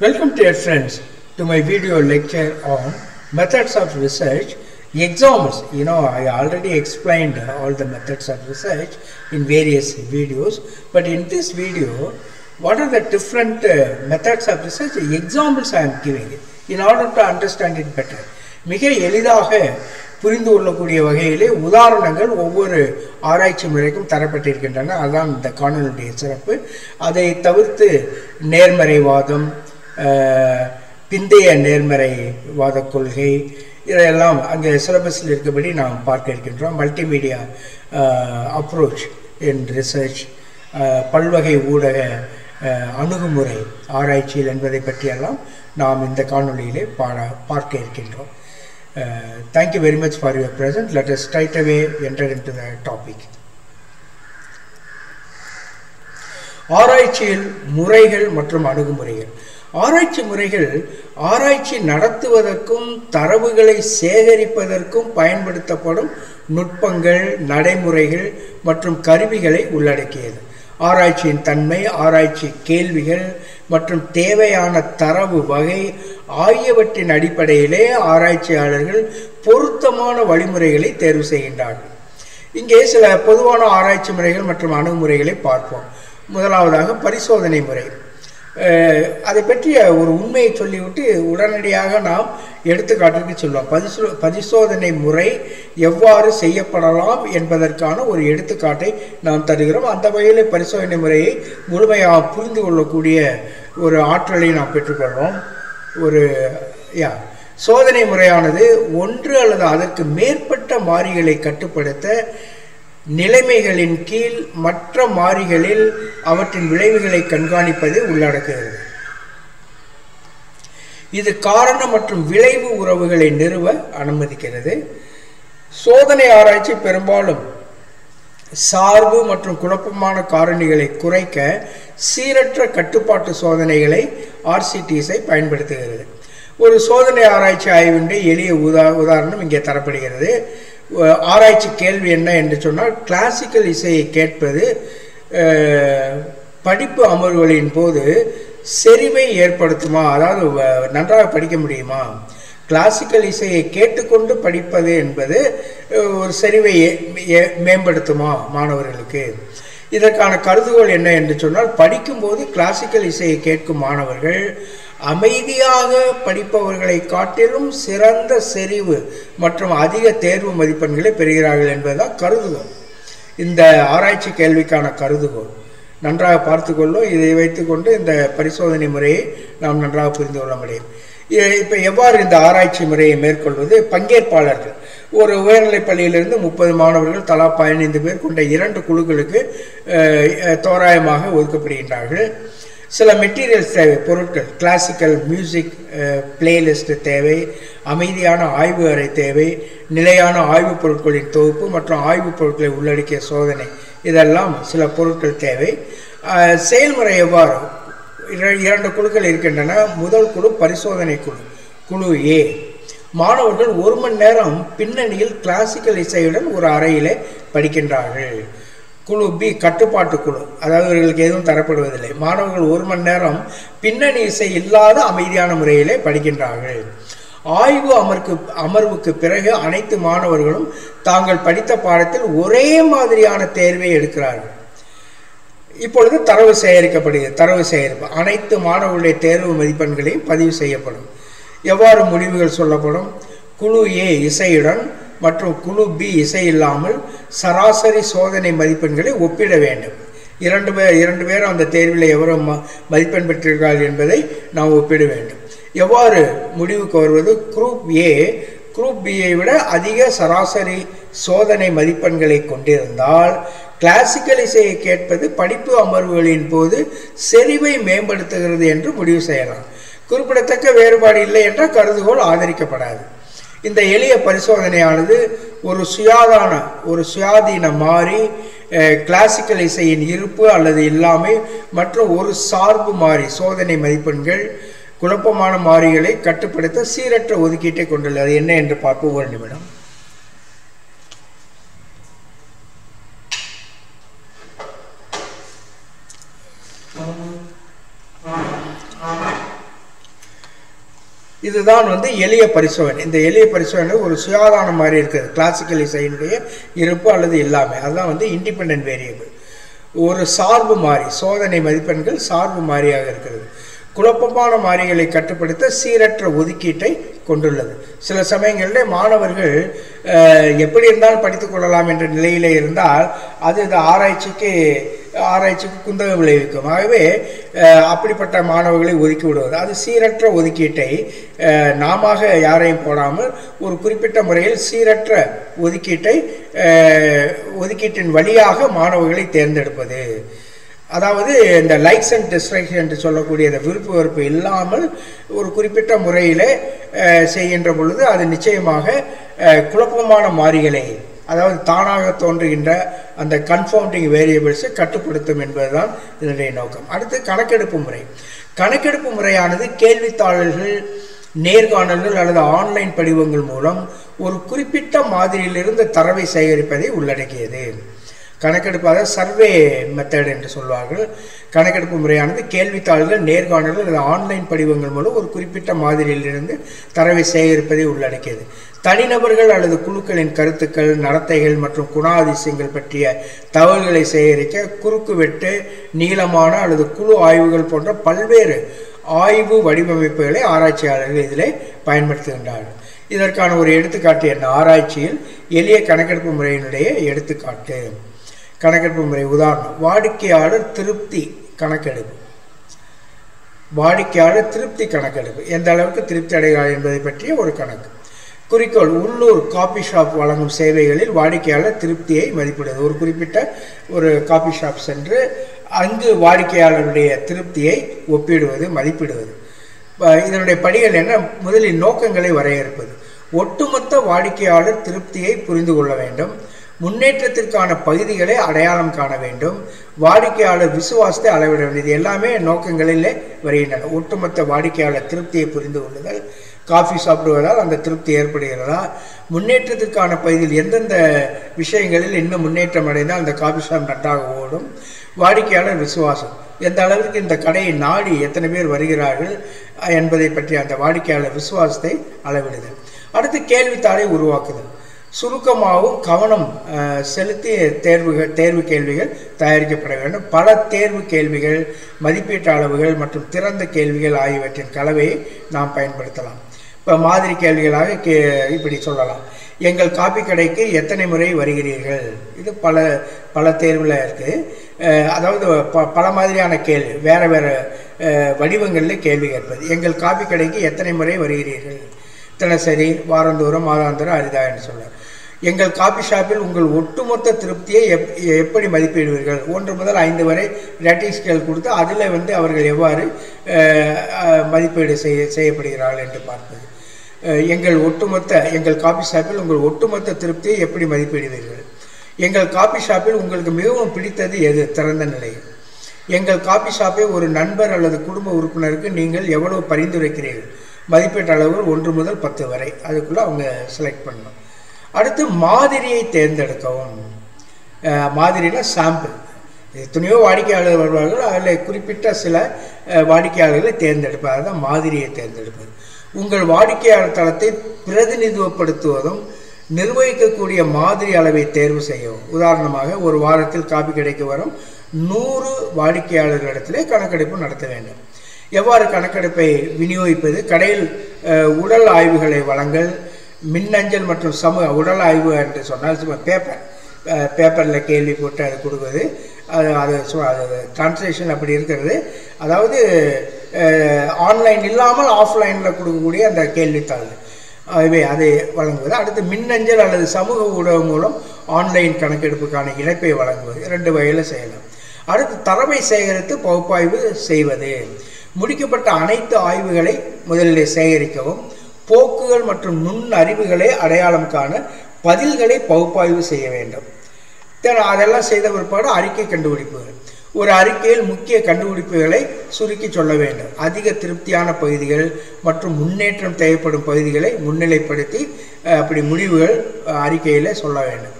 Welcome dear friends to my video lecture on methods of research exams. you know I already explained all the methods of research in various videos but in this video what are the different uh, methods of research examples I am giving in order to understand it better மிக எளிதாக புரிந்து கொள்ளக்கூடிய வகையிலே உதாரணங்கள் ஒவ்வொரு ஆராய்ச்சி முறைக்கும் தரப்பட்டிருக்கின்றன அதுதான் இந்த காணொலியுடைய சிறப்பு அதை தவிர்த்து நேர்மறைவாதம் பிந்தைய பிந்தைய நேர்மறைவாத கொள்கை இதையெல்லாம் அங்கே சிலபஸில் இருக்கபடி நாம் பார்க்க இருக்கின்றோம். மல்டிமீடியா அப்ரோச் இன் ரிசர்ச் பல்வகை ஊடக அணுகுமுறை ஆராய்ச்சியில் என்பதை பற்றியெல்லாம் நாம் இந்த காணொலியிலே பாட பார்க்க இருக்கின்றோம். Thank you very much for your present let us straight away enter in to the topic ஆராய்ச்சியில் முறைகள் மற்றும் அணுகுமுறைகள். ஆராய்ச்சி முறைகள் ஆராய்ச்சி நடத்துவதற்கும் தரவுகளை சேகரிப்பதற்கும் பயன்படுத்தப்படும் நுட்பங்கள் நடைமுறைகள் மற்றும் கருவிகளை உள்ளடக்கியது. ஆராய்ச்சியின் தன்மை ஆராய்ச்சி கேள்விகள் மற்றும் தேவையான தரவு வகை ஆகியவற்றின் அடிப்படையிலே ஆராய்ச்சியாளர்கள் பொருத்தமான வழிமுறைகளை தேர்வு செய்கின்றார்கள். இங்கே சில பொதுவான ஆராய்ச்சி முறைகள் மற்றும் அணுகுமுறைகளை பார்ப்போம். முதலாவதாக பரிசோதனை முறை. அதை பற்றிய ஒரு உண்மையை சொல்லிவிட்டு உடனடியாக நாம் எடுத்துக்காட்டுக்கு சொல்லுவோம் பரிசோ பரிசோதனை முறை எவ்வாறு செய்யப்படலாம் என்பதற்கான ஒரு எடுத்துக்காட்டை நாம் தருகிறோம். அந்த வகையில் பரிசோதனை முறையை முழுமையாக புரிந்து கொள்ளக்கூடிய ஒரு ஆற்றலை நாம் பெற்றுக்கொள்வோம். ஒரு யா சோதனை முறையானது ஒன்று அல்லது அதற்கு மேற்பட்ட மாறிகளை கட்டுப்படுத்த நிலைமைகளின் கீழ் மற்ற மாறிகளில் அவற்றின் விளைவுகளை கண்காணிப்பதை உள்ளடக்குகிறது. இது காரண மற்றும் விளைவு உறவுகளை நிறுவ அனுமதிக்கிறது. சோதனை ஆராய்ச்சி பெரும்பாலும் சார்பு மற்றும் குழப்பமான காரணிகளை குறைக்க சீரற்ற கட்டுப்பாட்டு சோதனைகளை ஆர்சிடிஸை பயன்படுத்துகிறது. ஒரு சோதனை ஆராய்ச்சி ஆய்வினுடைய எளிய உதா உதாரணம் இங்கே தரப்படுகிறது. ஆராய்ச்சி கேள்வி என்ன என்று சொன்னால் கிளாசிக்கல் இசையை கேட்பது படிப்பு அமர்வுகளின் போது செறிவை ஏற்படுத்துமா? அதாவது வ- நன்றாக படிக்க முடியுமா? கிளாசிக்கல் இசையை கேட்டுக்கொண்டு படிப்பது என்பது ஒரு செறிவை ஏ- மேம்படுத்துமா மாணவர்களுக்கு? இதற்கான கருதுகோள் என்ன என்று சொன்னால் படிக்கும்போது கிளாசிக்கல் இசையை கேட்கும் மாணவர்கள் அமைதியாக படிப்பவர்களை காட்டிலும் சிறந்த செறிவு மற்றும் அதிக தேர்வு மதிப்பெண்களை பெறுகிறார்கள் என்பதுதான் கருதுகோள். இந்த ஆராய்ச்சி கேள்விக்கான கருதுகோள். நன்றாக பார்த்துக்கொள்ளும் இதை வைத்துக்கொண்டு இந்த பரிசோதனை முறையை நாம் நன்றாக புரிந்து கொள்ள முடியும். இப்போ எவ்வாறு இந்த ஆராய்ச்சி முறையை மேற்கொள்வது? பங்கேற்பாளர்கள். ஒரு உயர்நிலைப் பள்ளியிலிருந்து முப்பது மாணவர்கள் தலா பதினைந்து பேர் கொண்ட இரண்டு குழுக்களுக்கு தோராயமாக ஒதுக்கப்படுகின்றார்கள். சில மெட்டீரியல்ஸ் தேவை பொருட்கள் கிளாசிக்கல் மியூசிக் பிளேலிஸ்ட் தேவை அமைதியான ஆய்வு அறை தேவை நிலையான ஆய்வுப் பொருட்களின் தொகுப்பு மற்றும் ஆய்வுப் பொருட்களை உள்ளடக்கிய சோதனை இதெல்லாம் சில பொருட்கள் தேவை. செயல்முறை எவ்வாறு? இர- இரண்டு குழுக்கள் இருக்கின்றன. முதல் குழு பரிசோதனை குழு குழு ஏ மாணவர்கள் ஒரு மணி நேரம் பின்னணியில் கிளாசிக்கல் இசையுடன் ஒரு அறையிலே படிக்கின்றார்கள். குழு பி கட்டுப்பாட்டு குழு. அதாவது இவர்களுக்கு எதுவும் தரப்படுவதில்லை. மாணவர்கள் ஒரு மணி நேரம் பின்னணி இசை இல்லாத அமைதியான முறையிலே படிக்கின்றார்கள். ஆய்வு அமர்க்கு அமர்வுக்கு பிறகு அனைத்து மாணவர்களும் தாங்கள் படித்த பாடத்தில் ஒரே மாதிரியான தேர்வை எடுக்கிறார்கள். இப்பொழுது தரவு சேகரிக்கப்படுகிறது தரவு சேகரிப்பு. அனைத்து மாணவர்களுடைய தேர்வு மதிப்பெண்களையும் பதிவு செய்யப்படும். எவ்வாறு முடிவுகள் சொல்லப்படும்? குழு ஏ இசையுடன் மற்றும் குழு பி இசை இல்லாமல் சராசரி சோதனை மதிப்பெண்களை ஒப்பிட வேண்டும். இரண்டு பேர் இரண்டு பேரும் அந்த தேர்வில் எவரும் ம மதிப்பெண் பெற்றிருக்கிறார்கள் என்பதை நாம் ஒப்பிட வேண்டும். எவ்வாறு முடிவுக்கு வருவது? குரூப் ஏ குரூப் பியை விட அதிக சராசரி சோதனை மதிப்பெண்களை கொண்டிருந்தால் கிளாசிக்கல் இசையை கேட்பது படிப்பு அமர்வுகளின் போது செறிவை மேம்படுத்துகிறது என்று முடிவு செய்யலாம். குறிப்பிடத்தக்க வேறுபாடு இல்லை என்ற கருதுகோள் ஆதரிக்கப்படாது. இந்த எளிய பரிசோதனையானது ஒரு சுயாதான ஒரு சுயாதீன மாறி கிளாசிக்கல் இசையின் இருப்பு அல்லது இல்லாமை மற்றும் ஒரு சார்பு மாறி சோதனை மதிப்பெண்கள் குழப்பமான மாறிகளை கட்டுப்படுத்த சீரற்ற ஒதுக்கீட்டை கொண்டுள்ளது. என்ன என்று பார்ப்போம். ஒரு நிமிடம். இதுதான் வந்து எளிய பரிசோதனை. இந்த எளிய பரிசோதனை ஒரு சுயாதானம் மாதிரி இருக்குது. கிளாசிக்கல் இசையினுடைய இருப்பு அல்லது இல்லாமல் அதுதான் வந்து இண்டிபெண்ட் வேரியபிள் ஒரு சார்பு மாறி சோதனை மதிப்பெண்கள் சார்பு மாறியாக இருக்கிறது. குழப்பமான மாறிகளை கட்டுப்படுத்த சீரற்ற ஒதுக்கீட்டை கொண்டுள்ளது. சில சமயங்களில் மாணவர்கள் எப்படி இருந்தால் படித்துக்கொள்ளலாம் என்ற நிலையிலே இருந்தால் அது இந்த ஆராய்ச்சிக்கு ஆராய்ச்சிக்கு குந்தகம் விளைவிக்கும் ஆகவே அப்படிப்பட்ட மாணவர்களை ஒதுக்கி விடுவது. அது சீரற்ற ஒதுக்கீட்டை நாம நாமாக யாரையும் போடாமல் ஒரு குறிப்பிட்ட முறையில் சீரற்ற ஒதுக்கீட்டை ஒதுக்கீட்டின் வழியாக மாணவர்களை தேர்ந்தெடுப்பது. அதாவது இந்த லைக்ஸ் அண்ட் டிஸ்ட்ரக்ஷன் என்று சொல்லக்கூடிய இந்த விருப்பு வெறுப்பு இல்லாமல் ஒரு குறிப்பிட்ட முறையில் செய்கின்ற பொழுது அது நிச்சயமாக குழப்பமான மாறிகளை அதாவது தானாக தோன்றுகின்ற அந்த கன்ஃபவுண்டிங் வேரியபிள்ஸை கட்டுப்படுத்தும் என்பதுதான் இதனுடைய நோக்கம். அடுத்து கணக்கெடுப்பு முறை. கணக்கெடுப்பு முறையானது கேள்வித்தாளர்கள் நேர்காணல்கள் அல்லது ஆன்லைன் படிவங்கள் மூலம் ஒரு குறிப்பிட்ட மாதிரியிலிருந்து தரவை சேகரிப்பதை உள்ளடக்கியது. கணக்கெடுப்பு அதாவது சர்வே மெத்தட் என்று சொல்வார்கள். கணக்கெடுப்பு முறையானது கேள்வித்தாள்கள் நேர்காணல்கள் அல்லது ஆன்லைன் படிவங்கள் மூலம் ஒரு குறிப்பிட்ட மாதிரியிலிருந்து தரவை சேகரிப்பதை உள்ளடக்கியது. தனிநபர்கள் அல்லது குழுக்களின் கருத்துக்கள் நடத்தைகள் மற்றும் குணாதிசயங்கள் பற்றிய தகவல்களை சேகரிக்க குறுக்குவெட்டு நீளமான அல்லது குழு ஆய்வுகள் போன்ற பல்வேறு ஆய்வு வடிவமைப்புகளை ஆராய்ச்சியாளர்கள் இதில் பயன்படுத்துகின்றார்கள். இதற்கான ஒரு எடுத்துக்காட்டு என்ன? ஆராய்ச்சியில் எளிய கணக்கெடுப்பு முறையினுடைய எடுத்துக்காட்டு. கணக்கெடுப்பு முறை. உதாரணம் வாடிக்கையாளர் திருப்தி கணக்கெடுப்பு. வாடிக்கையாளர் திருப்தி கணக்கெடுப்பு. எந்த அளவுக்கு திருப்தி அடைகிறார் என்பதை பற்றிய ஒரு கணக்கு. குறிக்கோள் உள்ளூர் காபி ஷாப் வழங்கும் சேவைகளில் வாடிக்கையாளர் திருப்தியை மதிப்பிடுவது. ஒரு குறிப்பிட்ட ஒரு காபி ஷாப் சென்று அங்கு வாடிக்கையாளருடைய திருப்தியை ஒப்பிடுவது மதிப்பிடுவது. இதனுடைய படிகள் என்ன? முதலில் நோக்கங்களை வரையறுப்பது. ஒட்டுமொத்த வாடிக்கையாளர் திருப்தியை புரிந்து கொள்ள வேண்டும். முன்னேற்றத்திற்கான பகுதிகளை அடையாளம் காண வேண்டும். வாடிக்கையாளர் விசுவாசத்தை அளவிட வேண்டும். இது எல்லாமே நோக்கங்களிலே வருகின்றன. ஒட்டுமொத்த வாடிக்கையாளர் திருப்தியை புரிந்து கொள்ளுதல் காஃபி சாப்பிடுவதால் அந்த திருப்தி ஏற்படுகிறதா? முன்னேற்றத்திற்கான பகுதியில் எந்தெந்த விஷயங்களில் இன்னும் முன்னேற்றம் அடைந்தால் அந்த காஃபி ஷாப் நன்றாக ஓடும்? வாடிக்கையாளர் விசுவாசம். எந்த அளவிற்கு இந்த கடையை நாடி எத்தனை பேர் வருகிறார்கள் என்பதை பற்றி அந்த வாடிக்கையாளர் விசுவாசத்தை அளவிடுதல் அடுத்து கேள்வித்தாளை உருவாக்குதல். சுருக்கமாகவும் கவனம் செலுத்தி தேர்வுகள் தேர்வு கேள்விகள் தயாரிக்கப்பட வேண்டும். பல தேர்வு கேள்விகள் மதிப்பீட்டு அளவுகள் மற்றும் திறந்த கேள்விகள் ஆகியவற்றின் கலவையை நாம் பயன்படுத்தலாம். இப்போ மாதிரி கேள்விகளாக கே இப்படி சொல்லலாம். எங்கள் காப்பி கடைக்கு எத்தனை முறை வருகிறீர்கள்? இது பல பல தேர்வில் இருக்குது அதாவது ப பல மாதிரியான கேள்வி வேறு வேறு வடிவங்களில் கேள்வி கேட்பது. எங்கள் காப்பி கடைக்கு எத்தனை முறை வருகிறீர்கள்? தினசரி வாரந்தோறும் மாதாந்தோறும் அரிதா என்று சொல்ல எங்கள் காபி ஷாப்பில் உங்கள் ஒட்டுமொத்த திருப்தியை எப் எப்படி மதிப்பிடுவீர்கள்? ஒன்று முதல் ஐந்து வரை ரேட்டிங் ஸ்கேல் கொடுத்து அதில் வந்து அவர்கள் எவ்வாறு மதிப்பீடு செய்ய செய்யப்படுகிறார்கள் என்று பார்ப்பது. எங்கள் ஒட்டுமொத்த எங்கள் காபி ஷாப்பில் உங்கள் ஒட்டுமொத்த திருப்தியை எப்படி மதிப்பிடுவீர்கள்? எங்கள் காபி ஷாப்பில் உங்களுக்கு மிகவும் பிடித்தது எது? திறந்த நிலையில் எங்கள் காபி ஷாப்பை ஒரு நண்பர் அல்லது குடும்ப உறுப்பினருக்கு நீங்கள் எவ்வளவு பரிந்துரைக்கிறீர்கள்? மதிப்பீட்டு அளவு ஒன்று முதல் பத்து வரை. அதுக்குள்ளே அவங்க செலக்ட் பண்ணணும். அடுத்து மாதிரியை தேர்ந்தெடுக்கவும். மாதிரினா சாம்பிள் எத்தனையோ வாடிக்கையாளர் வருவார்கள் அதில் குறிப்பிட்ட சில வாடிக்கையாளர்களை தேர்ந்தெடுப்பது அதுதான் மாதிரியை தேர்ந்தெடுப்பது உங்கள் வாடிக்கையாளர் தளத்தை பிரதிநிதித்துவப்படுத்துவதும் நிர்வகிக்கக்கூடிய மாதிரி அளவை தேர்வு செய்யவும். உதாரணமாக ஒரு வாரத்தில் காப்பி கிடைக்க வரும் நூறு வாடிக்கையாளர்களிடத்திலே கணக்கெடுப்பு நடத்த வேண்டும். எவ்வாறு கணக்கெடுப்பை விநியோகிப்பது? கடையில் உடல் ஆய்வுகளை வழங்கல் மின்னஞ்சல் மற்றும் சமூக உடல் ஆய்வு என்று சொன்னால் சும்மா பேப்பர் பேப்பரில் கேள்வி போட்டு அது கொடுக்குறது. அது அது சு- அது டிரான்ஸ்லேஷன் அப்படி இருக்கிறது. அதாவது ஆன்லைன் இல்லாமல் ஆஃப்லைனில் கொடுக்கக்கூடிய அந்த கேள்வித்தாள். இவை அதை வழங்குவது. அடுத்து மின்னஞ்சல் அல்லது சமூக ஊடகம் மூலம் ஆன்லைன் கணக்கெடுப்புக்கான இணைப்பை வழங்குவது. இரண்டு வகையில் செய்யலாம். அடுத்து தரவை சேகரித்து பகுப்பாய்வு செய்வது. முடிக்கப்பட்ட அனைத்து ஆய்வுகளை முதலில் சேகரிக்கவும் போக்குகள் மற்றும் நுண் அறிவுகளை அடையாளம் காண பதில்களை பகுப்பாய்வு செய்ய வேண்டும். அதெல்லாம் செய்த பிற்பாடு அறிக்கை கண்டுபிடிப்புகள் ஒரு அறிக்கையில் முக்கிய கண்டுபிடிப்புகளை சுருக்கி சொல்ல வேண்டும். அதிக திருப்தியான பகுதிகள் மற்றும் முன்னேற்றம் தேவைப்படும் பகுதிகளை முன்னிலைப்படுத்தி அப்படி முடிவுகள் அறிக்கையில் சொல்ல வேண்டும்.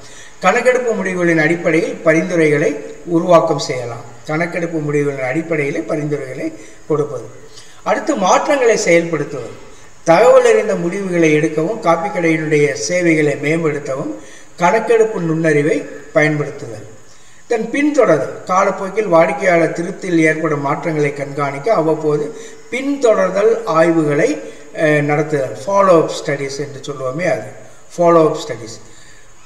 கணக்கெடுப்பு முடிவுகளின் அடிப்படையில் பரிந்துரைகளை உருவாக்கம் செய்யலாம். கணக்கெடுப்பு முடிவுகளின் அடிப்படையில் பரிந்துரைகளை கொடுப்பது. அடுத்து மாற்றங்களை செயல்படுத்துவது. தகவல் அறிந்த முடிவுகளை எடுக்கவும் காப்பி கடையினுடைய சேவைகளை மேம்படுத்தவும் கணக்கெடுப்பு நுண்ணறிவை பயன்படுத்துதல். தன் பின்தொடர்தல் காலப்போக்கில் வாடிக்கையாளர் திருப்தியில் ஏற்படும் மாற்றங்களை கண்காணிக்க அவ்வப்போது பின்தொடர்தல் ஆய்வுகளை நடத்துதல். ஃபாலோ அப் ஸ்டடீஸ் என்று சொல்லுவோமே அது. ஃபாலோ அப் ஸ்டடீஸ்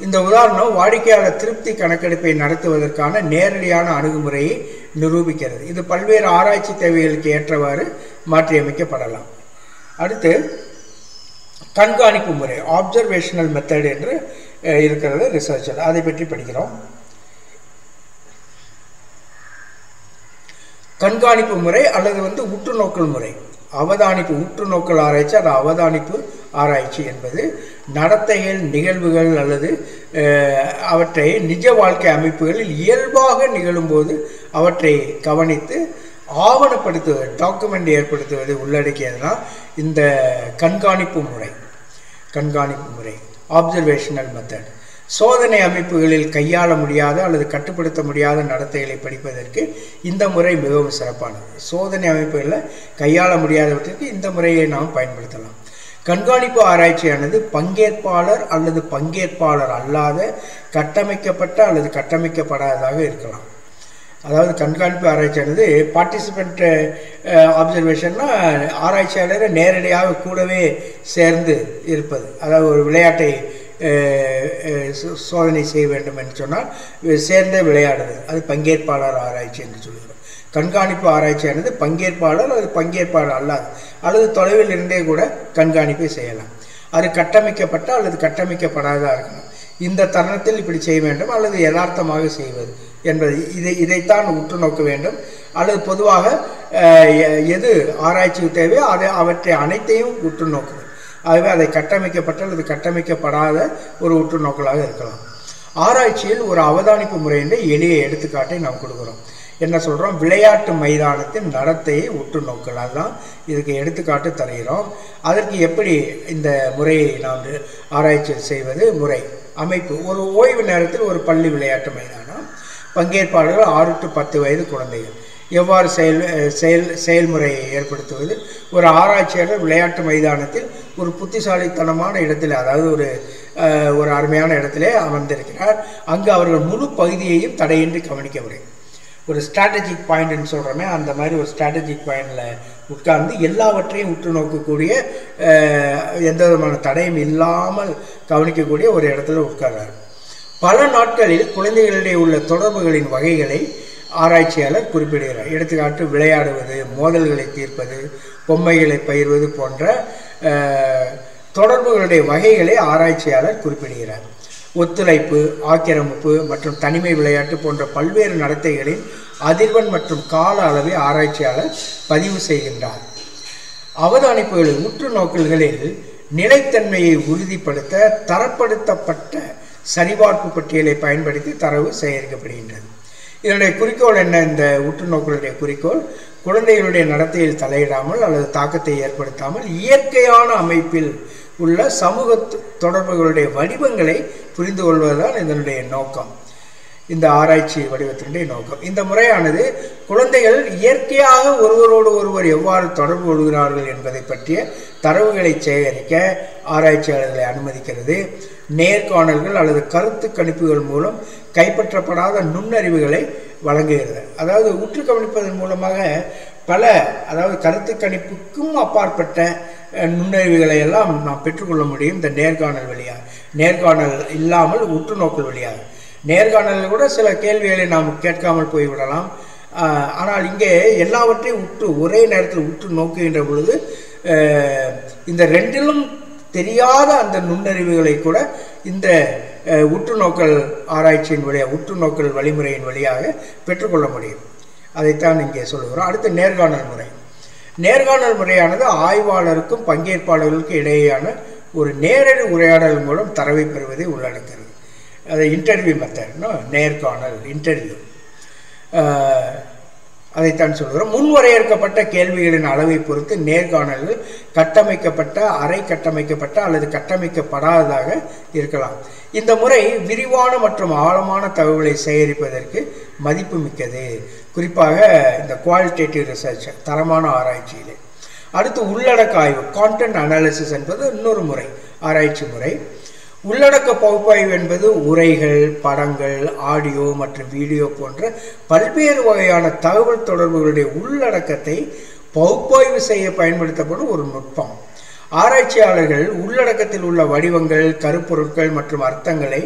இந்த உதாரணம் வாடிக்கையாளர் திருப்தி கணக்கெடுப்பை நடத்துவதற்கான நேரடியான அணுகுமுறையை நிரூபிக்கிறது. இது பல்வேறு ஆராய்ச்சி தேவைகளுக்கு ஏற்றவாறு மாற்றியமைக்கப்படலாம். அடுத்து கண்காணிப்பு முறை ஆப்சர்வேஷனல் மெத்தட் என்று இருக்கிறது ரிசர்ச்சில் அதை பற்றி படிக்கிறோம். கண்காணிப்பு முறை அல்லது வந்து உற்று நோக்கல் முறை. அவதானிப்பு உற்று நோக்கல் ஆராய்ச்சி அது அவதானிப்பு ஆராய்ச்சி என்பது நடத்தைகள் நிகழ்வுகள் அல்லது அவற்றை நிஜ வாழ்க்கை அமைப்புகளில் இயல்பாக நிகழும்போது அவற்றை கவனித்து ஆவணப்படுத்துவது டாக்குமெண்ட் ஏற்படுத்துவதை உள்ளடக்கியதுனால் இந்த கண்காணிப்பு முறை. கண்காணிப்பு முறை ஆப்சர்வேஷனல் மெத்தட் சோதனை அமைப்புகளில் கையாள முடியாத அல்லது கட்டுப்படுத்த முடியாத நடத்தைகளை படிப்பதற்கு இந்த முறை மிகவும் சிறப்பானது. சோதனை அமைப்புகளில் கையாள முடியாதவற்றிற்கு இந்த முறையை நாம் பயன்படுத்தலாம். கண்காணிப்பு ஆராய்ச்சியானது பங்கேற்பாளர் அல்லது பங்கேற்பாளர் அல்லாத கட்டமைக்கப்பட்ட அல்லது கட்டமைக்கப்படாததாக இருக்கலாம். அதாவது கண்காணிப்பு ஆராய்ச்சியானது பார்ட்டிசிபெண்ட் ஆப்சர்வேஷன்னா ஆராய்ச்சியாளரை நேரடியாக கூடவே சேர்ந்து இருப்பது. அதாவது ஒரு விளையாட்டை சோ- சோதனை செய்ய வேண்டும் என்று சொன்னால் சேர்ந்தே விளையாடுவது. அது பங்கேற்பாளர் ஆராய்ச்சி என்று சொல்கிறோம் கண்காணிப்பு ஆராய்ச்சியானது பங்கேற்பாளர் அல்லது பங்கேற்பாளர் அல்லாது அல்லது தொலைவில் இருந்தே கூட கண்காணிப்பை செய்யலாம். அது கட்டமைக்கப்பட்ட அல்லது கட்டமைக்கப்படாததாக இருக்கணும். இந்த தருணத்தில் இப்படி செய்ய வேண்டும் அல்லது யதார்த்தமாக செய்வது. என்பது. இதை இதைத்தான் உற்று நோக்க வேண்டும். அல்லது பொதுவாக எ- எது ஆராய்ச்சி தேவையோ அதை அவற்றை அனைத்தையும் உற்று நோக்குது ஆகவே அதை கட்டமைக்கப்பட்ட அல்லது கட்டமைக்கப்படாத ஒரு உற்று நோக்கலாக இருக்கலாம். ஆராய்ச்சியில் ஒரு அவதானிப்பு முறையின் எளிய எடுத்துக்காட்டை நாம் கொடுக்குறோம். என்ன சொல்கிறோம் விளையாட்டு மைதானத்தின் நடத்தையை உற்று நோக்கல். அதுதான் இதுக்கு எடுத்துக்காட்டு தருகிறோம். அதற்கு எப்படி இந்த முறையை நாம் ஆராய்ச்சி செய்வது? முறை அமைப்பு. ஒரு ஓய்வு நேரத்தில் ஒரு பள்ளி விளையாட்டு மைதானம். பங்கேற்பாளர்கள் ஆறு டு பத்து வயது குழந்தைகள். எவ்வாறு செயல் செயல் செயல்முறையை ஏற்படுத்துவது? ஒரு ஆராய்ச்சியாளர் விளையாட்டு மைதானத்தில் ஒரு புத்திசாலித்தனமான இடத்தில் அதாவது ஒரு ஒரு அருமையான இடத்திலே அமர்ந்திருக்கிறார். அங்கு அவர்கள் முழு பகுதியையும் தடையின்றி கவனிக்க முடியும். ஒரு ஸ்ட்ராட்டஜிக் பாயிண்ட்னு சொல்கிறோமே அந்த மாதிரி ஒரு ஸ்ட்ராட்டஜிக் பாயிண்டில் உட்கார்ந்து எல்லாவற்றையும் உற்று நோக்கக்கூடிய எந்த விதமான தடையும் இல்லாமல் கவனிக்கக்கூடிய ஒரு இடத்துல உட்கார்றாரு. பல நாட்களில் குழந்தைகளிடையே உள்ள தொடர்புகளின் வகைகளை ஆராய்ச்சியாளர் குறிப்பிடுகிறார். எடுத்துக்காட்டு விளையாடுவது மோதல்களை தீர்ப்பது பொம்மைகளை பயிர்வது போன்ற தொடர்புகளுடைய வகைகளை ஆராய்ச்சியாளர் குறிப்பிடுகிறார். ஒத்துழைப்பு ஆக்கிரமிப்பு மற்றும் தனிமை விளையாட்டு போன்ற பல்வேறு நடத்தைகளின் அதிர்வன் மற்றும் கால அளவை ஆராய்ச்சியாளர் பதிவு செய்கின்றார். அவதானிப்புகளில் உற்று நோக்கல்களில் நிலைத்தன்மையை உறுதிப்படுத்த தரப்படுத்தப்பட்ட சரிபார்ப்பு பட்டியலை பயன்படுத்தி தரவு சேகரிக்கப்படுகின்றது. இதனுடைய குறிக்கோள் என்ன? இந்த உற்றுநோக்களுடைய குறிக்கோள் குழந்தைகளுடைய நடத்தையில் தலையிடாமல் அல்லது தாக்கத்தை ஏற்படுத்தாமல் இயற்கையான அமைப்பில் உள்ள சமூக தொடர்புகளுடைய வடிவங்களை புரிந்து கொள்வதுதான் இதனுடைய நோக்கம். இந்த ஆராய்ச்சி வடிவத்தினுடைய நோக்கம். இந்த முறையானது குழந்தைகள் இயற்கையாக ஒருவரோடு ஒருவர் எவ்வாறு தொடர்பு கொள்கிறார்கள் என்பதை பற்றிய தரவுகளை சேகரிக்க ஆராய்ச்சியாளர்களை அனுமதிக்கிறது. நேர்காணல்கள் அல்லது கருத்து கணிப்புகள் மூலம் கைப்பற்றப்படாத நுண்ணறிவுகளை வழங்குகிறது. அதாவது உற்று கவனிப்பதன் மூலமாக பல அதாவது கருத்து கணிப்புக்கும் அப்பாற்பட்ட நுண்ணறிவுகளை எல்லாம் நாம் பெற்றுக்கொள்ள முடியும். இந்த நேர்காணல் வழியாக நேர்காணல் இல்லாமல் உற்று நோக்கல் வழியாக. நேர்காணலில் கூட சில கேள்விகளை நாம் கேட்காமல் போய்விடலாம். ஆனால் இங்கே எல்லாவற்றையும் உற்று ஒரே நேரத்தில் உற்று நோக்குகின்ற பொழுது இந்த ரெண்டிலும் தெரியாத அந்த நுண்ணறிவுகளை கூட இந்த உற்று நோக்கல் ஆராய்ச்சியின் வழியாக உற்று நோக்கல் வழிமுறையின் வழியாக பெற்றுக்கொள்ள முடியும். அதைத்தான் இங்கே சொல்லுகிறோம். அடுத்து நேர்காணல் முறை. நேர்காணல் முறையானது ஆய்வாளருக்கும் பங்கேற்பாளர்களுக்கும் இடையேயான ஒரு நேரடி உரையாடல் மூலம் தரவை பெறுவதை உள்ளடக்கிறது அது இன்டர்வியூ மெத்தட்னு நேர்காணல் இன்டர்வியூ அதைத்தான் சொல்கிறோம் முன்வரையறுக்கப்பட்ட கேள்விகளின் அளவை பொறுத்து நேர்காணல்கள் கட்டமைக்கப்பட்ட அரை கட்டமைக்கப்பட்ட அல்லது கட்டமைக்கப்படாததாக இருக்கலாம். இந்த முறை விரிவான மற்றும் ஆழமான தகவலை சேகரிப்பதற்கு மதிப்புமிக்கது குறிப்பாக இந்த குவாலிட்டேட்டிவ் ரிசர்ச் தரமான ஆராய்ச்சியிலே. அடுத்து உள்ளடக்க ஆய்வு கான்டென்ட் அனாலிசிஸ் என்பது இன்னொரு முறை ஆராய்ச்சி முறை. உள்ளடக்க பகுப்பாய்வு என்பது உரைகள் படங்கள் ஆடியோ மற்றும் வீடியோ போன்ற பல்வேறு வகையான தகவல் தொடர்புகளுடைய உள்ளடக்கத்தை பகுப்பாய்வு செய்ய பயன்படுத்தப்படும் ஒரு நுட்பம். ஆராய்ச்சியாளர்கள் உள்ளடக்கத்தில் உள்ள வடிவங்கள் கருப்பொருட்கள் மற்றும் அர்த்தங்களை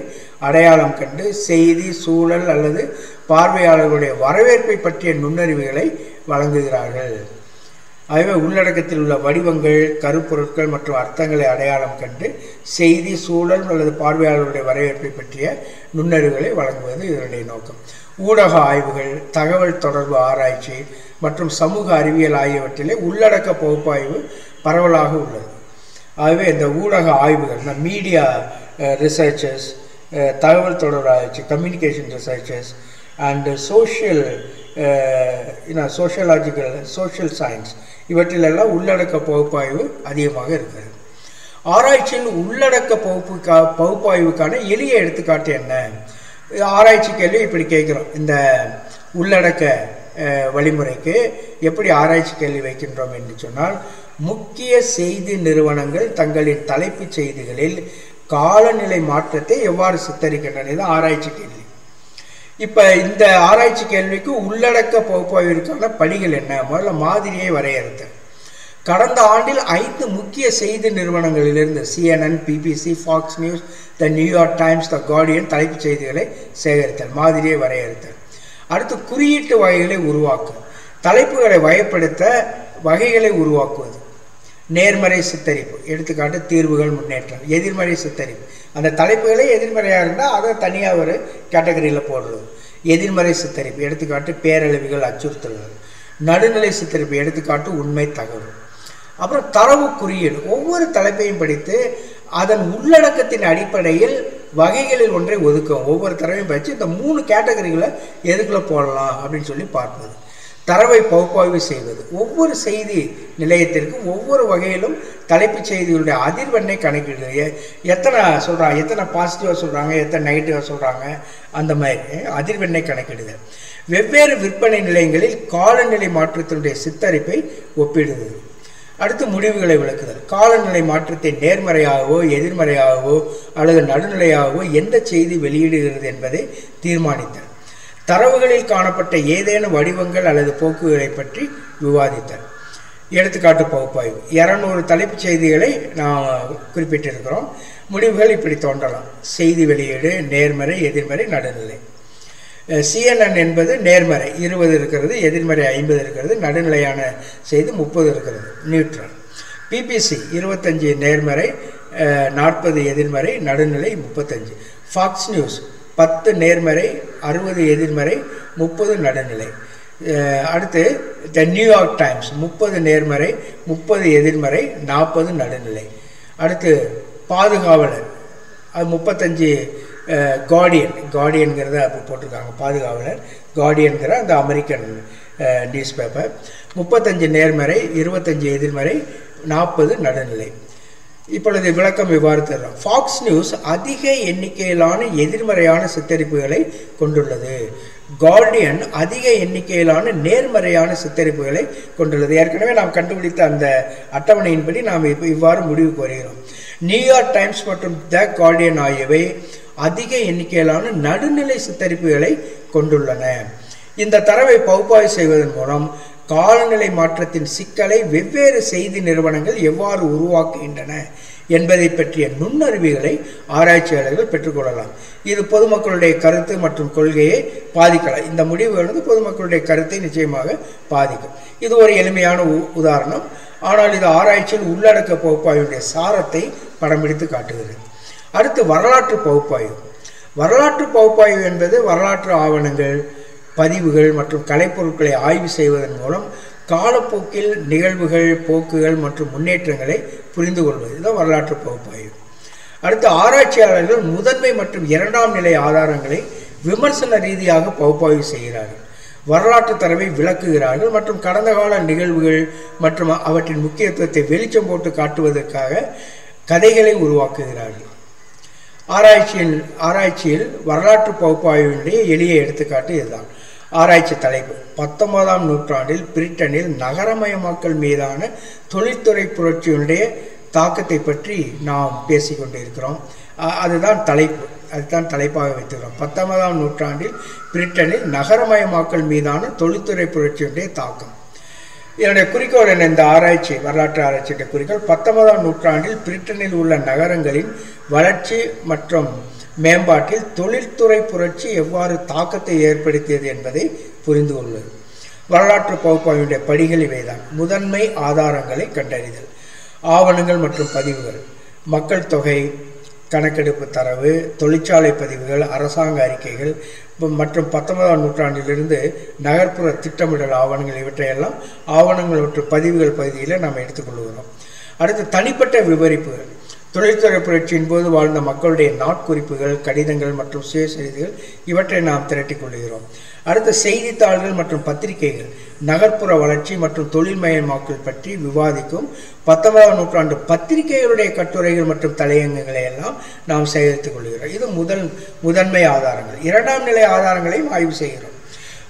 அடையாளம் கண்டு செய்தி சூழல் அல்லது பார்வையாளர்களுடைய வரவேற்பை பற்றிய நுண்ணறிவுகளை வழங்குகிறார்கள். ஆகவே உள்ளடக்கத்தில் உள்ள வடிவங்கள் கருப்பொருட்கள் மற்றும் அர்த்தங்களை அடையாளம் கண்டு செய்தி சூழல் அல்லது பார்வையாளர்களுடைய வரவேற்பை பற்றிய நுண்ணறிவுகளை வழங்குவது இதனுடைய நோக்கம். ஊடக ஆய்வுகள் தகவல் தொடர்பு ஆராய்ச்சி மற்றும் சமூக அறிவியல் ஆகியவற்றிலே உள்ளடக்க பகுப்பாய்வு பரவலாக உள்ளது. ஆகவே இந்த ஊடக ஆய்வுகள் இந்த மீடியா ரிசர்ச்சர்ஸ் தகவல் தொடர்பு ஆராய்ச்சி communication researchers and social sociological social science இவற்றிலெல்லாம் உள்ளடக்க பகுப்பாய்வு அதிகமாக இருக்கிறது. ஆராய்ச்சியில் உள்ளடக்க பகுப்புக்கா பகுப்பாய்வுக்கான எளிய எடுத்துக்காட்டு என்ன? ஆராய்ச்சி கேள்வி இப்படி கேட்குறோம். இந்த உள்ளடக்க வழிமுறைக்கு எப்படி ஆராய்ச்சி கேள்வி வைக்கின்றோம் என்று சொன்னால் முக்கிய செய்தி நிறுவனங்கள் தங்களின் தலைப்புச் செய்திகளில் காலநிலை மாற்றத்தை எவ்வாறு சித்தரிக்கின்றன இது ஆராய்ச்சி கேள்வி. இப்போ இந்த ஆராய்ச்சி கேள்விக்கு உள்ளடக்க பகுப்பாய்விற்கான படிகள் என்ன? முதல்ல மாதிரியை வரையறுத்தல் கடந்த ஆண்டில் ஐந்து முக்கிய செய்தி நிறுவனங்களிலிருந்து CNN BBC Fox News the New York Times the Guardian தலைப்புச் செய்திகளை சேகரித்தல் மாதிரியை வரையறுத்தல் அடுத்து குறியீட்டு வகைகளை உருவாக்கும் தலைப்புகளை வகைப்படுத்த வகைகளை உருவாக்குவது. நேர்மறை சித்தரிப்பு. எடுத்துக்காட்டு தீர்வுகள் முன்னேற்றம். எதிர்மறை சித்தரிப்பு. அந்த தலைப்புகளே எதிர்மறையாக இருந்தால் அதை தனியாக ஒரு கேட்டகரியில் போடுறது. எதிர்மறை சித்தரிப்பு எடுத்துக்காட்டு பேரழிவுகள் அச்சுறுத்தல்கள். நடுநிலை சித்தரிப்பு எடுத்துக்காட்டு உண்மை தகவல். அப்புறம் தரவு குறியீடு. ஒவ்வொரு தலைப்பையும் படித்து அதன் உள்ளடக்கத்தின் அடிப்படையில் வகைகளில் ஒன்றை ஒதுக்கும் ஒவ்வொரு தரவையும் படித்து இந்த மூணு கேட்டகரிகளை எதுக்குள்ளே போடலாம் அப்படின்னு சொல்லி பார்ப்பது. தரவை பகுப்பாய்வு செய்வது. ஒவ்வொரு செய்தி நிலையத்திற்கும் ஒவ்வொரு வகையிலும் தலைப்புச் செய்திகளுடைய அதிர்வெண்ணை கணக்கிடுது. எத்தனை சொல்கிறாங்க எத்தனை பாசிட்டிவாக சொல்கிறாங்க எத்தனை நெகட்டிவாக சொல்கிறாங்க அந்த மாதிரி அதிர்வெண்ணை கணக்கிடுது. வெவ்வேறு விற்பனை நிலையங்களில் காலநிலை மாற்றத்தினுடைய சித்தரிப்பை ஒப்பிடுது. அடுத்து முடிவுகளை விளக்குதல். காலநிலை மாற்றத்தை நேர்மறையாகவோ எதிர்மறையாகவோ அல்லது நடுநிலையாகவோ எந்த செய்தி வெளியிடுகிறது என்பதை தீர்மானித்தல். தரவுகளில் காணப்பட்ட ஏதேனும் வடிவங்கள் அல்லது போக்குகளை பற்றி விவாதித்தல். எடுத்துக்காட்டு பகுப்பாய்வு. இரநூறு தலைப்புச் செய்திகளை நாம் குறிப்பிட்டிருக்கிறோம். முடிவுகள் இப்படி தோன்றலாம். செய்தி வெளியீடு நேர்மறை எதிர்மறை நடுநிலை. சிஎன்என் என்பது நேர்மறை. இருபது இருக்கிறது எதிர்மறை ஐம்பது இருக்கிறது நடுநிலையான செய்தி முப்பது இருக்கிறது. நியூட்ரல் பிபிசி இருபத்தஞ்சி நேர்மறை நாற்பது எதிர்மறை நடுநிலை முப்பத்தஞ்சு. ஃபாக்ஸ் நியூஸ் பத்து நேர்மறை அறுபது எதிர்மறை முப்பது நடுநிலை. அடுத்து த நியூயார்க் டைம்ஸ் முப்பது நேர்மறை முப்பது எதிர்மறை நாற்பது நடுநிலை. அடுத்து பாதுகாவலர் அது முப்பத்தஞ்சு கார்டியன் கார்டியன்கிறத அப்போ போட்டிருக்காங்க பாதுகாவலர். கார்டியன்கிற அந்த அமெரிக்கன் நியூஸ் பேப்பர் முப்பத்தஞ்சு நேர்மறை இருபத்தஞ்சி எதிர்மறை நாற்பது நடுநிலை. இப்பொழுது விளக்கம் இவ்வாறு தர்றோம் ஃபாக்ஸ் நியூஸ் அதிக எண்ணிக்கையிலான எதிர்மறையான சித்தரிப்புகளை கொண்டுள்ளது. கார்டியன் அதிக எண்ணிக்கையிலான நேர்மறையான சித்தரிப்புகளை கொண்டுள்ளது. ஏற்கனவே நாம் கண்டுபிடித்த அந்த அட்டவணையின்படி நாம் இப்போ இவ்வாறு முடிவுக்கு வருகிறோம் நியூயார்க் டைம்ஸ் மற்றும் த கார்டியன் ஆகியவை அதிக எண்ணிக்கையிலான நடுநிலை சித்தரிப்புகளை கொண்டுள்ளன. இந்த தரவை பகுப்பாய்வு செய்வதன் மூலம் காலநிலை மாற்றத்தின் சிக்கலை வெவ்வேறு செய்தி நிறுவனங்கள் எவ்வாறு உருவாக்குகின்றன என்பதை பற்றிய நுண்ணறிவுகளை ஆராய்ச்சியாளர்கள் பெற்றுக்கொள்ளலாம். இது பொதுமக்களுடைய கருத்து மற்றும் கொள்கையை பாதிக்கலாம். இந்த முடிவுகள் பொதுமக்களுடைய கருத்தை நிச்சயமாக பாதிக்கும். இது ஒரு எளிமையான உ- உதாரணம். ஆனால் இது ஆராய்ச்சியில் உள்ளடக்க பகுப்பாய்வுடைய சாரத்தை படம் பிடித்து காட்டுகிறது. அடுத்து வரலாற்று பகுப்பாய்வு. வரலாற்று பகுப்பாய்வு என்பது வரலாற்று ஆவணங்கள் பதிவுகள் மற்றும் கலைப்பொருட்களை ஆய்வு செய்வதன் மூலம் காலப்போக்கில் நிகழ்வுகள் போக்குகள் மற்றும் முன்னேற்றங்களை புரிந்து கொள்வது. தான் வரலாற்று பகுப்பாய்வு. அடுத்து ஆராய்ச்சியாளர்கள் முதன்மை மற்றும் இரண்டாம் நிலை ஆதாரங்களை விமர்சன ரீதியாக பகுப்பாய்வு செய்கிறார்கள். வரலாற்று தரவை விளக்குகிறார்கள் மற்றும் கடந்த கால நிகழ்வுகள் மற்றும் அவற்றின் முக்கியத்துவத்தை வெளிச்சம் போட்டு காட்டுவதற்காக கதைகளை உருவாக்குகிறார்கள். ஆராய்ச்சியில் ஆராய்ச்சியில் வரலாற்று பகுப்பாய்வினுடைய எளிய எடுத்துக்காட்டு இதுதான். ஆராய்ச்சி தலைப்பு. பத்தொன்பதாம் நூற்றாண்டில் பிரிட்டனில் நகரமயமாக்கல் மீதான தொழில்துறை புரட்சியினுடைய தாக்கத்தை பற்றி நாம் பேசிக்கொண்டிருக்கிறோம் அதுதான் தலைப்பு. அதுதான் தலைப்பாக வைத்துக்கிறோம் பத்தொன்பதாம் நூற்றாண்டில் பிரிட்டனில் நகரமயமாக்கல் மீதான தொழில்துறை புரட்சியினுடைய தாக்கம். இதனுடைய குறிக்கோள் என்ன? இந்த ஆராய்ச்சி வரலாற்று ஆராய்ச்சியுடைய குறிக்கோள். பத்தொன்பதாம் நூற்றாண்டில் பிரிட்டனில் உள்ள நகரங்களின் வளர்ச்சி மற்றும் மேம்பாட்டில் தொழில்துறை புரட்சி எவ்வாறு தாக்கத்தை ஏற்படுத்தியது என்பதை புரிந்து கொள்வது. வரலாற்று பகுப்பாய்வுடைய படிகள் இவைதான். முதன்மை ஆதாரங்களை கண்டறிதல் ஆவணங்கள் மற்றும் பதிவுகள் மக்கள் தொகை கணக்கெடுப்பு தரவு தொழிற்சாலை பதிவுகள் அரசாங்க அறிக்கைகள் மற்றும் பத்தொன்பதாம் நூற்றாண்டிலிருந்து நகர்ப்புற திட்டமிடல் ஆவணங்கள் இவற்றையெல்லாம் ஆவணங்கள் மற்றும் பதிவுகள் பகுதியில் நாம் எடுத்துக்கொள்கிறோம். அடுத்து தனிப்பட்ட விவரிப்புகள். தொழில்துறை புரட்சியின் போது வாழ்ந்த மக்களுடைய நாட்குறிப்புகள் கடிதங்கள் மற்றும் சுயசெய்திகள் இவற்றை நாம் திரட்டிக் கொள்கிறோம். அடுத்த செய்தித்தாள்கள் மற்றும் பத்திரிகைகள். நகர்ப்புற வளர்ச்சி மற்றும் தொழில்மயமாக்கல் பற்றி விவாதிக்கும் பத்தொன்பதாம் நூற்றாண்டு பத்திரிகைகளுடைய கட்டுரைகள் மற்றும் தலையங்கங்களை எல்லாம் நாம் சேகரித்துக் கொள்கிறோம். இது முதல் முதன்மை ஆதாரங்கள். இரண்டாம் நிலை ஆதாரங்களையும் ஆய்வு செய்கிறோம்.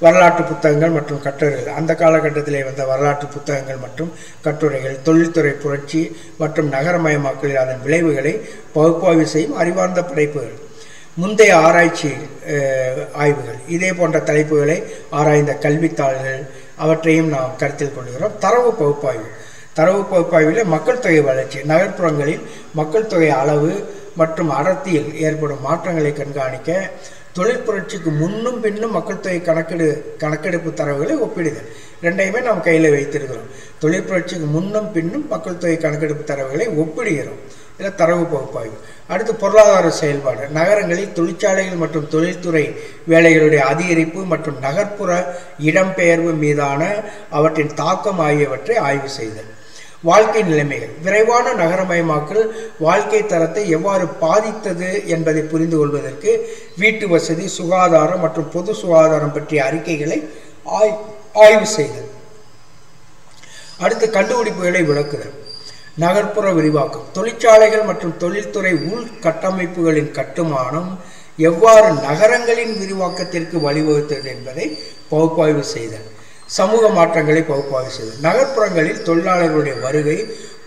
வரலாற்று புத்தகங்கள் மற்றும் கட்டுரைகள். அந்த காலகட்டத்திலே வந்த வரலாற்று புத்தகங்கள் மற்றும் கட்டுரைகள் தொழில்துறை புரட்சி மற்றும் நகரமயமாக்கலில் அதன் விளைவுகளை பகுப்பாய்வு செய்யும் அறிவார்ந்த படைப்புகள். முந்தைய ஆராய்ச்சி ஆய்வுகள். இதே போன்ற தலைப்புகளை ஆராய்ந்த கல்வித்தாள்கள் அவற்றையும் நாம் கருத்தில் கொள்கிறோம். தரவு பகுப்பாய்வு. தரவு பகுப்பாய்வில் மக்கள் தொகை வளர்ச்சி. நகர்ப்புறங்களில் மக்கள் தொகை அளவு மற்றும் அடர்த்தியில் ஏற்படும் மாற்றங்களை கண்காணிக்க தொழில் புரட்சிக்கு முன்னும் பின்னும் மக்கள் தொகை கணக்கெடு கணக்கெடுப்பு தரவுகளை ஒப்பிடுதல். ரெண்டையுமே நாம் கையில் வைத்திருக்கிறோம். தொழில் புரட்சிக்கு முன்னும் பின்னும் மக்கள் தொகை கணக்கெடுப்பு தரவுகளை ஒப்பிடுகிறோம். இதில் தரவு பகுப்பாய்வு. அடுத்து பொருளாதார செயல்பாடு. நகரங்களில் தொழிற்சாலைகள் மற்றும் தொழில்துறை வேலைகளுடைய அதிகரிப்பு மற்றும் நகர்ப்புற இடம்பெயர்வு மீதான அவற்றின் தாக்கம் ஆகியவற்றை ஆய்வு செய்தல். வாழ்க்கை நிலைமைகள். விரைவான நகரமயமாக்கல் வாழ்க்கை தரத்தை எவ்வாறு பாதித்தது என்பதை புரிந்து கொள்வதற்கு வீட்டு வசதி சுகாதாரம் மற்றும் பொது சுகாதாரம் பற்றிய அறிக்கைகளை ஆய் ஆய்வு செய்தல். அடுத்து கண்டுபிடிப்புகளை விளக்குதல். நகர்ப்புற விரிவாக்கம். தொழிற்சாலைகள் மற்றும் தொழில்துறை உள்கட்டமைப்புகளின் கட்டுமானம் எவ்வாறு நகரங்களின் விரிவாக்கத்திற்கு வழிவகுத்தது என்பதை பகுப்பாய்வு செய்தல். சமூக மாற்றங்களை பகுப்பாய்வு செய்தது நகர்ப்புறங்களில் தொழிலாளர்களுடைய வருகை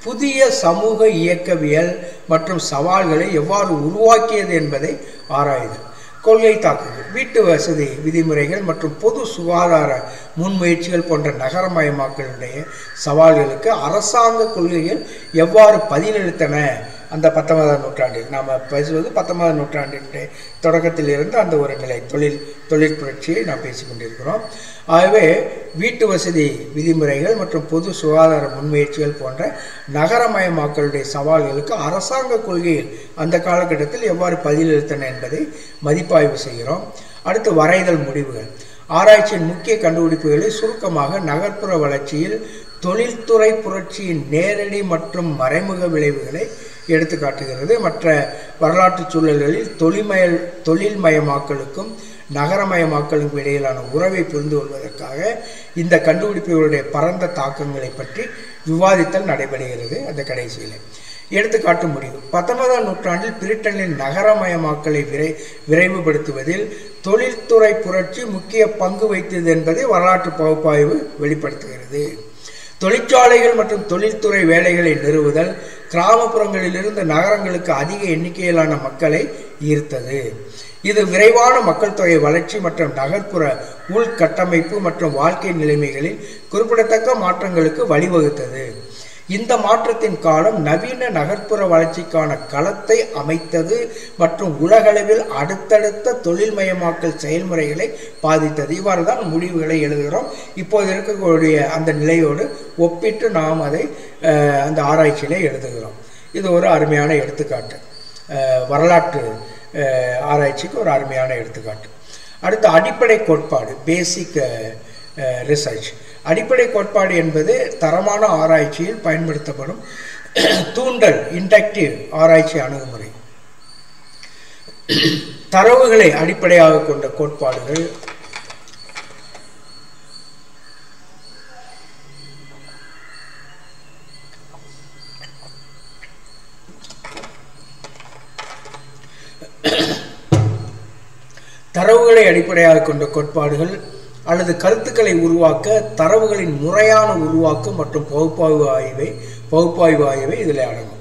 புதிய சமூக இயக்கவியல் மற்றும் சவால்களை எவ்வாறு உருவாக்கியது என்பதை ஆராய்தல். கொள்கை தாக்குதல் வீட்டு வசதி விதிமுறைகள் மற்றும் பொது சுகாதார முன்முயற்சிகள் போன்ற நகரமயமாக்கலுடைய சவால்களுக்கு அரசாங்க கொள்கைகள் எவ்வாறு பதிலளித்தன அந்த பத்தொன்பதாம் நூற்றாண்டில். நாம் பேசுவது பத்தொன்பதாம் நூற்றாண்டினுடைய தொடக்கத்தில் இருந்து அந்த ஒரு நிலை தொழில் தொழிற்புரட்சியை நாம் பேசிக்கொண்டிருக்கிறோம் ஆகவே வீட்டு வசதி விதிமுறைகள் மற்றும் பொது சுகாதார முன்முயற்சிகள் போன்ற நகரமயமாக்கலுடைய சவால்களுக்கு அரசாங்க கொள்கையில் அந்த காலகட்டத்தில் எவ்வாறு பதிலளித்தன என்பதை மதிப்பாய்வு செய்கிறோம். அடுத்து வரைதல் முடிவுகள். ஆராய்ச்சியின் முக்கிய கண்டுபிடிப்புகளை சுருக்கமாக நகர்ப்புற வளர்ச்சியில் தொழில்துறை புரட்சியின் நேரடி மற்றும் மறைமுக விளைவுகளை எடுத்து காட்டுகிறது மற்ற வரலாற்று சூழல்களில் தொழில்மய தொழில்மயமாக்கலுக்கும் நகரமயமாக்கலுக்கும் இடையிலான உறவை புரிந்து கொள்வதற்காக இந்த கண்டுபிடிப்புகளுடைய பரந்த தாக்கங்களை பற்றி விவாதித்தல் நடைபெறுகிறது அந்த கடைசியில். எடுத்துக்காட்டு முடியும் பத்தொன்பதாம் நூற்றாண்டில் பிரிட்டனின் நகரமயமாக்கலை விரை விரைவுபடுத்துவதில் தொழில்துறை புரட்சி முக்கிய பங்கு வைத்தது என்பதை வரலாற்று பகுப்பாய்வு வெளிப்படுத்துகிறது. தொழிற்சாலைகள் மற்றும் தொழில்துறை வேலைகளை நிறுவுதல் கிராமப்புறங்களிலிருந்து நகரங்களுக்கு அதிக எண்ணிக்கையிலான மக்களை ஈர்த்தது. இது விரைவான மக்கள் தொகை வளர்ச்சி மற்றும் நகர்ப்புற உள்கட்டமைப்பு மற்றும் வாழ்க்கை நிலைமைகளில் குறிப்பிடத்தக்க மாற்றங்களுக்கு வழிவகுத்தது. இந்த மாற்றத்தின் காலம் நவீன நகர்ப்புற வளர்ச்சிக்கான களத்தை அமைத்தது மற்றும் உலகளவில் அடுத்தடுத்த தொழில்மயமாக்கல் செயல்முறைகளை பாதித்தது. இவ்வாறு தான் முடிவுகளை எழுதுகிறோம். இப்போது இருக்கக்கூடிய அந்த நிலையோடு ஒப்பிட்டு நாம் அதை அந்த ஆராய்ச்சியிலே எழுதுகிறோம். இது ஒரு அருமையான எடுத்துக்காட்டு. வரலாற்று ஆராய்ச்சிக்கு ஒரு அருமையான எடுத்துக்காட்டு. அடுத்து அடிப்படை கோட்பாடு பேசிக் ரிசர்ச் அடிப்படை கோட்பாடு என்பது தரமான ஆராய்ச்சியில் பயன்படுத்தப்படும் தூண்டல் இன்டக்டிவ் ஆராய்ச்சி அணுகுமுறை. தரவுகளை அடிப்படையாக கொண்ட கோட்பாடுகள். தரவுகளை அடிப்படையாக கொண்ட கோட்பாடுகள். அல்லது கருத்துக்களை உருவாக்க தரவுகளின் முறையான உருவாக்கம் மற்றும் பகுப்பாய்வு ஆய்வை பகுப்பாய்வு ஆய்வை இதில் அடங்கும்.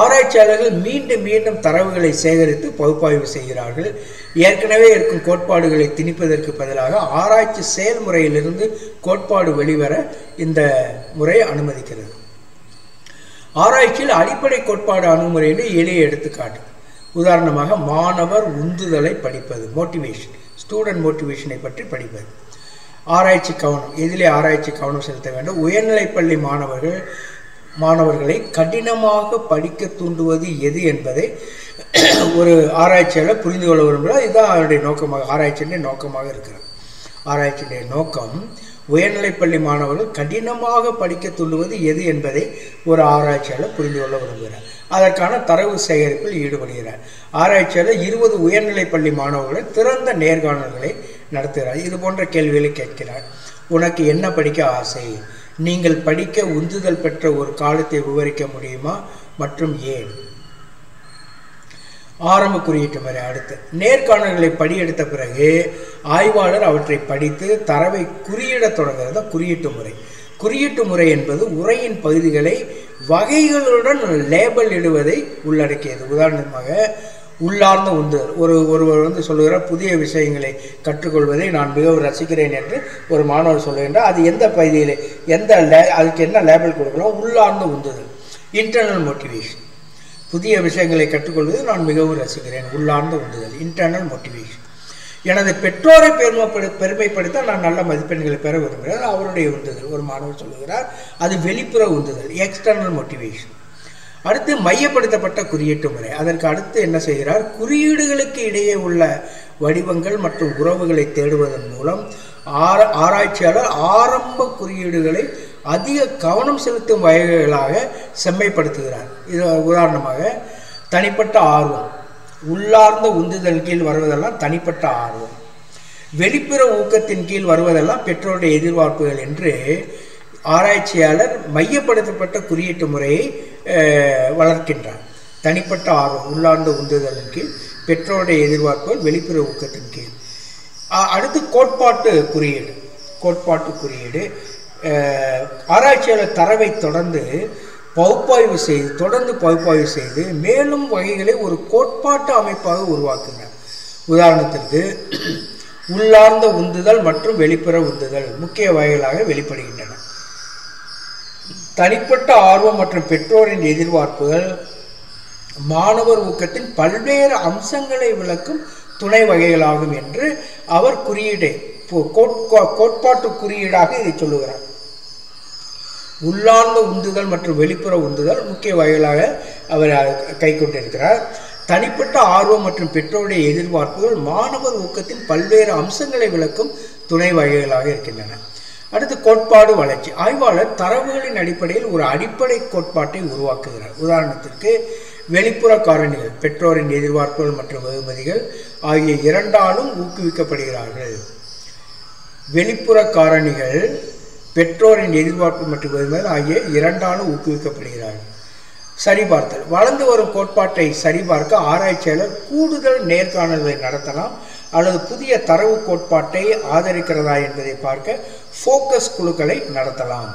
ஆராய்ச்சியாளர்கள் மீண்டும் மீண்டும் தரவுகளை சேகரித்து பகுப்பாய்வு செய்கிறார்கள். ஏற்கனவே இருக்கும் கோட்பாடுகளை திணிப்பதற்கு பதிலாக ஆராய்ச்சி செயல்முறையிலிருந்து கோட்பாடு வெளிவர இந்த முறை அனுமதிக்கிறது. ஆராய்ச்சியில் அடிப்படை கோட்பாடு அணுகுமுறையில் எளிய எடுத்துக்காட்டு. உதாரணமாக மாணவர் உந்துதலை படிப்பது மோட்டிவேஷன் ஸ்டூடெண்ட் மோட்டிவேஷனை பற்றி படிப்பது. ஆராய்ச்சி கவனம் எதிலே ஆராய்ச்சி கவனம் செலுத்த வேண்டும். உயர்நிலைப்பள்ளி மாணவர்கள் மாணவர்களை கடினமாக படிக்க தூண்டுவது எது என்பதை ஒரு ஆராய்ச்சியாளர் புரிந்து கொள்ள விரும்புகிறார். இதுதான் அவருடைய நோக்கமாக ஆராய்ச்சியுடைய நோக்கமாக இருக்கிறது. ஆராய்ச்சியுடைய நோக்கம் உயர்நிலைப்பள்ளி மாணவர்கள் கடினமாக படிக்க துள்ளுவது எது என்பதை ஒரு ஆராய்ச்சியாளர் புரிந்து கொள்ள விரும்புகிறார். அதற்கான தரவு சேகரிப்பில் ஈடுபடுகிறார். ஆராய்ச்சியாளர் இருபது உயர்நிலைப்பள்ளி மாணவர்களை திறந்த நேர்காணல்களை நடத்துகிறார். இது போன்ற கேள்விகளை கேட்கிறார். உனக்கு என்ன படிக்க ஆசை? நீங்கள் படிக்க உந்துதல் பெற்ற ஒரு காலத்தை விவரிக்க முடியுமா? மற்றும் ஏன்? ஆரம்ப குறியீட்டு முறை அடுத்து. நேர்காணல்களை படியெடுத்த பிறகு ஆய்வாளர் அவற்றை படித்து தரவை குறியிடத் தொடங்குறது குறியீட்டு முறை. குறியீட்டு முறை என்பது உரையின் பகுதிகளை வகைகளுடன் லேபல் இடுவதை உள்ளடக்கியது. உதாரணமாக உள்ளார்ந்த உந்துதல் ஒரு ஒருவர் வந்து சொல்லுகிறார் புதிய விஷயங்களை கற்றுக்கொள்வதை நான் மிகவும் ரசிக்கிறேன் என்று ஒரு மாணவர் சொல்லுகின்றார். அது எந்த பகுதியில் எந்த லே அதுக்கு என்ன லேபிள் கொடுக்கலாம் உள்ளார்ந்த உந்துதல். இன்டர்னல் மோட்டிவேஷன் புதிய விஷயங்களை கற்றுக்கொள்வது நான் மிகவும் ரசிக்கிறேன். உள்ளார்ந்த உந்துதல் இன்டர்னல் மோட்டிவேஷன் எனது பெற்றோரை பெருமைப்படு பெருமைப்படுத்த நான் நல்ல மதிப்பெண்களை பெற விரும்புகிறேன். அவருடைய உந்துதல் ஒரு மாணவர் சொல்லுகிறார் அது வெளிப்புற உந்துதல் எக்ஸ்டர்னல் மோட்டிவேஷன் அடுத்து மையப்படுத்தப்பட்ட குறியீட்டு முறை. அதற்கு அடுத்து என்ன செய்கிறார்? குறியீடுகளுக்கு இடையே உள்ள வடிவங்கள் மற்றும் உறவுகளை தேடுவதன் மூலம் ஆர ஆராய்ச்சியாளர் ஆரம்ப குறியீடுகளை அதிக கவனம் செலுத்தும் வகைகளாக செம்மைப்படுத்துகிறார். இது உதாரணமாக தனிப்பட்ட ஆர்வம். உள்ளார்ந்த உந்துதல் கீழ் வருவதெல்லாம் தனிப்பட்ட ஆர்வம். வெளிப்புற ஊக்கத்தின் கீழ் வருவதெல்லாம் பெற்றோருடைய எதிர்பார்ப்புகள் என்று ஆராய்ச்சியாளர் மையப்படுத்தப்பட்ட குறியீட்டு முறையை வளர்க்கின்றார். தனிப்பட்ட ஆர்வம் உள்ளார்ந்த உந்துதலின் கீழ் பெற்றோருடைய எதிர்பார்ப்புகள் வெளிப்புற ஊக்கத்தின் கீழ். அடுத்து கோட்பாட்டு குறியீடு. கோட்பாட்டு குறியீடு. ஆராய்ச்சியாளர் தரவை தொடர்ந்து பகுப்பாய்வு செய்து தொடர்ந்து பகுப்பாய்வு செய்து மேலும் வகைகளை ஒரு கோட்பாட்டு அமைப்பாக உருவாக்குங்க உதாரணத்திற்கு உள்ளார்ந்த உந்துதல் மற்றும் வெளிப்புற உந்துதல் முக்கிய வகைகளாக வெளிப்படுகின்றன. தனிப்பட்ட ஆர்வம் மற்றும் பெற்றோரின் எதிர்பார்ப்புகள் மாணவர் ஊக்கத்தின் பல்வேறு அம்சங்களை விளக்கும் துணை வகைகளாகும் என்று அவர் குறியீடை கோட்பாட்டு குறியீடாக இதை சொல்லுகிறார். உள்ளார்ந்த உந்துதல் மற்றும் வெளிப்புற உந்துதல் முக்கிய வகைகளாக அவர் கை கொண்டிருக்கிறார் தனிப்பட்ட ஆர்வம் மற்றும் பெற்றோருடைய எதிர்பார்ப்புகள் மாணவர் ஊக்கத்தின் பல்வேறு அம்சங்களை விளக்கும் துணை வகைகளாக இருக்கின்றன. அடுத்து கோட்பாடு வளர்ச்சி. ஆய்வாளர் தரவுகளின் அடிப்படையில் ஒரு அடிப்படை கோட்பாட்டை உருவாக்குகிறார். உதாரணத்திற்கு வெளிப்புற காரணிகள் பெற்றோரின் எதிர்பார்ப்புகள் மற்றும் வெகுமதிகள் ஆகிய இரண்டாலும் ஊக்குவிக்கப்படுகிறார்கள். வெளிப்புற காரணிகள் பெற்றோரின் எதிர்பார்ப்பு மற்றும் வெகுமதிகள் ஆகிய இரண்டாலும் ஊக்குவிக்கப்படுகிறார்கள் சரிபார்த்தல். வளர்ந்து வரும் கோட்பாட்டை சரிபார்க்க ஆராய்ச்சியாளர் கூடுதல் நேர்காணல்களை நடத்தலாம் அல்லது புதிய தரவு கோட்பாட்டை ஆதரிக்கிறதா என்பதை பார்க்க ஃபோக்கஸ் குழுக்களை நடத்தலாம்.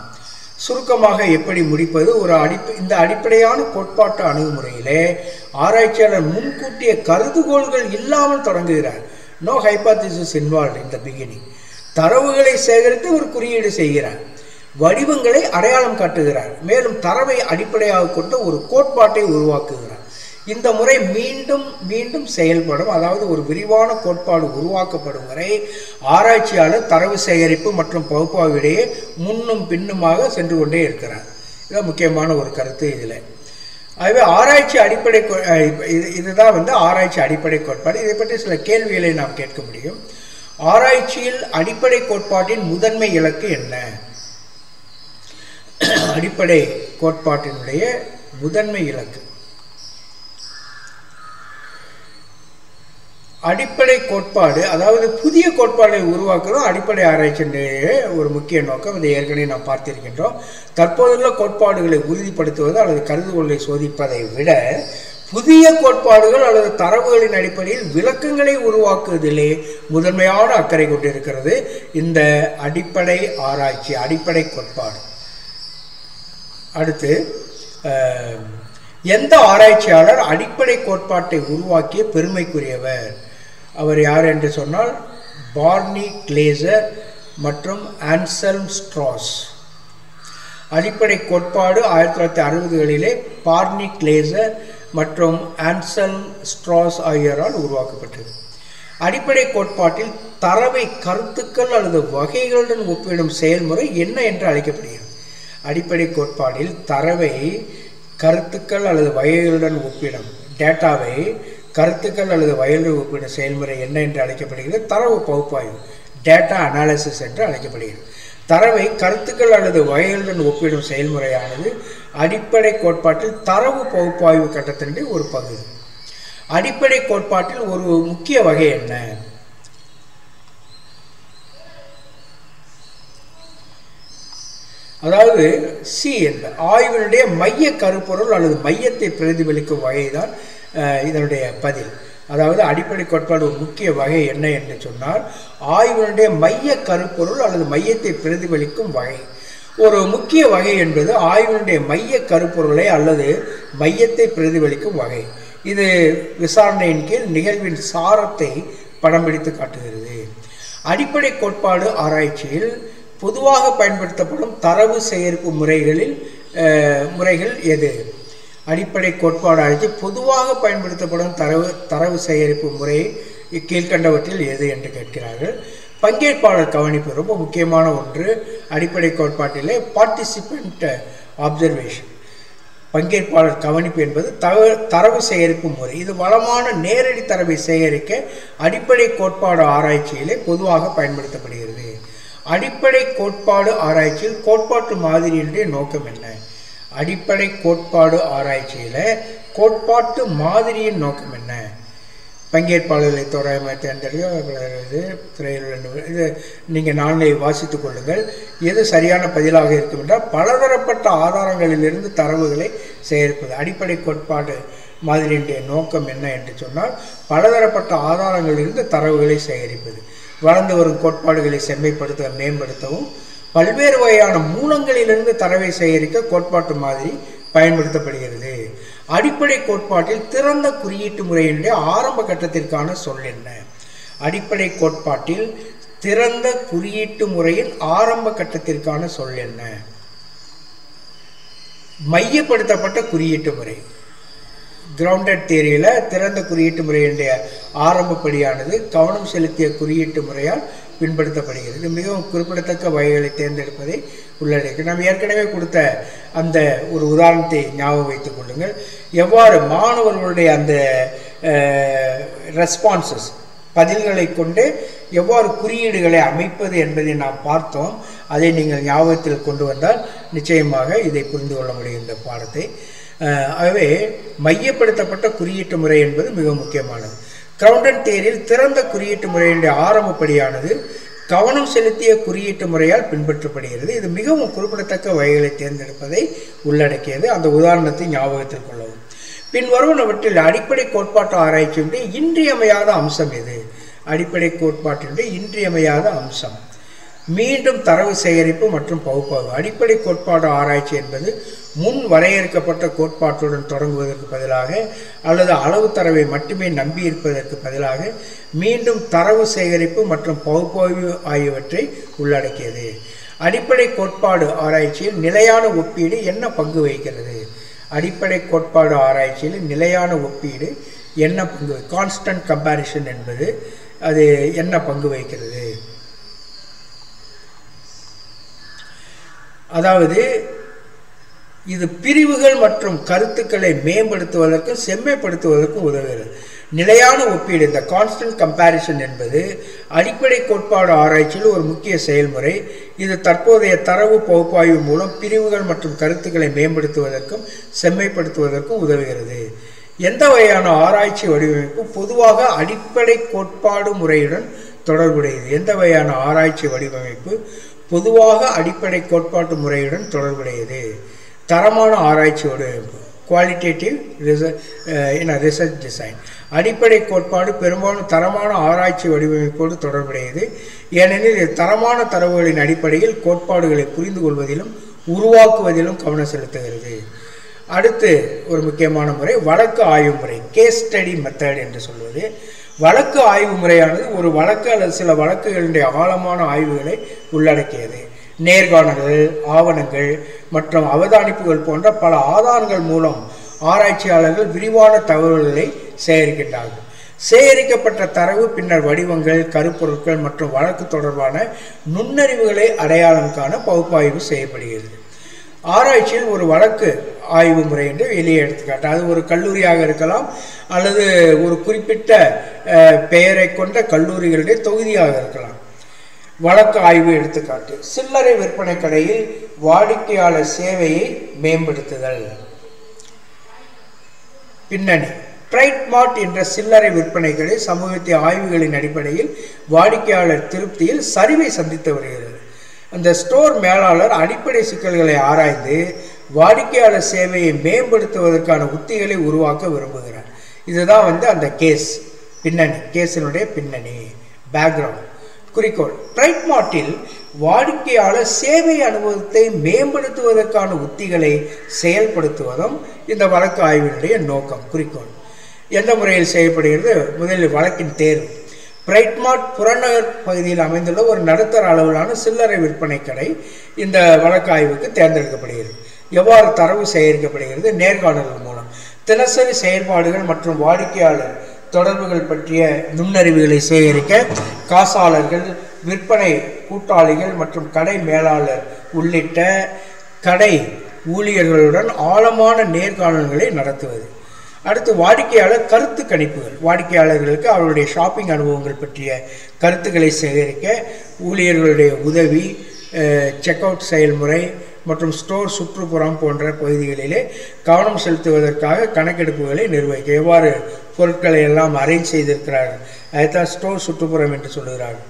சுருக்கமாக எப்படி முடிப்பது? ஒரு அடிப்ப இந்த அடிப்படையான கோட்பாட்டு அணுகுமுறையிலே ஆராய்ச்சியாளர் முன்கூட்டிய கருதுகோள்கள் இல்லாமல் தொடங்குகிறார். No hypothesis involve in the beginning தரவுகளை சேகரித்து ஒரு குறியீடு செய்கிறார். வடிவங்களை அடையாளம் காட்டுகிறார். மேலும் தரவை அடிப்படையாக கொண்டு ஒரு கோட்பாட்டை உருவாக்குகிறார். இந்த முறை மீண்டும் மீண்டும் செயல்படும் அதாவது ஒரு விரிவான கோட்பாடு உருவாக்கப்படும் வரை ஆராய்ச்சியாளர் தரவு சேகரிப்பு மற்றும் பகுப்பாய்விடையே முன்னும் பின்னுமாக சென்று கொண்டே இருக்கிறார். இதுதான் முக்கியமான ஒரு கருத்து இதில். ஆகவே ஆராய்ச்சி அடிப்படை இது இதுதான் வந்து ஆராய்ச்சி அடிப்படை கோட்பாடு. இதை பற்றி சில கேள்விகளை நாம் கேட்க முடியும். ஆராய்ச்சியில் அடிப்படை கோட்பாட்டின் முதன்மை இலக்கு என்ன? அடிப்படை கோட்பாட்டினுடைய முதன்மை இலக்கு. அடிப்படை கோட்பாடு அதாவது புதிய கோட்பாடை உருவாக்குறதும் அடிப்படை ஆராய்ச்சியினுடைய ஒரு முக்கிய நோக்கம். இதை ஏற்கனவே நாம் பார்த்திருக்கின்றோம். தற்போதுள்ள கோட்பாடுகளை உறுதிப்படுத்துவது அல்லது கருதுகோளை சோதிப்பதை விட புதிய கோட்பாடுகள் அல்லது தரவுகளின் அடிப்படையில் விளக்கங்களை உருவாக்குவதிலே முதன்மையான அக்கறை கொண்டிருக்கிறது. இந்த அடிப்படை ஆராய்ச்சி அடிப்படை கோட்பாடு. அடுத்து எந்த ஆராய்ச்சியாளர் அடிப்படை கோட்பாட்டை உருவாக்கிய பெருமைக்குரியவர்? அவர் யார் என்று சொன்னால் பார்னி கிளேசர் மற்றும் ஆன்சல்ம் ஸ்ட்ராஸ். அடிப்படை கோட்பாடு ஆயிரத்தி தொள்ளாயிரத்தி அறுபதுகளிலே பார்னி கிளேசர் மற்றும் ஆன்சன் ஸ்ட்ராஸ் ஆகியோரால் உருவாக்கப்பட்டது. அடிப்படை கோட்பாட்டில் தரவை கருத்துக்கள் அல்லது வகைகளுடன் ஒப்பிடும் செயல்முறை என்ன என்று அழைக்கப்படுகிறது. அடிப்படை கோட்பாட்டில் தரவை கருத்துக்கள் அல்லது வகைகளுடன் ஒப்பிடும் டேட்டாவை கருத்துக்கள் அல்லது வகைகளுடன் ஒப்பிடும் செயல்முறை என்ன என்று அழைக்கப்படுகிறது. தரவு பகுப்பாய்வு டேட்டா அனாலிசிஸ் என்று அழைக்கப்படுகிறது. தரவை கருத்துக்கள் அல்லது வகைகளுடன் ஒப்பிடும் செயல்முறையானது அடிப்படை கோட்பாட்டில் தரவு பகுப்பாய்வு கட்டத்தினுடைய ஒரு பகுதி அடிப்படை கோட்பாட்டில் ஒரு முக்கிய வகை என்ன? அதாவது சி என்ற ஆய்வினுடைய மைய கருப்பொருள் அல்லது மையத்தை பிரதிபலிக்கும் வகைதான் இதனுடைய பதில். அதாவது அடிப்படை கோட்பாடு ஒரு முக்கிய வகை என்ன என்று சொன்னால் ஆய்வினுடைய மைய கருப்பொருள் அல்லது மையத்தை பிரதிபலிக்கும் வகை. ஒரு முக்கிய வகை என்பது ஆய்வினுடைய மைய கருப்பொருளை அல்லது மையத்தை பிரதிபலிக்கும் வகை. இது விசாரணையின் கீழ் நிகழ்வின் சாரத்தை படம் பிடித்து காட்டுகிறது. அடிப்படை கோட்பாடு ஆராய்ச்சியில் பொதுவாக பயன்படுத்தப்படும் தரவு சேகரிப்பு முறைகளில் முறைகள் எது? அடிப்படை கோட்பாடு ஆராய்ச்சி பொதுவாக பயன்படுத்தப்படும் தரவு தரவு சேகரிப்பு முறை கீழ்கண்டவற்றில் எது என்று கேட்கிறார்கள். பங்கேற்பாளர் கவனிப்பு ரொம்ப முக்கியமான ஒன்று. அடிப்படை கோட்பாட்டிலே பார்ட்டிசிபெண்ட் ஆப்சர்வேஷன் பங்கேற்பாளர் கவனிப்பு என்பது தக தரவு சேகரிப்பு முறை. இது வளமான நேரடி தரவை சேகரிக்க அடிப்படை கோட்பாடு ஆராய்ச்சியிலே பொதுவாக பயன்படுத்தப்படுகிறது. அடிப்படை கோட்பாடு ஆராய்ச்சியில் கோட்பாட்டு மாதிரியினுடைய நோக்கம் என்ன? அடிப்படை கோட்பாடு ஆராய்ச்சியில் கோட்பாட்டு மாதிரியின் நோக்கம் என்ன? பங்கேற்பாளர்களை தோராயமாக தேர்ந்தெடுக்க திரையில் இது நீங்கள் நாளை வாசித்துக் கொள்ளுங்கள். எது சரியான பதிலாக இருக்கும் என்றால் பலதரப்பட்ட ஆதாரங்களிலிருந்து தரவுகளை சேகரிப்பது. அடிப்படை கோட்பாடு மாதிரியுடைய நோக்கம் என்ன என்று சொன்னால் பலதரப்பட்ட ஆதாரங்களிலிருந்து தரவுகளை சேகரிப்பது. வளர்ந்து வரும் கோட்பாடுகளை செம்மைப்படுத்த மேம்படுத்தவும் பல்வேறு வகையான மூலங்களிலிருந்து தரவை சேகரிக்க கோட்பாட்டு மாதிரி பயன்படுத்தப்படுகிறது. அடிப்படை கோட்பாட்டில் திறந்த குறியீட்டு முறையினுடைய ஆரம்ப கட்டத்திற்கான சொல் என்ன? அடிப்படை கோட்பாட்டில் திறந்த குறியீட்டு முறையின் ஆரம்ப கட்டத்திற்கான சொல் என்ன? மையப்படுத்தப்பட்ட குறியீட்டு முறை. கிரவுண்டட் தியரியில் திறந்த குறியீட்டு முறையினுடைய ஆரம்பப்படியானது கவனம் செலுத்திய குறியீட்டு முறையால் பின்படுத்தப்படுகிறது. மிகவும் குறிப்பிடத்தக்க வகைகளை தேர்ந்தெடுப்பதை உள்ளடக்கி நாம் ஏற்கனவே கொடுத்த அந்த ஒரு உதாரணத்தை ஞாபகம் வைத்துக் கொள்ளுங்கள். எவ்வாறு மாணவர்களுடைய அந்த ரெஸ்பான்சஸ் பதில்களை கொண்டு எவ்வாறு குறியீடுகளை அமைப்பது என்பதை நாம் பார்த்தோம். அதை நீங்கள் ஞாபகத்தில் கொண்டு வந்தால் நிச்சயமாக இதை புரிந்து கொள்ள முடியும் இந்த பாடத்தை. ஆகவே மையப்படுத்தப்பட்ட குறியீட்டு முறை என்பது மிக முக்கியமானது. கிரவுண்டன் தேரில் திறந்த குறியீட்டு முறையினுடைய ஆரம்பப்படியானது கவனம் செலுத்திய குறியீட்டு முறையால் பின்பற்றப்படுகிறது. இது மிகவும் குறிப்பிடத்தக்க வகைகளை தேர்ந்தெடுப்பதை உள்ளடக்கியது. அந்த உதாரணத்தை ஞாபகத்தில் கொள்ளவும். பின்வருவனவற்றில் அடிப்படை கோட்பாட்டு ஆராய்ச்சியுடைய இன்றியமையாத அம்சம் எது? அடிப்படை கோட்பாட்டினுடைய இன்றியமையாத அம்சம். மீண்டும் தரவு சேகரிப்பு மற்றும் பகுப்பாய்வு. அடிப்படை கோட்பாடு ஆராய்ச்சி என்பது முன் வரையறுக்கப்பட்ட கோட்பாட்டுடன் தொடங்குவதற்கு பதிலாக அல்லது அளவு தரவை மட்டுமே நம்பியிருப்பதற்கு பதிலாக மீண்டும் தரவு சேகரிப்பு மற்றும் பகுப்பாய்வு ஆகியவற்றை உள்ளடக்கியது. அடிப்படை கோட்பாடு ஆராய்ச்சியில் நிலையான ஒப்பீடு என்ன பங்கு வகிக்கிறது? அடிப்படை கோட்பாடு ஆராய்ச்சியில் நிலையான ஒப்பீடு என்ன பங்கு? கான்ஸ்டன்ட் கம்பேரிஷன் என்பது அது என்ன பங்கு வகிக்கிறது? அதாவது இது பிரிவுகள் மற்றும் கருத்துக்களை மேம்படுத்துவதற்கும் செம்மைப்படுத்துவதற்கும் உதவுகிறது. நிலையான ஒப்பீடு இந்த கான்ஸ்டன்ட் கம்பேரிசன் என்பது அடிப்படை கோட்பாடு ஆராய்ச்சியில் ஒரு முக்கிய செயல்முறை. இது தற்போதைய தரவு பகுப்பாய்வு மூலம் பிரிவுகள் மற்றும் கருத்துக்களை மேம்படுத்துவதற்கும் செம்மைப்படுத்துவதற்கும் உதவுகிறது. எந்த வகையான ஆராய்ச்சி வடிவமைப்பு பொதுவாக அடிப்படை கோட்பாடு முறையுடன் தொடர்புடையது? எந்த வகையான ஆராய்ச்சி வடிவமைப்பு பொதுவாக அடிப்படை கோட்பாட்டு முறையுடன் தொடர்புடையது. தரமான ஆராய்ச்சியோடு குவாலிட்டேட்டிவ் ரிச என்ன ரிசர்ச் டிசைன் அடிப்படை கோட்பாடு பெரும்பாலும் தரமான ஆராய்ச்சி வடிவமைப்போடு தொடர்புடையது. ஏனெனில் இது தரமான தரவுகளின் அடிப்படையில் கோட்பாடுகளை புரிந்து கொள்வதிலும் உருவாக்குவதிலும் கவனம் செலுத்துகிறது. அடுத்து ஒரு முக்கியமான முறை வழக்கு ஆய்வு முறை கேஸ் ஸ்டடி மெத்தட் என்று சொல்வது. வழக்கு ஆய்வு முறையானது ஒரு வழக்கு அல்லது சில வழக்குகளுடைய ஆழமான ஆய்வுகளை உள்ளடக்கியது. நேர்காணல்கள் ஆவணங்கள் மற்றும் அவதானிப்புகள் போன்ற பல ஆதாரங்கள் மூலம் ஆராய்ச்சியாளர்கள் விரிவான தகவல்களை சேகரிக்கின்றார்கள். சேகரிக்கப்பட்ட தரவு பின்னர் வடிவங்கள் கருப்பொருட்கள் மற்றும் வழக்கு தொடர்பான நுண்ணறிவுகளை அடையாளம் காண பகுப்பாய்வு செய்யப்படுகிறது. ஆராய்ச்சியில் ஒரு வழக்கு ஆய்வு முறை என்று வெளியே எடுத்துக்காட்டு. அது ஒரு கல்லூரியாக இருக்கலாம் அல்லது ஒரு குறிப்பிட்ட பெயரை கொண்ட கல்லூரிகளுடைய தொகுதியாக இருக்கலாம். வழக்கு ஆய்வு எடுத்துக்காட்டு. சில்லறை விற்பனை கடையில் வாடிக்கையாளர் சேவையை மேம்படுத்துதல். பின்னணி. ட்ரைட்மார்ட் என்ற சில்லறை விற்பனைகளை சமூகத்திய ஆய்வுகளின் அடிப்படையில் வாடிக்கையாளர் திருப்தியில் சரிவை சந்தித்து வருகிறது. அந்த ஸ்டோர் மேலாளர் அடிப்படை சிக்கல்களை ஆராய்ந்து வாடிக்கையாளர் சேவையை மேம்படுத்துவதற்கான உத்திகளை உருவாக்க விரும்புகிறார். இதுதான் வந்து அந்த கேஸ் பின்னணி. கேஸினுடைய பின்னணி. பேக்ரவுண்ட் குறிக்கோள். ட்ரைட்மார்ட்டில் வாடிக்கையாளர் சேவை அனுபவத்தை மேம்படுத்துவதற்கான உத்திகளை செயல்படுத்துவதும் இந்த வழக்கு ஆய்வினுடைய நோக்கம். குறிக்கோள். எந்த முறையில் செய்யப்படுகிறது முதலில் வழக்கின் தேர்வு. பிரைட்மார்ட் புறநகர் பகுதியில் அமைந்துள்ள ஒரு நடுத்தர அளவிலான சில்லறை விற்பனை கடை இந்த வழக்காய்வுக்கு தேர்ந்தெடுக்கப்படுகிறது. எவ்வாறு தரவு சேகரிக்கப்படுகிறது? நேர்காணல்கள் மூலம். தினசரி செயல்பாடுகள் மற்றும் வாடிக்கையாளர் தொடர்புகள் பற்றிய நுண்ணறிவுகளை சேகரிக்க காசாளர்கள் விற்பனை கூட்டாளிகள் மற்றும் கடை மேலாளர் உள்ளிட்ட கடை ஊழியர்களுடன் ஆழமான நேர்காணல்களை நடத்துவது. அடுத்து வாடிக்கையாளர் கருத்து கணிப்புகள். வாடிக்கையாளர்களுக்கு அவருடைய ஷாப்பிங் அனுபவங்கள் பற்றிய கருத்துக்களை சேகரிக்க ஊழியர்களுடைய உதவி செக் அவுட் செயல்முறை மற்றும் ஸ்டோர் சுற்றுப்புறம் போன்ற பகுதிகளிலே கவனம் செலுத்துவதற்காக கணக்கெடுப்புகளை நிர்வகிக்க எவ்வாறு பொருட்களை எல்லாம் அரேஞ்ச் செய்திருக்கிறார்கள். அதைத்தான் ஸ்டோர் சுற்றுப்புறம் என்று சொல்லுகிறார்கள்.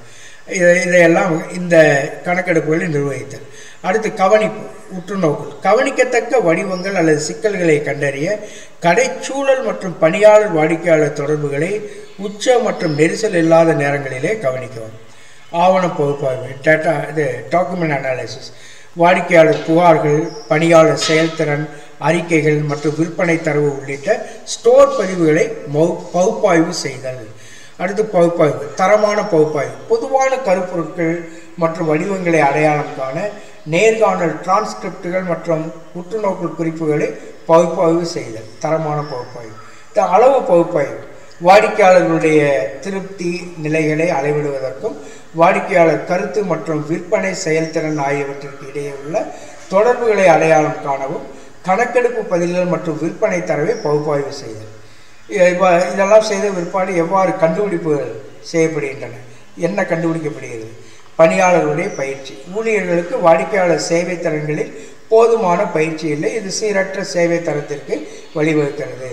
இதை இதையெல்லாம் இந்த கணக்கெடுப்புகளை நிர்வகித்தல் அடுத்து கவனிப்பு உற்றுநோக்கல் கவனிக்கத்தக்க வடிவங்கள் அல்லது சிக்கல்களை கண்டறிய கடைச்சூழல் மற்றும் பணியாளர் வாடிக்கையாளர் தொடர்புகளை உச்ச மற்றும் நெரிசல் இல்லாத நேரங்களிலே கவனிக்கவும். ஆவண பகுப்பாய்வு டேட்டா இது டாக்குமெண்ட் அனாலிசிஸ் வாடிக்கையாளர் புகார்கள் பணியாளர் செயல்திறன் அறிக்கைகள் மற்றும் விற்பனை தரவு உள்ளிட்ட ஸ்டோர் பதிவுகளை பகுப்பாய்வு செய்தல். அடுத்து பகுப்பாய்வு தரமான பகுப்பாய்வு. பொதுவான கருப்பொருட்கள் மற்றும் வடிவங்களை அடையாளம் காண நேர்காணல் டிரான்ஸ்கிரிப்டுகள் மற்றும் உற்றுநோக்கு குறிப்புகளை பகுப்பாய்வு செய்தல் தரமான பகுப்பாய்வு. இந்த அளவு பகுப்பாய்வு வாடிக்கையாளர்களுடைய திருப்தி நிலைகளை அளவிடுவதற்கும் வாடிக்கையாளர் கருத்து மற்றும் விற்பனை செயல்திறன் ஆகியவற்றிற்கு இடையே உள்ள தொடர்புகளை அடையாளம் காணவும் கணக்கெடுப்பு பதில்கள் மற்றும் விற்பனை தரவை பகுப்பாய்வு செய்தல். இப்போ இதெல்லாம் செய்த விற்பாடு எவ்வாறு கண்டுபிடிப்புகள் செய்யப்படுகின்றன? என்ன கண்டுபிடிக்கப்படுகிறது? பணியாளர்களுடைய பயிற்சி. ஊழியர்களுக்கு வாடிக்கையாளர் சேவை தரங்களில் போதுமான பயிற்சி இல்லை. இது சீரற்ற சேவை தரத்திற்கு வழிவகுக்கிறது.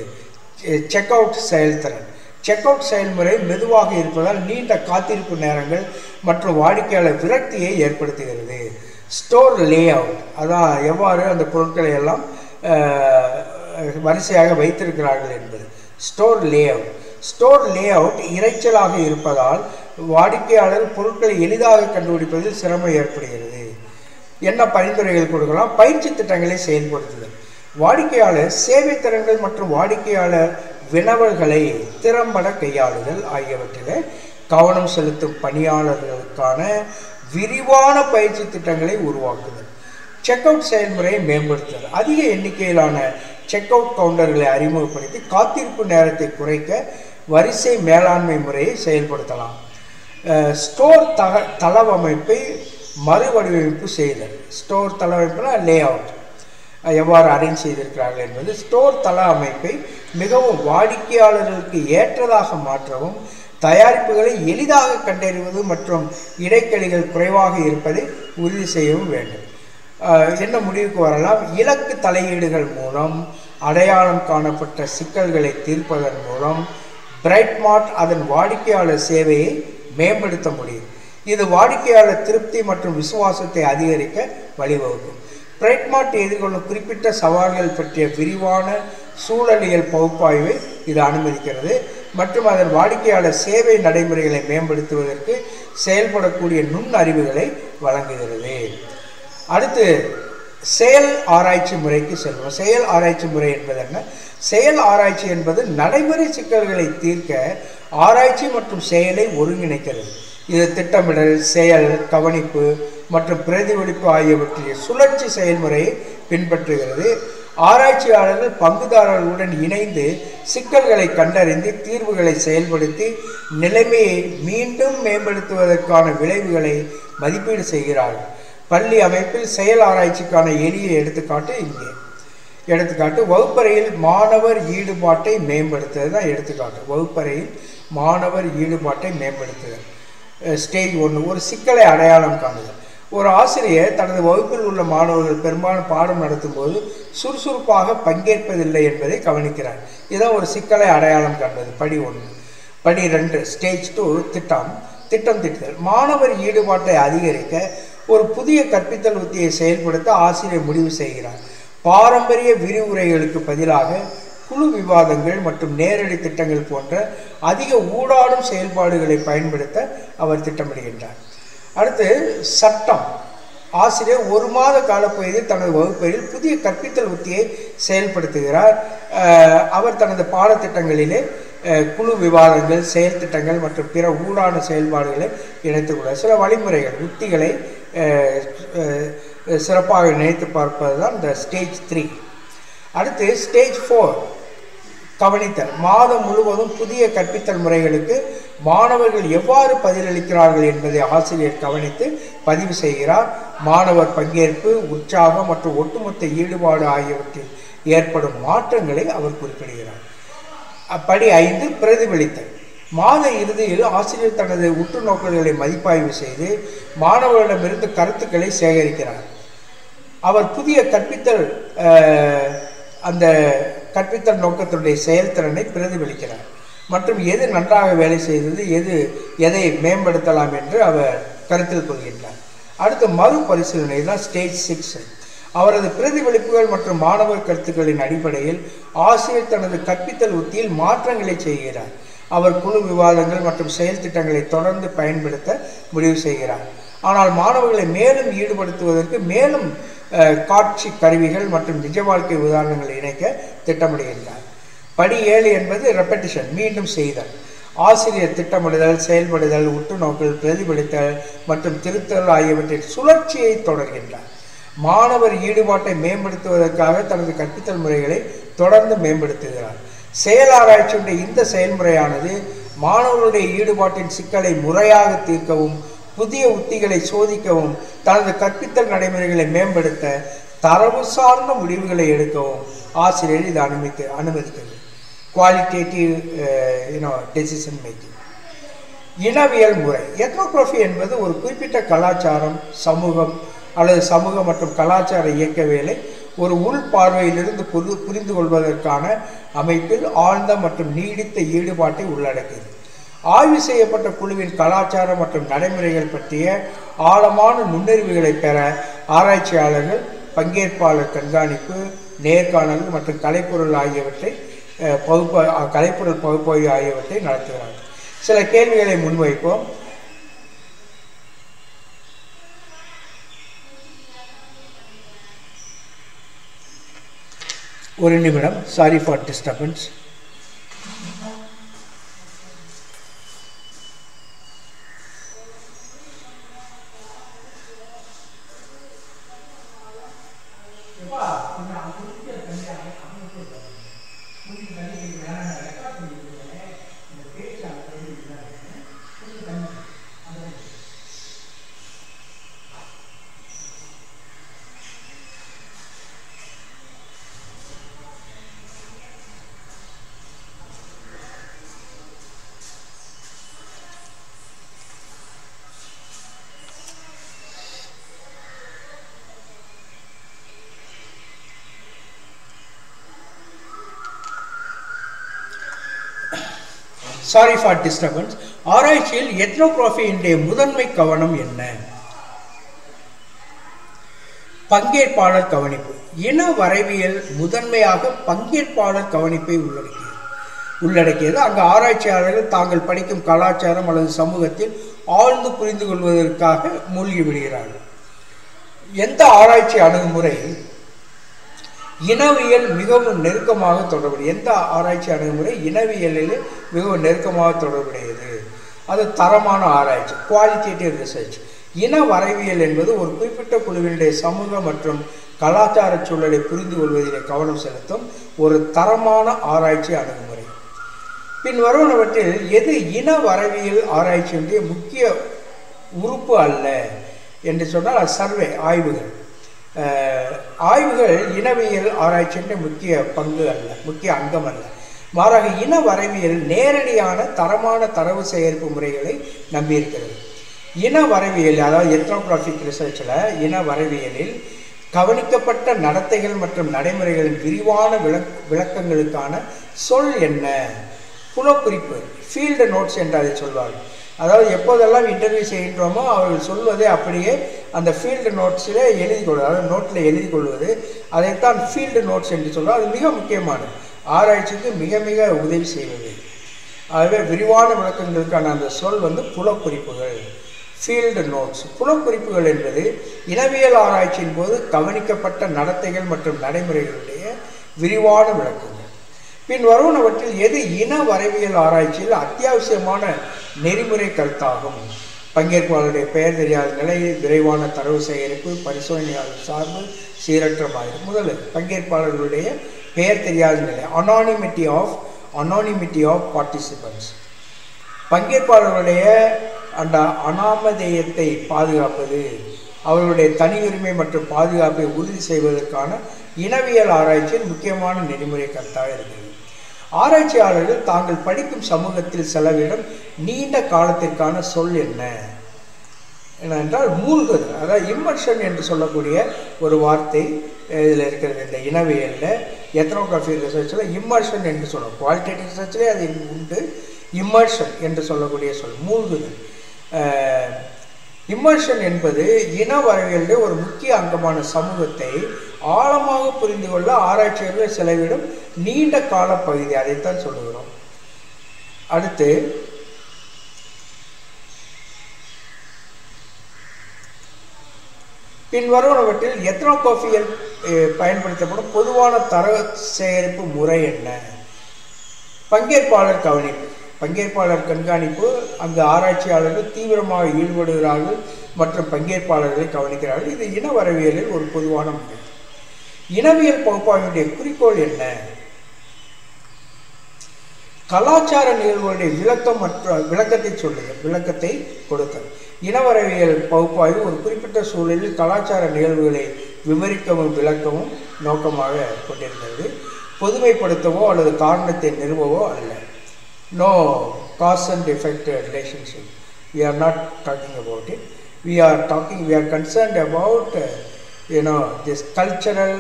செக் அவுட் செயல்திறன். செக் அவுட் செயல்முறை மெதுவாக இருப்பதால் நீண்ட காத்திருப்பு நேரங்கள் மற்றும் வாடிக்கையாளர் விரக்தியை ஏற்படுத்துகிறது. ஸ்டோர் லே அவுட் அதான் எவ்வாறு அந்த பொருட்களை எல்லாம் வரிசையாக வைத்திருக்கிறார்கள் என்பது. Store layout store layout இரைச்சலாக இருப்பதால் வாடிக்கையாளர் பொருட்களை எளிதாக கண்டுபிடிப்பதில் சிரமம் ஏற்படுகிறது. என்ன பரிந்துரைகள் கொடுக்கலாம்? பயிற்சி திட்டங்களை செயல்படுத்துதல். வாடிக்கையாளர் சேவை திறன்கள் மற்றும் வாடிக்கையாளர் வினவல்களை திறம்பட கையாளுதல் ஆகியவற்றில் கவனம் செலுத்தும் பணியாளர்களுக்கான விரிவான பயிற்சி திட்டங்களை உருவாக்குதல். செக் அவுட் செயல்முறையை மேம்படுத்துதல். அதிக எண்ணிக்கையிலான செக் அவுட் கவுண்டர்களை அறிமுகப்படுத்தி காத்திருப்பு நேரத்தை குறைக்க வரிசை மேலாண்மை முறையை செயல்படுத்தலாம். ஸ்டோர் தக தளவமைப்பை மறுவடிவமைப்பு செய்தல். ஸ்டோர் தளவமைப்புனா லே அவுட் எவ்வாறு அரேஞ்ச் செய்திருக்கிறார்கள் என்பது ஸ்டோர் தள அமைப்பை மிகவும் வாடிக்கையாளர்களுக்கு ஏற்றதாக மாற்றவும் தயாரிப்புகளை எளிதாக கண்டறிவது மற்றும் இடைக்கெளிகள் குறைவாக இருப்பதை உறுதி செய்யவும் வேண்டும். என்ன முடிவுக்கு வரலாம்? இலக்கு தலையீடுகள் மூலம் அடையாளம் காணப்பட்ட சிக்கல்களை தீர்ப்பதன் மூலம் பிரைட்மார்ட் அதன் வாடிக்கையாளர் சேவையை மேம்படுத்த முடியும். இது வாடிக்கையாளர் திருப்தி மற்றும் விசுவாசத்தை அதிகரிக்க வழிவகுக்கும். பிரைட்மார்ட் எதிர்கொள்ளும் குறிப்பிட்ட சவால்கள் பற்றிய விரிவான சூழலியல் பகுப்பாய்வை இது அனுமதிக்கிறது. மற்றும் அதன் வாடிக்கையாளர் சேவை நடைமுறைகளை மேம்படுத்துவதற்கு செயல்படக்கூடிய நுண்ணறிவுகளை வழங்குகிறது. அடுத்து செயல் ஆராய்ச்சி முறைக்கு செல்வோம். செயல் ஆராய்ச்சி முறை என்பது என்ன? செயல் ஆராய்ச்சி என்பது நடைமுறை சிக்கல்களை தீர்க்க ஆராய்ச்சி மற்றும் செயலை ஒருங்கிணைக்கிறது இது திட்டமிடல் செயல் கவனிப்பு மற்றும் பிரதிபலிப்பு ஆகியவற்றிய சுழற்சி செயல்முறையை பின்பற்றுகிறது. ஆராய்ச்சியாளர்கள் பங்குதாரர்களுடன் இணைந்து சிக்கல்களை கண்டறிந்து தீர்வுகளை செயல்படுத்தி நிலைமையை மீண்டும் மேம்படுத்துவதற்கான விளைவுகளை மதிப்பீடு செய்கிறார்கள். பள்ளி அமைப்பில் செயல் ஆராய்ச்சிக்கான எளிய எடுத்துக்காட்டு இங்கே. எடுத்துக்காட்டு வகுப்பறையில் மாணவர் ஈடுபாட்டை மேம்படுத்துவது தான் எடுத்துக்காட்டு. வகுப்பறையில் மாணவர் ஈடுபாட்டை மேம்படுத்துதல். ஸ்டேஜ் ஒன்று ஒரு சிக்கலை அடையாளம் காணுதல். ஒரு ஆசிரியர் தனது வகுப்பில் உள்ள மாணவர்கள் பெரும்பாலும் பாடம் நடத்தும்போது சுறுசுறுப்பாக பங்கேற்பதில்லை என்பதை கவனிக்கிறார். இதான் ஒரு சிக்கலை அடையாளம் காண்பது படி ஒன்று. படி ரெண்டு ஸ்டேஜ் டூ திட்டம். திட்டம் திட்டுதல் மாணவர் ஈடுபாட்டை அதிகரிக்க ஒரு புதிய கற்பித்தல் உத்தியை செயல்படுத்த ஆசிரியர் முடிவு செய்கிறார். பாரம்பரிய விரிவுரைகளுக்கு பதிலாக குழு விவாதங்கள் மற்றும் நேரடி திட்டங்கள் போன்ற அதிக ஊடாடும் செயல்பாடுகளை பயன்படுத்த அவர் திட்டமிடுகின்றார். அடுத்து சட்டம். ஆசிரியர் ஒரு மாத காலப்பகுதியில் தனது வகுப்பறையில் புதிய கற்பித்தல் உத்தியை செயல்படுத்துகிறார். அவர் தனது பாடத்திட்டங்களிலே குழு விவாதங்கள் செயல் திட்டங்கள் மற்றும் பிற ஊடான செயல்பாடுகளை இணைத்துக்கொள்ளார் சில வழிமுறைகள் உத்திகளை சிறப்பாக நினைத்து பார்ப்பது தான் இந்த ஸ்டேஜ் த்ரீ அடுத்து ஸ்டேஜ் ஃபோர் கவனித்தல். மாதம் முழுவதும் புதிய கற்பித்தல் முறைகளுக்கு மாணவர்கள் எவ்வாறு பதிலளிக்கிறார்கள் என்பதை ஆசிரியர் கவனித்து பதிவு செய்கிறார். மாணவர் பங்கேற்பு உற்சாகம் மற்றும் ஒட்டுமொத்த ஈடுபாடு ஆகியவற்றில் ஏற்படும் மாற்றங்களை அவர் குறிப்பிடுகிறார். அப்படி ஐந்து பிரதிபலித்தல். மாத இறுதியில் ஆசிரியர் தனது உற்று நோக்கல்களை மதிப்பாய்வு செய்து மாணவர்களிடமிருந்து கருத்துக்களை சேகரிக்கிறார். அவர் புதிய கற்பித்தல் அந்த கற்பித்தல் நோக்கத்தினுடைய செயல்திறனை பிரதிபலிக்கிறார். மற்றும் எது நன்றாக வேலை செய்தது எது எதை மேம்படுத்தலாம் என்று அவர் கருத்தில் கொள்கின்றார். அடுத்து மறுபரிசீலனை தான் ஸ்டேஜ் சிக்ஸ் அவரது பிரதிபலிப்புகள் மற்றும் மாணவர் கருத்துக்களின் அடிப்படையில் ஆசிரியர் தனது கற்பித்தல் உத்தியில் மாற்றங்களை செய்கிறார். அவர் குழு விவாதங்கள் மற்றும் செயல் திட்டங்களை தொடர்ந்து பயன்படுத்த முடிவு செய்கிறார். ஆனால் மாணவர்களை மேலும் ஈடுபடுத்துவதற்கு மேலும் காட்சி கருவிகள் மற்றும் நிஜ வாழ்க்கை உதாரணங்களை இணைக்க திட்டமிடுகின்றார். படி ஏழு என்பது ரெப்படிஷன் மீண்டும் செய்தல். ஆசிரியர் திட்டமிடுதல் செயல்படுதல் உற்றுநோக்கல் பிரதிபலித்தல் மற்றும் திருத்தல் ஆகியவற்றின் சுழற்சியை தொடர்கின்றார். மாணவர் ஈடுபாட்டை மேம்படுத்துவதற்காக தனது கற்பித்தல் முறைகளை தொடர்ந்து மேம்படுத்துகிறார். செயலாராய்ச்சியுடைய இந்த செயல்முறையானது மாணவர்களுடைய ஈடுபாட்டின் சிக்கலை முறையாக தீர்க்கவும் புதிய உத்திகளை சோதிக்கவும் தனது கற்பித்தல் நடைமுறைகளை மேம்படுத்த தரவு சார்ந்த முடிவுகளை எடுக்கவும் ஆசிரியர் இது அனுமதி அனுமதிக்கிறது qualitative you know decision making இனவியல் முறை. எத்னோகிராஃபி என்பது ஒரு குறிப்பிட்ட கலாச்சாரம் சமூகம் அல்லது சமூக மற்றும் கலாச்சார இயக்கவியலை ஒரு உள் பார்வையிலிருந்து புரிந்து கொள்வதற்கான அமைப்பில் ஆழ்ந்த மற்றும் நீடித்த ஈடுபாட்டை உள்ளடக்கியது. ஆய்வு செய்யப்பட்ட குழுவின் கலாச்சாரம் மற்றும் நடைமுறைகள் பற்றிய ஆழமான நுண்ணறிவுகளை பெற ஆராய்ச்சியாளர்கள் பங்கேற்பாளர் கண்காணிப்பு நேர்காணல் மற்றும் கலைப்பொருள் ஆகியவற்றை பகுப்பா கலைப்பொருள் பகுப்பாய்வு ஆகியவற்றை நடத்துகிறார்கள் சில கேள்விகளை முன்வைப்போம். ஒரு நிமிடம். Sorry for disturbance sorry for disturbance ஆராய்ச்சியில் எத்னோகிராஃபியினுடைய முதன்மை கவனம் என்ன? பங்கேற்பாளர் கவனிப்பு. இன வரைவியல் முதன்மையாக பங்கேற்பாளர் கவனிப்பை உள்ளடக்கியது. உள்ளடக்கியது. அங்கு ஆராய்ச்சியாளர்கள் தாங்கள் படிக்கும் கலாச்சாரம் அல்லது சமூகத்தில் ஆழ்ந்து புரிந்து கொள்வதற்காக மூழ்கி விடுகிறார்கள். எந்த ஆராய்ச்சி அணுகுமுறை இனவியல் மிகவும் நெருக்கமாக தொடர்புடைய எந்த ஆராய்ச்சி அணுகுமுறை இனவியலில் மிகவும் நெருக்கமாக தொடர்புடையது? அது தரமான ஆராய்ச்சி குவாலிட்டேட்டிவ் ரிசர்ச் இன வரைவியல் என்பது ஒரு குறிப்பிட்ட குழுவினுடைய சமூக மற்றும் கலாச்சார சூழலை புரிந்து கொள்வதிலே கவனம் செலுத்தும் ஒரு தரமான ஆராய்ச்சி அணுகுமுறை. பின் வருவனவற்றில் எது இன வரவியல் ஆராய்ச்சியினுடைய முக்கிய உறுப்பு அல்ல? என்று சொன்னால் அது சர்வே ஆய்வுகள். ஆய்வுகள் இனவியல் ஆராய்ச்சியின் முக்கிய பங்கு அல்ல முக்கிய அங்கம் அல்ல. மாறாக இன வரைவியல் நேரடியான தரமான தரவு சேகரிப்பு முறைகளை நம்பியிருக்கிறது. இன வரைவியல் அதாவது எத்னோகிராஃபிக் ரிசர்ச்சில் இன வரைவியலில் கவனிக்கப்பட்ட நடத்தைகள் மற்றும் நடைமுறைகளின் விரிவான விளக் விளக்கங்களுக்கான சொல் என்ன? புலக்குறிப்பு ஃபீல்டு நோட்ஸ் என்று அதை சொல்வார்கள். அதாவது எப்போதெல்லாம் இன்டர்வியூ செய்கின்றோமோ அவர்கள் சொல்வதை அப்படியே அந்த ஃபீல்டு நோட்ஸில் எழுதி கொள்வது அதாவது நோட்டில் எழுதி கொள்வது. அதைத்தான் ஃபீல்டு நோட்ஸ் என்று சொல்கிறோம் அது மிக முக்கியமானது. ஆராய்ச்சிக்கு மிக மிக உதவி செய்வது. ஆகவே விரிவான விளக்கங்களுக்கான அந்த சொல் வந்து புலக்குறிப்புகள். ஃபீல்டு நோட்ஸ் புலக்குறிப்புகள் என்பது இனவியல் ஆராய்ச்சியின் போது கவனிக்கப்பட்ட நடத்தைகள் மற்றும் நடைமுறைகளுடைய விரிவான விளக்கங்கள். பின் வருவனவற்றில் எது இன வரைவியல் ஆராய்ச்சியில் அத்தியாவசியமான நெறிமுறை கருத்தாகும் பங்கேற்பாளருடைய பெயர் தெரியாத நிலையில் விரைவான தரவு சேகரிப்பு பரிசோதனையாளர் சார்பு சீரற்ற முதல் முதலில் பங்கேற்பாளர்களுடைய பெயர் தெரியாத நிலை anonymity of anonymity of participants பங்கேற்பாளர்களுடைய அந்த அனாமதேயத்தை பாதுகாப்பது அவர்களுடைய தனி உரிமை மற்றும் பாதுகாப்பை உறுதி செய்வதற்கான இனவியல் ஆராய்ச்சியில் முக்கியமான நெறிமுறை கருத்தாக இருக்கிறது. ஆராய்ச்சியாளர்கள் தாங்கள் படிக்கும் சமூகத்தில் செலவிடும் நீண்ட காலத்திற்கான சொல் என்ன? என்னென்றால் மூழ்குதல் அதாவது இம்மர்ஷன் என்று சொல்லக்கூடிய ஒரு வார்த்தை இதில் இருக்கிறது இந்த இனவியலில் எத்னோகிராஃபி ரிசர்ச்சில் இம்மர்ஷன் என்று சொல்லுவோம். குவாலிட்டேட்டிவ் ரிசர்ச்லேயே அது உண்டு. இம்மர்ஷன் என்று சொல்லக்கூடிய சொல் மூழ்குதல். இம்மர்ஷன் என்பது இன வரவியலுடைய ஒரு முக்கிய அங்கமான சமூகத்தை ஆழமாக புரிந்து கொள்ள ஆராய்ச்சியாளர்கள் செலவிடும் நீண்ட கால பகுதி அதைத்தான் சொல்லுகிறோம். அடுத்து பின்வருவனவற்றில் எத்னோகோஃபியல் பயன்படுத்தப்படும் பொதுவான தரவு சேகரிப்பு முறை என்ன? பங்கேற்பாளர் கவனிப்பு. பங்கேற்பாளர் கண்காணிப்பு அங்கு ஆராய்ச்சியாளர்கள் தீவிரமாக ஈடுபடுகிறார்கள் மற்றும் பங்கேற்பாளர்களை கவனிக்கிறார்கள். இது இன வரவியலில் ஒரு பொதுவான முறை. இனவியல் பகுப்பாய்வுடைய குறிக்கோள் என்ன? கலாச்சார நிகழ்வுகளுடைய விளக்கம் மற்ற விளக்கத்தை சொல்லுங்கள் விளக்கத்தை கொடுத்தல் இனவரவியல் பகுப்பாய்வு ஒரு குறிப்பிட்ட சூழலில் கலாச்சார நிகழ்வுகளை விவரிக்கவும் விளக்கவும் நோக்கமாக கொண்டிருந்தது பொதுமைப்படுத்தவோ அல்லது காரணத்தை நிறுவவோ அல்ல. No cause and effect relationship we are not talking about it we are talking we are concerned about you know this cultural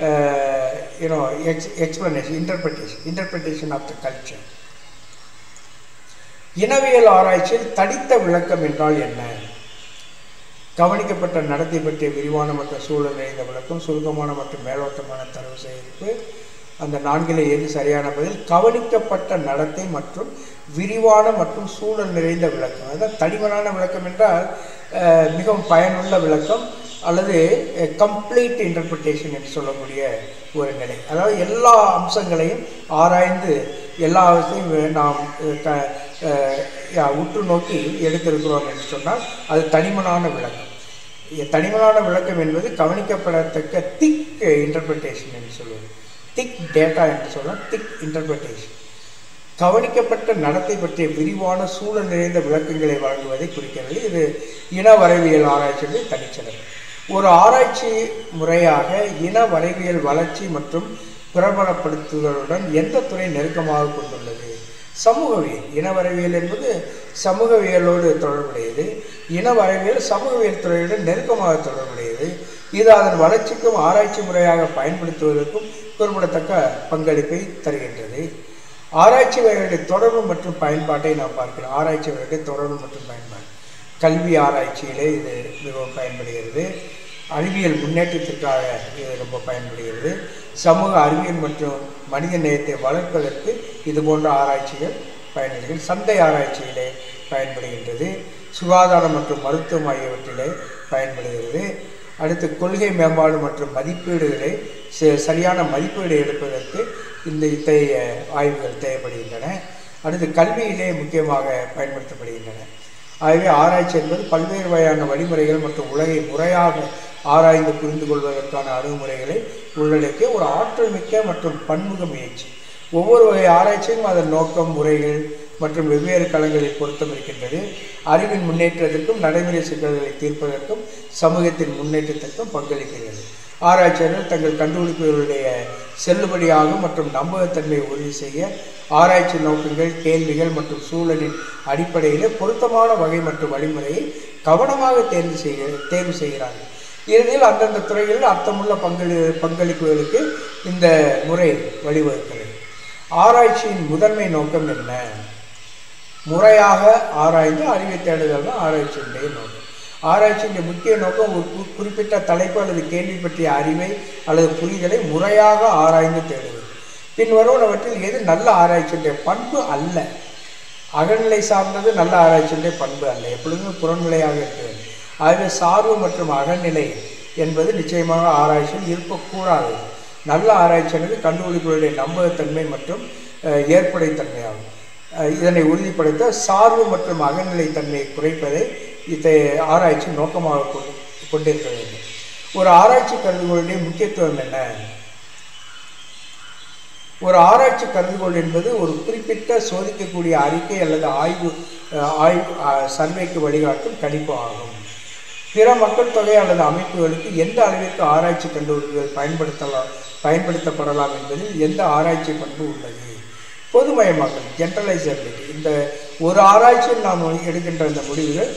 uh, you know ex- explanation interpretation interpretation of the culture. இனவியல் ஆராய்ச்சியில் தடித்த விளக்கம் என்றால் என்ன? கவனிக்கப்பட்ட நடத்தை பற்றிய விரிவான மற்றும் சூழல் நிறைந்த விளக்கம் சுருக்கமான மற்றும் மேலோட்டமான தரவு சேகரிப்பு அந்த நான்கிலே எது சரியான பதில்? கவனிக்கப்பட்ட நடத்தை மற்றும் விரிவான மற்றும் சூழல் நிறைந்த விளக்கம். அதுதான் தடிமனான விளக்கம் என்றால் மிகவும் பயனுள்ள விளக்கம். அல்லது கம்ப்ளீட் இன்டர்பிரிட்டேஷன் என்று சொல்லக்கூடிய ஒரு நிலை. அதாவது எல்லா அம்சங்களையும் ஆராய்ந்து எல்லாவற்றையும் நாம் க உற்று நோக்கி எடுத்திருக்கிறோம் என்று சொன்னால் அது தனிமனான விளக்கம். தனிமனான விளக்கம் என்பது கவனிக்கப்படத்தக்க திக் இன்டர்பிரிட்டேஷன் என்று சொல்வது. திக் டேட்டா என்று சொல்லலாம் திக் இன்டர்பிரிட்டேஷன் கவனிக்கப்பட்ட நடத்தை பற்றிய விரிவான சூழல் நிறைந்த விளக்கங்களை வழங்குவதை குறிக்கிறது. இது இன வரைவியல் ஆராய்ச்சிகளில் தனிச்சிறப்பு ஒரு ஆராய்ச்சி முறையாக இன வரைவியல் வளர்ச்சி மற்றும் பிரபலப்படுத்துதலுடன் எந்த துறை நெருக்கமாக கொண்டுள்ளது? சமூகவியல். இனவரவியல் என்பது சமூகவியலோடு தொடர்புடையது. இனவரவியல் சமூகவியல் துறையுடன் நெருக்கமாக தொடர்புடையது. இது அதன் வளர்ச்சிக்கும் ஆராய்ச்சி முறையாக பயன்படுத்துவதற்கும் குறிப்பிடத்தக்க பங்களிப்பை தருகின்றது. ஆராய்ச்சி வகைகளுடைய தொடர்பு மற்றும் பயன்பாட்டை நாம் பார்க்கிறோம். ஆராய்ச்சி வகைகளுடைய தொடர்பு மற்றும் பயன்பாடு. கல்வி ஆராய்ச்சியிலே இது மிகவும் பயன்படுகிறது. அறிவியல் முன்னேற்றத்திற்காக இது ரொம்ப பயன்படுகிறது. சமூக அறிவியல் மற்றும் மனித நேயத்தை வளர்ப்பதற்கு இது போன்ற ஆராய்ச்சிகள் பயன்படுகிறது சந்தை ஆராய்ச்சியிலே பயன்படுகின்றது. சுகாதாரம் மற்றும் மருத்துவம் ஆகியவற்றிலே பயன்படுகிறது. அடுத்து கொள்கை மேம்பாடு மற்றும் மதிப்பீடுகளை ச- சரியான மதிப்பீடு எடுப்பதற்கு இந்த இத்தகைய ஆய்வுகள் தேவைப்படுகின்றன. அடுத்து கல்வியிலே முக்கியமாக பயன்படுத்தப்படுகின்றன. ஆகவே ஆராய்ச்சி என்பது பல்வேறு வகையான வழிமுறைகள் மற்றும் உலகை முறையாக ஆராய்ந்து புரிந்து கொள்வதற்கான அணுகுமுறைகளை உள்ளடக்கிய ஒரு ஆற்றல் மிக்க மற்றும் பன்முக முயற்சி. ஒவ்வொரு வகை ஆராய்ச்சியும் அதன் நோக்கம் முறைகள் மற்றும் வெவ்வேறு களங்களில் பொருத்தம் இருக்கின்றது. அறிவின் முன்னேற்றத்திற்கும் நடைமுறை சிக்கல்களை தீர்ப்பதற்கும் சமூகத்தின் முன்னேற்றத்திற்கும் பங்களிக்கிறது. ஆராய்ச்சியாளர்கள் தங்கள் கண்டுபிடிப்புகளுடைய செல்லுபடியாகும் மற்றும் நம்பகத்தன்மையை உறுதி செய்ய ஆராய்ச்சி நோக்கங்கள் கேள்விகள் மற்றும் சூழலின் அடிப்படையில் பொருத்தமான வகை மற்றும் வழிமுறையை கவனமாக தேர்வு செய்ய தேர்வு செய்கிறார்கள். இறுதியில் அந்தந்த துறைகளில் அர்த்தமுள்ள பங்களி பங்களிப்புகளுக்கு இந்த முறை வழிவகுக்கிறது. ஆராய்ச்சியின் முதன்மை நோக்கம் என்ன? முறையாக ஆராய்ந்து அறிவை தேடுதல் தான் ஆராய்ச்சியினுடைய நோக்கம். ஆராய்ச்சியின் முக்கிய நோக்கம் ஒரு கு- குறிப்பிட்ட தலைப்பு அல்லது கேள்வி பற்றிய அறிவை அல்லது புரிதலை முறையாக ஆராய்ந்து தேடுவது. பின்வருவனவற்றில் எது நல்ல ஆராய்ச்சியுடைய பண்பு அல்ல? அகநிலை சார்ந்தது நல்ல ஆராய்ச்சியுடைய பண்பு அல்ல. எப்பொழுதுமே புறநிலையாக இருக்கிறது ஆகவே சார்பு மற்றும் அகநிலை என்பது நிச்சயமாக ஆராய்ச்சியில் இருக்கக்கூடாது. நல்ல ஆராய்ச்சியானது கண்டுபிடிப்புகளுடைய நம்பகத்தன்மை மற்றும் ஏற்படைத்தன்மையாகும். இதனை உறுதிப்படுத்த சார்பு மற்றும் அகநிலைத்தன்மையை குறைப்பதை இதை ஆராய்ச்சி நோக்கமாக கொண்டு கொண்டிருக்க வேண்டும். ஒரு ஆராய்ச்சி கருதுகோளுடைய முக்கியத்துவம் என்ன? ஒரு ஆராய்ச்சி கருதுகோள் என்பது ஒரு குறிப்பிட்ட சோதிக்கக்கூடிய அறிக்கை அல்லது ஆய்வு ஆய்வு சர்வேக்கு வழிகாட்டும் கணிப்பு ஆகும். பிற மக்கள் தொகை அல்லது அமைப்புகளுக்கு எந்த அளவிற்கு ஆராய்ச்சி கண்டுபிடிப்புகள் பயன்படுத்தலாம் பயன்படுத்தப்படலாம் என்பதில் எந்த ஆராய்ச்சி பண்பு உள்ளது? பொதுமயமாக்கல் ஜென்ரலைசபிலிட்டி இந்த ஒரு ஆராய்ச்சியில் நாம் எடுக்கின்ற இந்த முடிவுகள்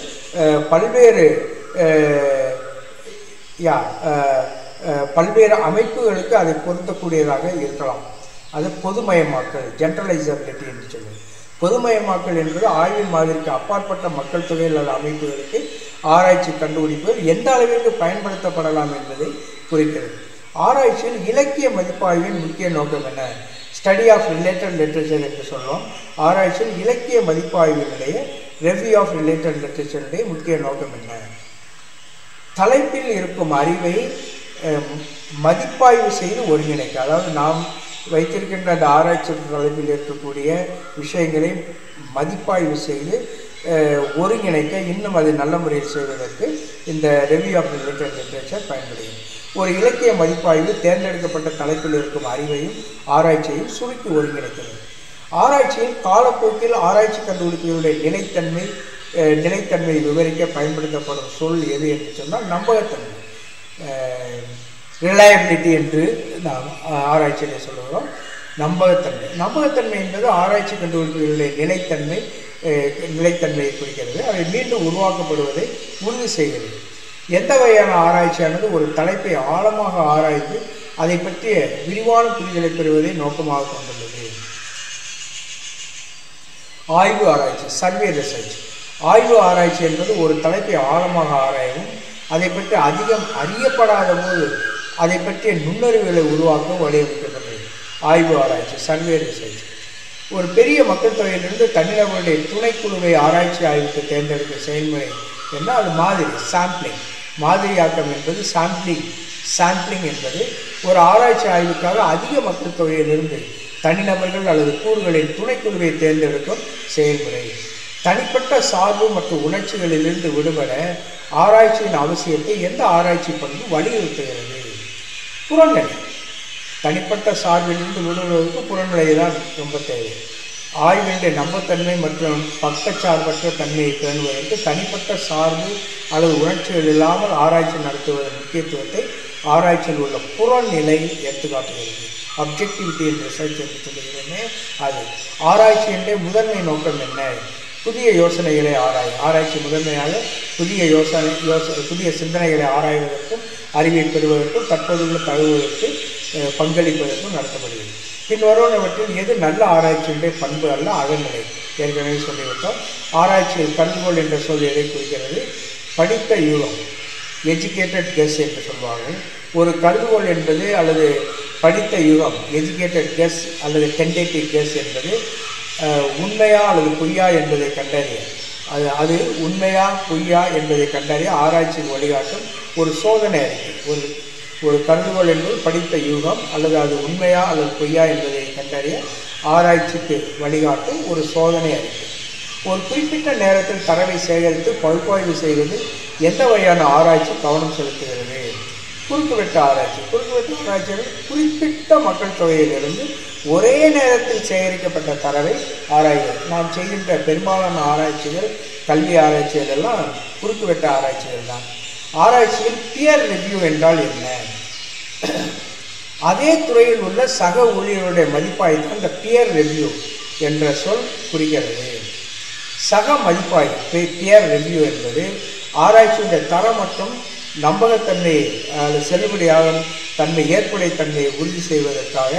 பல்வேறு யா பல்வேறு அமைப்புகளுக்கு அதை பொருந்தக்கூடியதாக இருக்கலாம். அது பொதுமயமாக்கல் ஜென்ரலைசபிலிட்டி என்று சொல்லுவது பொதுமயமாக்கல் என்பது ஆய்வின் மாதிரிக்கு அப்பாற்பட்ட மக்கள் தொகையில் அல்லது அமைப்புகளுக்கு ஆராய்ச்சி கண்டுபிடிப்புகள் எந்த அளவிற்கு பயன்படுத்தப்படலாம் என்பதை குறிக்கிறது. ஆராய்ச்சியில் இலக்கிய மதிப்பாய்வின் முக்கிய நோக்கம் என்ன? ஸ்டடி ஆஃப் ரிலேட்டட் லிட்ரேச்சர் என்று சொல்லுவோம் ஆராய்ச்சியில் இலக்கிய மதிப்பாய்வினுடைய ரெவ்யூ ஆஃப் ரிலேட்டட் லிட்ரேச்சருடைய முக்கிய நோக்கம் என்ன? தலைப்பில் இருக்கும் அறிவை மதிப்பாய்வு செய்து ஒருங்கிணைக்க. அதாவது நாம் வைத்திருக்கின்ற அந்த ஆராய்ச்சி தலைப்பில் இருக்கக்கூடிய விஷயங்களை மதிப்பாய்வு செய்து ஒருங்கிணைக்க இன்னும் அதை நல்ல முறையில் செய்வதற்கு இந்த ரெவ்யூ ஆஃப் ரிலேட்டட் லிட்ரேச்சர் பயன்படுகிறது. ஒரு இலக்கிய மதிப்பாய்வு தேர்ந்தெடுக்கப்பட்ட தலைப்பில் இருக்கும் அறிவையும் ஆராய்ச்சியையும் சுருக்கி ஒருங்கிணைக்கிறது. ஆராய்ச்சியில் காலப்போக்கில் ஆராய்ச்சி கண்டுபிடிப்புகளுடைய நிலைத்தன்மை நிலைத்தன்மையை விவரிக்க பயன்படுத்தப்படும் சொல் எது என்று சொன்னால் நம்பகத்தன்மை. ரிலையபிலிட்டி என்று நாம் ஆராய்ச்சியில் ஆராய்ச்சியிலே சொல்லுகிறோம். நம்பகத்தன்மை. நம்பகத்தன்மை என்பது ஆராய்ச்சி கண்டுபிடிப்புகளுடைய நிலைத்தன்மை நிலைத்தன்மையை குறிக்கிறது. அவை மீண்டும் உருவாக்கப்படுவதை உறுதி செய்கிறது. எந்த வகையான ஆராய்ச்சியானது ஒரு தலைப்பை ஆழமாக ஆராய்ந்து அதை பற்றிய விரிவான புரிதலை பெறுவதை நோக்கமாக கொண்டுள்ளது. ஆய்வு ஆராய்ச்சி சர்வே ரிசர்ச் ஆய்வு ஆராய்ச்சி என்பது ஒரு தலைப்பை ஆழமாக ஆராயவும் அதை பற்றி அதிகம் அறியப்படாத போது அதை பற்றிய நுண்ணறிவுகளை உருவாக்கவும் வடிவமைக்கப்பட்டது. ஆய்வு ஆராய்ச்சி சர்வே ரிசர்ச் ஒரு பெரிய மக்கள் தொகையிலிருந்து தனிநபருடைய துணைக்குழுவை ஆராய்ச்சி ஆய்வுக்கு தேர்ந்தெடுக்க செயல்முறை என்ன அது மாதிரி சாம்பிளிங் மாதிரியாக்கம் என்பது சாம்பிளிங் சாம்பிளிங் என்பது ஒரு ஆராய்ச்சி ஆய்வுக்காக அதிக மக்கள் தொகையிலிருந்து தனிநபர்கள் அல்லது கூறுகளின் துணைக்குழுவை தேர்ந்தெடுக்கும் செயல்முறை. தனிப்பட்ட சார்பு மற்றும் உணர்ச்சிகளிலிருந்து விடுபட ஆராய்ச்சியின் அவசியத்தை எந்த ஆராய்ச்சி பங்கு வலியுறுத்துகிறது? புறநிலை. தனிப்பட்ட சார்பிலிருந்து விடுவதற்கு புறநிலை தான் ரொம்ப தேவை ஆய்வினுடைய நம்பத்தன்மை மற்றும் பக்கச்சார்பற்ற தன்மையை பேணுவதற்கு தனிப்பட்ட சார்பு அல்லது உணர்ச்சிகள் இல்லாமல் ஆராய்ச்சி நடத்துவதன் முக்கியத்துவத்தை ஆராய்ச்சியில் உள்ள புறநிலை எடுத்துக்காட்டுகிறது. அப்ஜெக்டிவிட்டி என்ற ரிசர்ச் என்று சொல்லுகிறோமே அது ஆராய்ச்சியினுடைய முதன்மை நோக்கம் என்ன? புதிய யோசனைகளை ஆராய் ஆராய்ச்சி முதன்மையாக புதிய யோசனை யோச புதிய சிந்தனைகளை ஆராய்வதற்கும் அறிவை பெறுவதற்கும் தற்போதுள்ள தகவலுக்கு பங்களிப்பதற்கும் நடத்தப்படுகிறது. பின்வருவனவற்றில் எது நல்ல ஆராய்ச்சியுடைய பண்பு அல்ல அகநிலை? ஏற்கனவே சொல்லிவிட்டோம். ஆராய்ச்சியில் கருதுகோள் என்ற சொல் எதை குறிக்கிறது? படித்த யூகம் எஜுகேட்டட் கெஸ் என்று சொல்வார்கள். ஒரு கருதுகோள் என்பது அல்லது படித்த யுகம் எஜுகேட்டட் கெஸ் அல்லது டென்டேட்டிவ் கெஸ் என்பது உண்மையா அல்லது பொய்யா என்பதை கண்டறிய. அது அது உண்மையா பொய்யா என்பதை கண்டறிய ஆராய்ச்சியின் வழிகாட்டும் ஒரு சோதனை அறிக்கை ஒரு ஒரு கருதுகோள் என்பது படித்த யூகம் அல்லது அது உண்மையா அல்லது பொய்யா என்பதை கண்டறிய ஆராய்ச்சிக்கு வழிகாட்டும் ஒரு சோதனை அறிக்கை. ஒரு குறிப்பிட்ட நேரத்தில் தரவை சேகரித்து பகுப்பாய்வு செய்வது எந்த வகையான ஆராய்ச்சி கவனம் செலுத்துகிறது? குறுக்குவெட்டு ஆராய்ச்சி. குறுக்குவெட்டு ஆராய்ச்சி குறிப்பிட்ட மக்கள் தொகையிலிருந்து ஒரே நேரத்தில் சேகரிக்கப்பட்ட தரவை ஆராய்கிறது நாம் செய்கின்ற பெரும்பாலான ஆராய்ச்சிகள் கல்வி ஆராய்ச்சிகள் எல்லாம் குறுக்குவெட்டு ஆராய்ச்சிகள் தான். ஆராய்ச்சியில் பியர் ரிவ்யூ என்றால் என்ன? அதே துறையில் உள்ள சக ஊழியர்களுடைய மதிப்பாய்வு தான் இந்த பியர் ரிவ்யூ என்ற சொல் குறிக்கிறது. சக மதிப்பாய்வு பியர் ரிவ்யூ என்பது ஆராய்ச்சியுடைய தரம் மற்றும் நம்பகத்தன்மை அல்லது செல்லுபடியாகும் தன்மை ஏற்புடைத்தன்மையை உறுதி செய்வதற்காக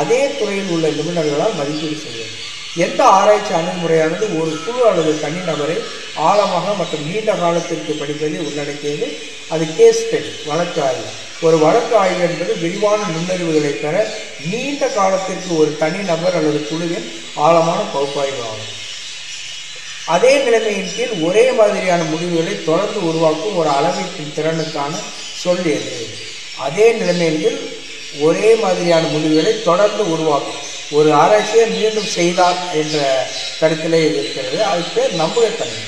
அதே துறையில் உள்ள நிபுணர்களால் மதிப்பீடு செய்வது. எந்த ஆராய்ச்சி அணுகுமுறையானது ஒரு குழு அல்லது தனிநபரை ஆழமாக மற்றும் நீண்ட காலத்திற்கு படிப்பதை உள்ளடக்கியது? அது கேஸ் ஸ்டடி வழக்கு ஆய்வு. ஒரு வழக்கு ஆய்வு என்பது விரிவான நுண்ணறிவுகளை பெற நீண்ட காலத்திற்கு ஒரு தனிநபர் அல்லது குழுவின் ஆழமான பகுப்பாய்வு ஆகும். அதே நிலைமையின் கீழ் ஒரே மாதிரியான முடிவுகளை தொடர்ந்து உருவாக்கும் ஒரு அளவீட்டின் திறனுக்கான சொல் எது அதே நிலைமையின் கீழ் ஒரே மாதிரியான முடிவுகளை தொடர்ந்து உருவாக்கும். ஒரு ஆராய்ச்சியை மீண்டும் செய்தார் என்ற கருத்திலே இது இருக்கிறது. அது பேர் நம்பகத்தன்மை.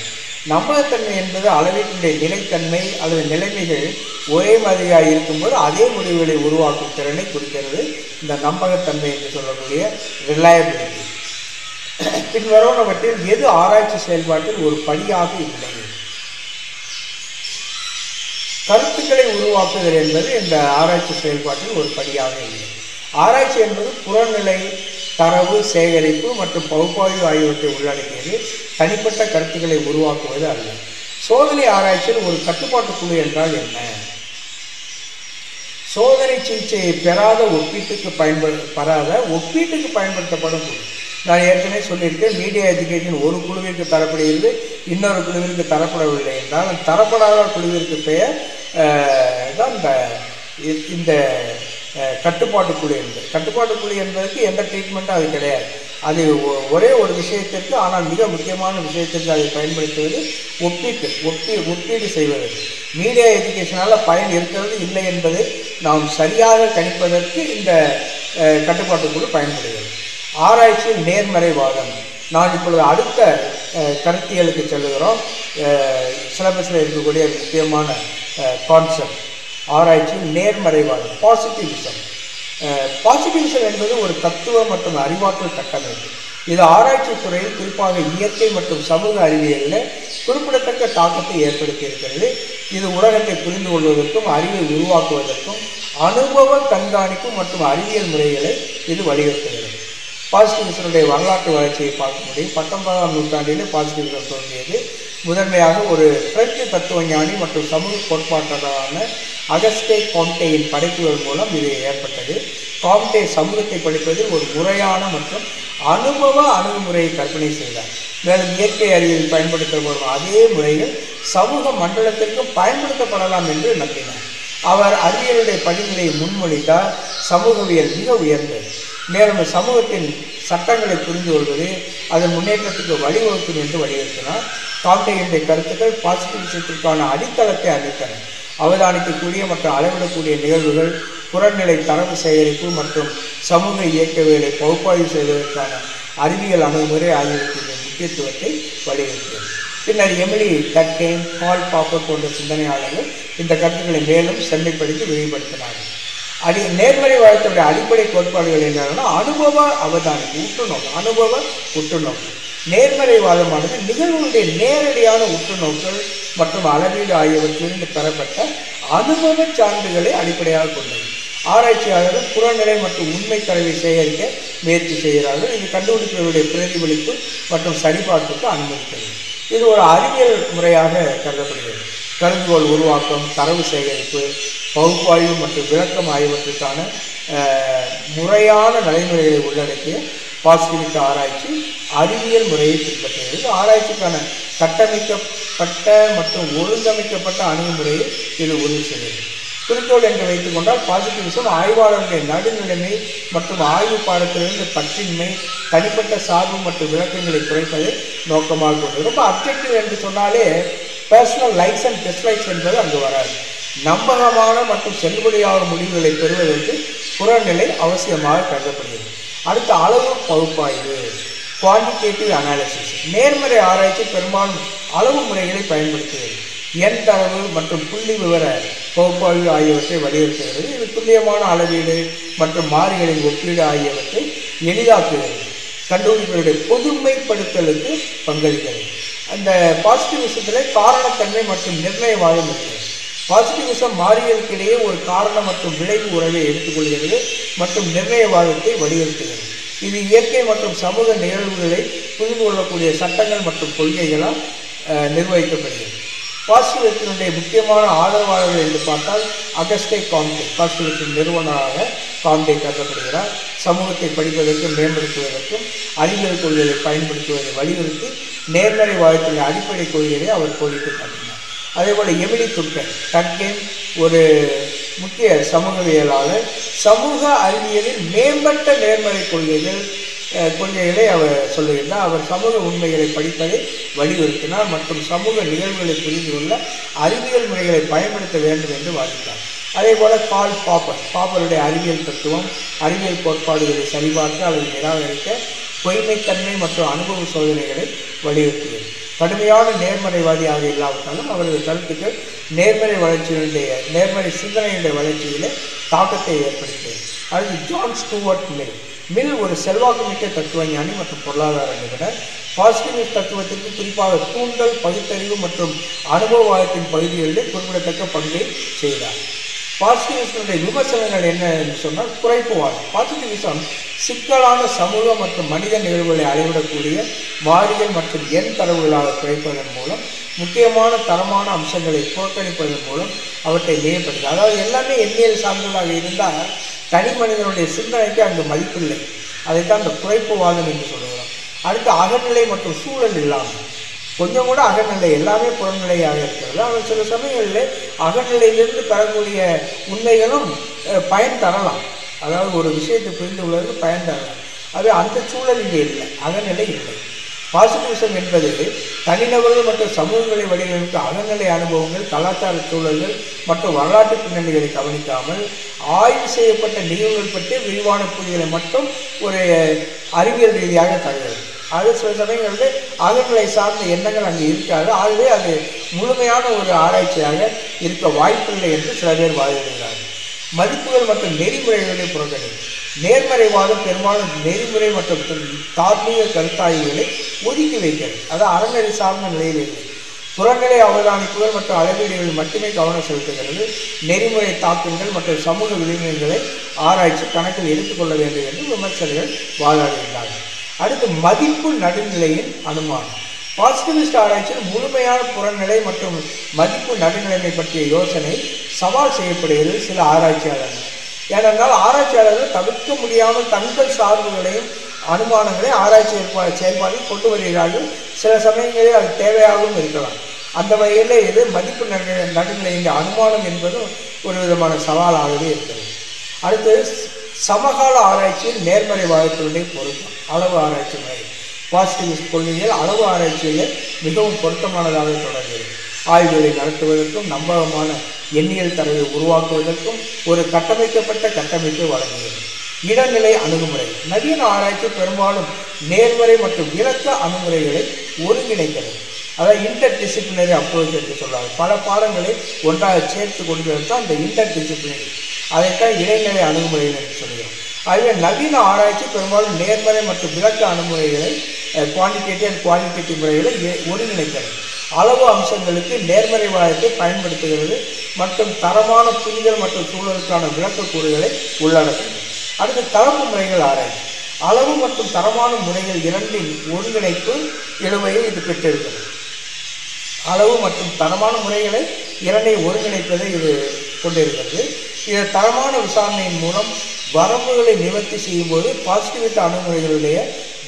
நம்பகத்தன்மை என்பது அளவீட்டினுடைய நிலைத்தன்மை அல்லது நிலைமைகள் ஒரே மாதிரியாக இருக்கும்போது அதே முடிவுகளை உருவாக்கும் திறனை குறிக்கிறது இந்த நம்பகத்தன்மை என்று சொல்லக்கூடிய ரிலையபிலிட்டி பின்வருவனவற்றில் எது ஆராய்ச்சி செயல்பாட்டில் ஒரு படியாக இல்லை? கருத்துக்களை உருவாக்குதல் என்பது இந்த ஆராய்ச்சி செயல்பாட்டில் ஒரு படியாக இல்லை. ஆராய்ச்சி என்பது புறநிலை தரவு சேகரிப்பு மற்றும் பகுப்பாய்வு ஆகியவற்றை உள்ளடக்கியது. தனிப்பட்ட கருத்துக்களை உருவாக்குவது அல்ல. சோதனை ஆராய்ச்சியில் ஒரு கட்டுப்பாட்டு குழு என்றால் என்ன? சோதனை சிகிச்சையை பெறாத ஒப்பீட்டுக்கு பயன்படு பெறாத ஒப்பீட்டுக்கு பயன்படுத்தப்படும் குழு நான் ஏற்கனவே சொல்லியிருக்கேன் மீடியா எஜுகேஷன் ஒரு குழுவிற்கு தரப்படுகிறது இன்னொரு குழுவிற்கு தரப்படவில்லை என்றால் தரப்படாத குழுவிற்கு பெயர் தான் இந்த இ- என்பது. கட்டுப்பாட்டுக்குழு என்பதற்கு எந்த ட்ரீட்மெண்ட்டும் அது கிடையாது. அது ஒ- ஒரே ஒரு விஷயத்திற்கு ஆனால் மிக முக்கியமான விஷயத்திற்கு அதை பயன்படுத்துவது ஒப்பீட்டு ஒப்பீ ஒப்பீடு செய்வது. மீடியா எஜுகேஷனால் பயன் இருக்கிறது இல்லை என்பதை நாம் சரியாக கணிப்பதற்கு இந்த கட்டுப்பாட்டுக்குழு பயன்படுகிறது. ஆராய்ச்சியில் நேர்மறைவாதம் நான் இப்பொழுது அடுத்த கருத்தியலுக்கு செல்லுகிறோம். சிலபஸில் இருக்கக்கூடிய முக்கியமான கான்செப்ட் ஆராய்ச்சி நேர்மறைவாதம் பாசிட்டிவிசம் பாசிட்டிவிசம் என்பது ஒரு தத்துவ மற்றும் அறிவாற்றல் கட்டமைப்பு. இது ஆராய்ச்சி துறையில் குறிப்பாக இயற்கை மற்றும் சமூக அறிவியலில் குறிப்பிடத்தக்க தாக்கத்தை ஏற்படுத்தியிருக்கிறது. இது உலகத்தை புரிந்து கொள்வதற்கும் அறிவை உருவாக்குவதற்கும் அனுபவ கண்காணிப்பு மற்றும் அறிவியல் முறைகளை இது வலியுறுத்துகிறது. பாசிட்டிவிசனுடைய வரலாற்று வளர்ச்சியை பார்க்க முடியும். பத்தொன்பதாம் நூற்றாண்டிலே பாசிட்டிவிசம் தோன்றியது. முதன்மையாக ஒரு பிரெஞ்சு தத்துவஞானி மற்றும் சமூக கோட்பாட்டாளரான அகஸ்டே காம்டேயின் படைப்புகள் மூலம் இது ஏற்பட்டது. காம்டே சமூகத்தை படிப்பதில் ஒரு முறையான மற்றும் அனுபவ அணுகுமுறையை கற்பனை செய்தார். மேலும் இயற்கை அறிவியல் பயன்படுத்தப்படும் அதே முறையில் சமூக மண்டலத்திற்கும் பயன்படுத்தப்படலாம் என்று நம்பினார். அவர் அறிவியலுடைய படிநிலையை முன்மொழித்தார் சமூகவியல் மிக உயர்ந்தது. மேலும் சமூகத்தின் சட்டங்களை புரிந்து கொள்வது அதன் முன்னேற்றத்துக்கு வழிவகுக்கும் என்று வலியுறுத்தினார். காம்டேயுடைய கருத்துக்கள் பாசிட்டிவிசத்திற்கான அடித்தளத்தை அளித்தன. அவதானிக்கக்கூடிய மற்றும் அளவிடக்கூடிய நிகழ்வுகள் புறநிலை தரவு சேகரிப்பு மற்றும் சமூக இயக்கவியலை பகுப்பாய்வு செய்வதற்கான அறிவியல் அணுகுமுறை ஆகியவற்றின் முக்கியத்துவத்தை வலியுறுத்தியது. பின்னர் எமிலி டக்கேன் பால் பாப்பர் போன்ற சிந்தனையாளர்கள் இந்த கருத்துக்களை மேலும் செம்மைப்படுத்தி விரிவுபடுத்தினார்கள். அடி நேர்மறை வாழ்த்துடைய அடிப்படை கோட்பாடுகள் என்னன்னா அனுபவ அவதானம் உற்றுநோக்கு. அனுபவ உற்றுநோக்கு. நேர்மறைவாதமானது நிகழ்வுடைய நேரடியான உற்றுநோக்குகள் மற்றும் அளவீடு ஆகியவற்றிலிருந்து பெறப்பட்ட அனுபவ சான்றுகளை அடிப்படையாக கொண்டது. ஆராய்ச்சியாளர்கள் புறநிலை மற்றும் உண்மை தரவை சேகரிக்க முயற்சி செய்கிறார்கள். இது கண்டுபிடிப்புகளுடைய பிரதிபலிப்பு மற்றும் சரிபார்ப்புக்கு அனுமதிக்கிறது. இது ஒரு அறிவியல் முறையாக கருதப்படுகிறது. கருதுகோள் உருவாக்கம் தரவு சேகரிப்பு பகுப்பாய்வு மற்றும் விளக்கம் ஆகியவற்றுக்கான முறையான நடைமுறைகளை உள்ளடக்கிய பாசிட்டிவிட்டி ஆராய்ச்சி அறிவியல் முறையை பின்பற்றுகிறது ஆராய்ச்சிக்கான கட்டமைக்கப்பட்ட மற்றும் ஒழுங்கமைக்கப்பட்ட அணுகுமுறையை இது உறுதி செய்கிறது குறிக்கோள் என்று வைத்துக் கொண்டால் பாசிட்டிவிசம் ஆய்வாளர்களின் நடுநிலைமை மற்றும் ஆய்வு பாடத்திலிருந்து பற்றின்மை தனிப்பட்ட சார்பு மற்றும் விளக்கங்களை குறைப்பதை நோக்கமாக கொண்டது. ரொம்ப அப்ஜெக்டிவ் என்று சொன்னாலே பர்சனல் லைக்ஸ் அண்ட் டிஸ்லைக்ஸ் என்பது அங்கு வராது. நம்பகமான மற்றும் செல்லுபடியாகும் முடிவுகளை பெறுவதற்கு புறநிலை அவசியமாக கருதப்படுகிறது. அடுத்த அளவு பகுப்பாய்வு குவான்டிடேட்டிவ் அனாலிசிஸ் நேர்மறை ஆராய்ச்சி பெரும்பாலும் அளவு முறைகளை பயன்படுத்துகிறது. எண் தரவு மற்றும் புள்ளி விவர பகுப்பாய்வு ஆகியவற்றை வலியுறுத்துகிறது இது துல்லியமான அளவீடு மற்றும் மாறிகளின் ஒப்பீடு ஆகியவற்றை எளிதாக்குகிறது. கண்டுபிடிப்புகளுடைய பொதுமைப்படுத்தலுக்கு பங்களிக்கிறது. அந்த பாசிட்டிவிசத்தில் காரணத்தன்மை மற்றும் நிர்ணயவாதம் இருக்கிறது. பாசிட்டிவிசம் மாறிகளுக்கிடையே ஒரு காரணம் மற்றும் விளைவு உறவை எடுத்துக்கொள்கிறது மற்றும் நிர்ணயவாதத்தை வலியுறுத்துகிறது. இது இயற்கை மற்றும் சமூக நிகழ்வுகளை புரிந்து கொள்ளக்கூடிய சட்டங்கள் மற்றும் கொள்கைகளால் நிர்வகிக்கப்படுகிறது. பாசிட்டிவத்தினுடைய முக்கியமான ஆதரவாளர்கள் என்று பார்த்தால் அகஸ்டே காம்டே பாசிட்டிவத்தின் நிறுவனராக காம்டே கருதப்படுகிறார். சமூகத்தை படிப்பதற்கும் மேம்படுத்துவதற்கும் அறிவியல் கொள்கைகளை பயன்படுத்துவதை வலியுறுத்தி நேர்மறை வாழ்க்கையின் அடிப்படை கொள்கைகளை அவர் கோரிக்கை காட்டினார். அதே போல் எமிலி துர்கன் டர்கேன் ஒரு முக்கிய சமூகவியலாளர் சமூக அறிவியலில் மேம்பட்ட நேர்மறை கொள்கைகள் கொள்கைகளை அவர் சொல்லுகின்றார். அவர் சமூக உண்மைகளை படிப்பதை வலியுறுத்தினார் மற்றும் சமூக நிகழ்வுகளை புரிந்து கொள்ள அறிவியல் முறைகளை பயன்படுத்த வேண்டும் என்று வாதிட்டார். அதே போல் கால் பாப்பர் பாப்பருடைய அறிவியல் தத்துவம் அறிவியல் கோட்பாடுகளை சரிபார்க்க அல்லது நிராகரிக்க பொய்மைத்தன்மை மற்றும் அனுபவ சோதனைகளை வலியுறுத்தியது. கடுமையான நேர்மறைவாதியாக இல்லாவிட்டாலும் அவரது கருத்துக்கு நேர்மறை வளர்ச்சியினுடைய நேர்மறை சிந்தனையுடைய வளர்ச்சியிலே தாக்கத்தை ஏற்படுத்தியது. அடுத்து ஜான் ஸ்டூவர்ட் மில் மில் ஒரு செல்வாக்குமிக்க தத்துவஞானி மற்றும் பொருளாதார நிபுணர். பாசிட்டிவிஸ்ட் தத்துவத்திற்கு குறிப்பாக தூண்டல் பகுத்தறிவு மற்றும் அனுபவவாதத்தின் பகுதிகளிலே குறிப்பிடத்தக்க பங்கை செய்தார். பாசிட்டிவிசனுடைய விமர்சனங்கள் என்ன என்று சொன்னால் குறைப்புவாதம் பாசிட்டிவிசம் சிக்கலான சமூக மற்றும் மனித நிகழ்வுகளை அளவிடக்கூடிய வாரியல் மற்றும் எண் தரவுகளாக குறைப்பதன் மூலம் முக்கியமான தரமான அம்சங்களை புறக்கணிப்பதன் மூலம் அவற்றை மேம்படுது அதாவது எல்லாமே எண்ணியல் சார்ந்ததாக இருந்தால் தனி மனிதனுடைய சிந்தனைக்கு அங்கு மதிப்பில்லை. அதைத்தான் அந்த குறைப்புவாதம் என்று சொல்லுகிறோம். அடுத்து அகநிலை மற்றும் சூழல் இல்லாமல் கொஞ்சம் கூட அகநிலை எல்லாமே புறநிலையாக இருக்கிறது. ஆனால் சில சமயங்களில் அகநிலையிலிருந்து பெறக்கூடிய உண்மைகளும் பயன் தரலாம். அதாவது ஒரு விஷயத்தை புரிந்து கொள்வதற்கு பயன் தரலாம். அது அந்த சூழல் இங்கே இல்லை அகநிலை இல்லை. பாசிட்டிவிசம் என்பது தனிநபர்கள் மற்றும் சமூகங்களை வடிவமைக்க அகநிலை அனுபவங்கள் கலாச்சார சூழல்கள் மற்றும் வரலாற்று பின்னணிகளை கவனிக்காமல் ஆய்வு செய்யப்பட்ட நிகழ்வுகள் பற்றிய விரிவான புரிதலை மட்டும் ஒரு அறிவியல் ரீதியாக தருகிறது. அது சில சமயங்களில் அகநிலை சார்ந்த எண்ணங்கள் அங்கே இருக்காது. ஆகவே அது முழுமையான ஒரு ஆராய்ச்சியாக இருக்க வாய்ப்பில்லை என்று சில பேர் வாதிடுகிறார்கள். மதிப்புகள் மற்றும் நெறிமுறைகளை புறக்கணி நேர்மறைவாதம் பெரும்பாலும் நெறிமுறை மற்றும் தார்மீக கருத்தாய்வுகளை ஒதுக்கி வைக்கிறது. அது அறநெறி சார்ந்த நிலையில் இல்லை. புறநிலை அவதானிப்புகள் மற்றும் அளவீடுகள் மட்டுமே கவனம் செலுத்துகிறது. நெறிமுறை தாக்கங்கள் மற்றும் சமூக விளைவுகளை ஆராய்ச்சி கணக்கில் எடுத்துக்கொள்ள வேண்டும் என்று விமர்சகர்கள் வாதாடுகின்றார்கள். அடுத்து மதிப்பு நடுநிலையின் அனுமானம். பாசிட்டிவிஸ்ட் ஆராய்ச்சியில் முழுமையான புறநிலை மற்றும் மதிப்பு நடுநிலைமை பற்றிய யோசனை சவால் செய்யப்படுகிறது சில ஆராய்ச்சியாளர்கள். ஏனென்றால் ஆராய்ச்சியாளர்கள் தவிர்க்க முடியாமல் தங்கள் சார்புகளையும் அனுமானங்களை ஆராய்ச்சி செயல்பாட்டில் கொண்டு வருகிறார்கள். சில சமயங்களில் அது தேவையாகவும் இருக்கலாம். அந்த வகையில் இது மதிப்பு நடு நடுநிலையின் அனுமானம் என்பதும் ஒரு விதமான சவாலாகவே இருக்கிறது. அடுத்து சமகால ஆராய்ச்சியில் நேர்மறைவாதத்தினுடைய பொருத்தம். அளவு ஆராய்ச்சி முறை. பாசிட்டிவிஸ்ட் கொள்கையில் அளவு ஆராய்ச்சியில் மிகவும் பொருத்தமானதாக தொடர்கிறது. ஆய்வுகளை நடத்துவதற்கும் நம்பகமான எண்ணியல் தரவை உருவாக்குவதற்கும் ஒரு கட்டமைக்கப்பட்ட கட்டமைப்பை வழங்குகிறது. இடநிலை அணுகுமுறை. நவீன ஆராய்ச்சி பெரும்பாலும் நேர்மறை மற்றும் இலக்க அணுகுமுறைகளை ஒருங்கிணைக்கிறது. அதாவது இன்டர் டிசிப்ளினரி அப்ரோச் என்று சொல்கிறாங்க பல பாடங்களை ஒன்றாக சேர்த்து கொண்டு வந்தால் அந்த இன்டர் டிசிப்ளினரி அதைத்தான் இடைநிலை அணுகுமுறைகள் என்று சொல்கிறோம் ஆகவே நவீன ஆராய்ச்சி பெரும்பாலும் நேர்மறை மற்றும் விளக்க அணுகுமுறைகளை குவான்டிடேட்டிவ் அண்ட் குவாலிட்டேட்டிவ் முறைகளை ஒருங்கிணைக்கிறது. அளவு அம்சங்களுக்கு நேர்மறைவாதத்தை பயன்படுத்துகிறது மற்றும் தரமான புரிதல் மற்றும் சூழலுக்கான விளக்கக்கூறுகளை உள்ளடக்குகிறது. அடுத்து தரப்பு முறைகள் ஆராய்ச்சி. அளவு மற்றும் தரமான முறைகள் இரண்டின் ஒருங்கிணைப்பு இழுவையை இது பெற்றிருக்கிறது. அளவு மற்றும் தரமான முறைகளை இரண்டை ஒருங்கிணைப்பதை இது கொண்டிருக்கிறது. இது தரமான விசாரணையின் மூலம் வரம்புகளை நிவர்த்தி செய்யும் போது பாசிட்டிவிட்ட அணுகுமுறைகளுடைய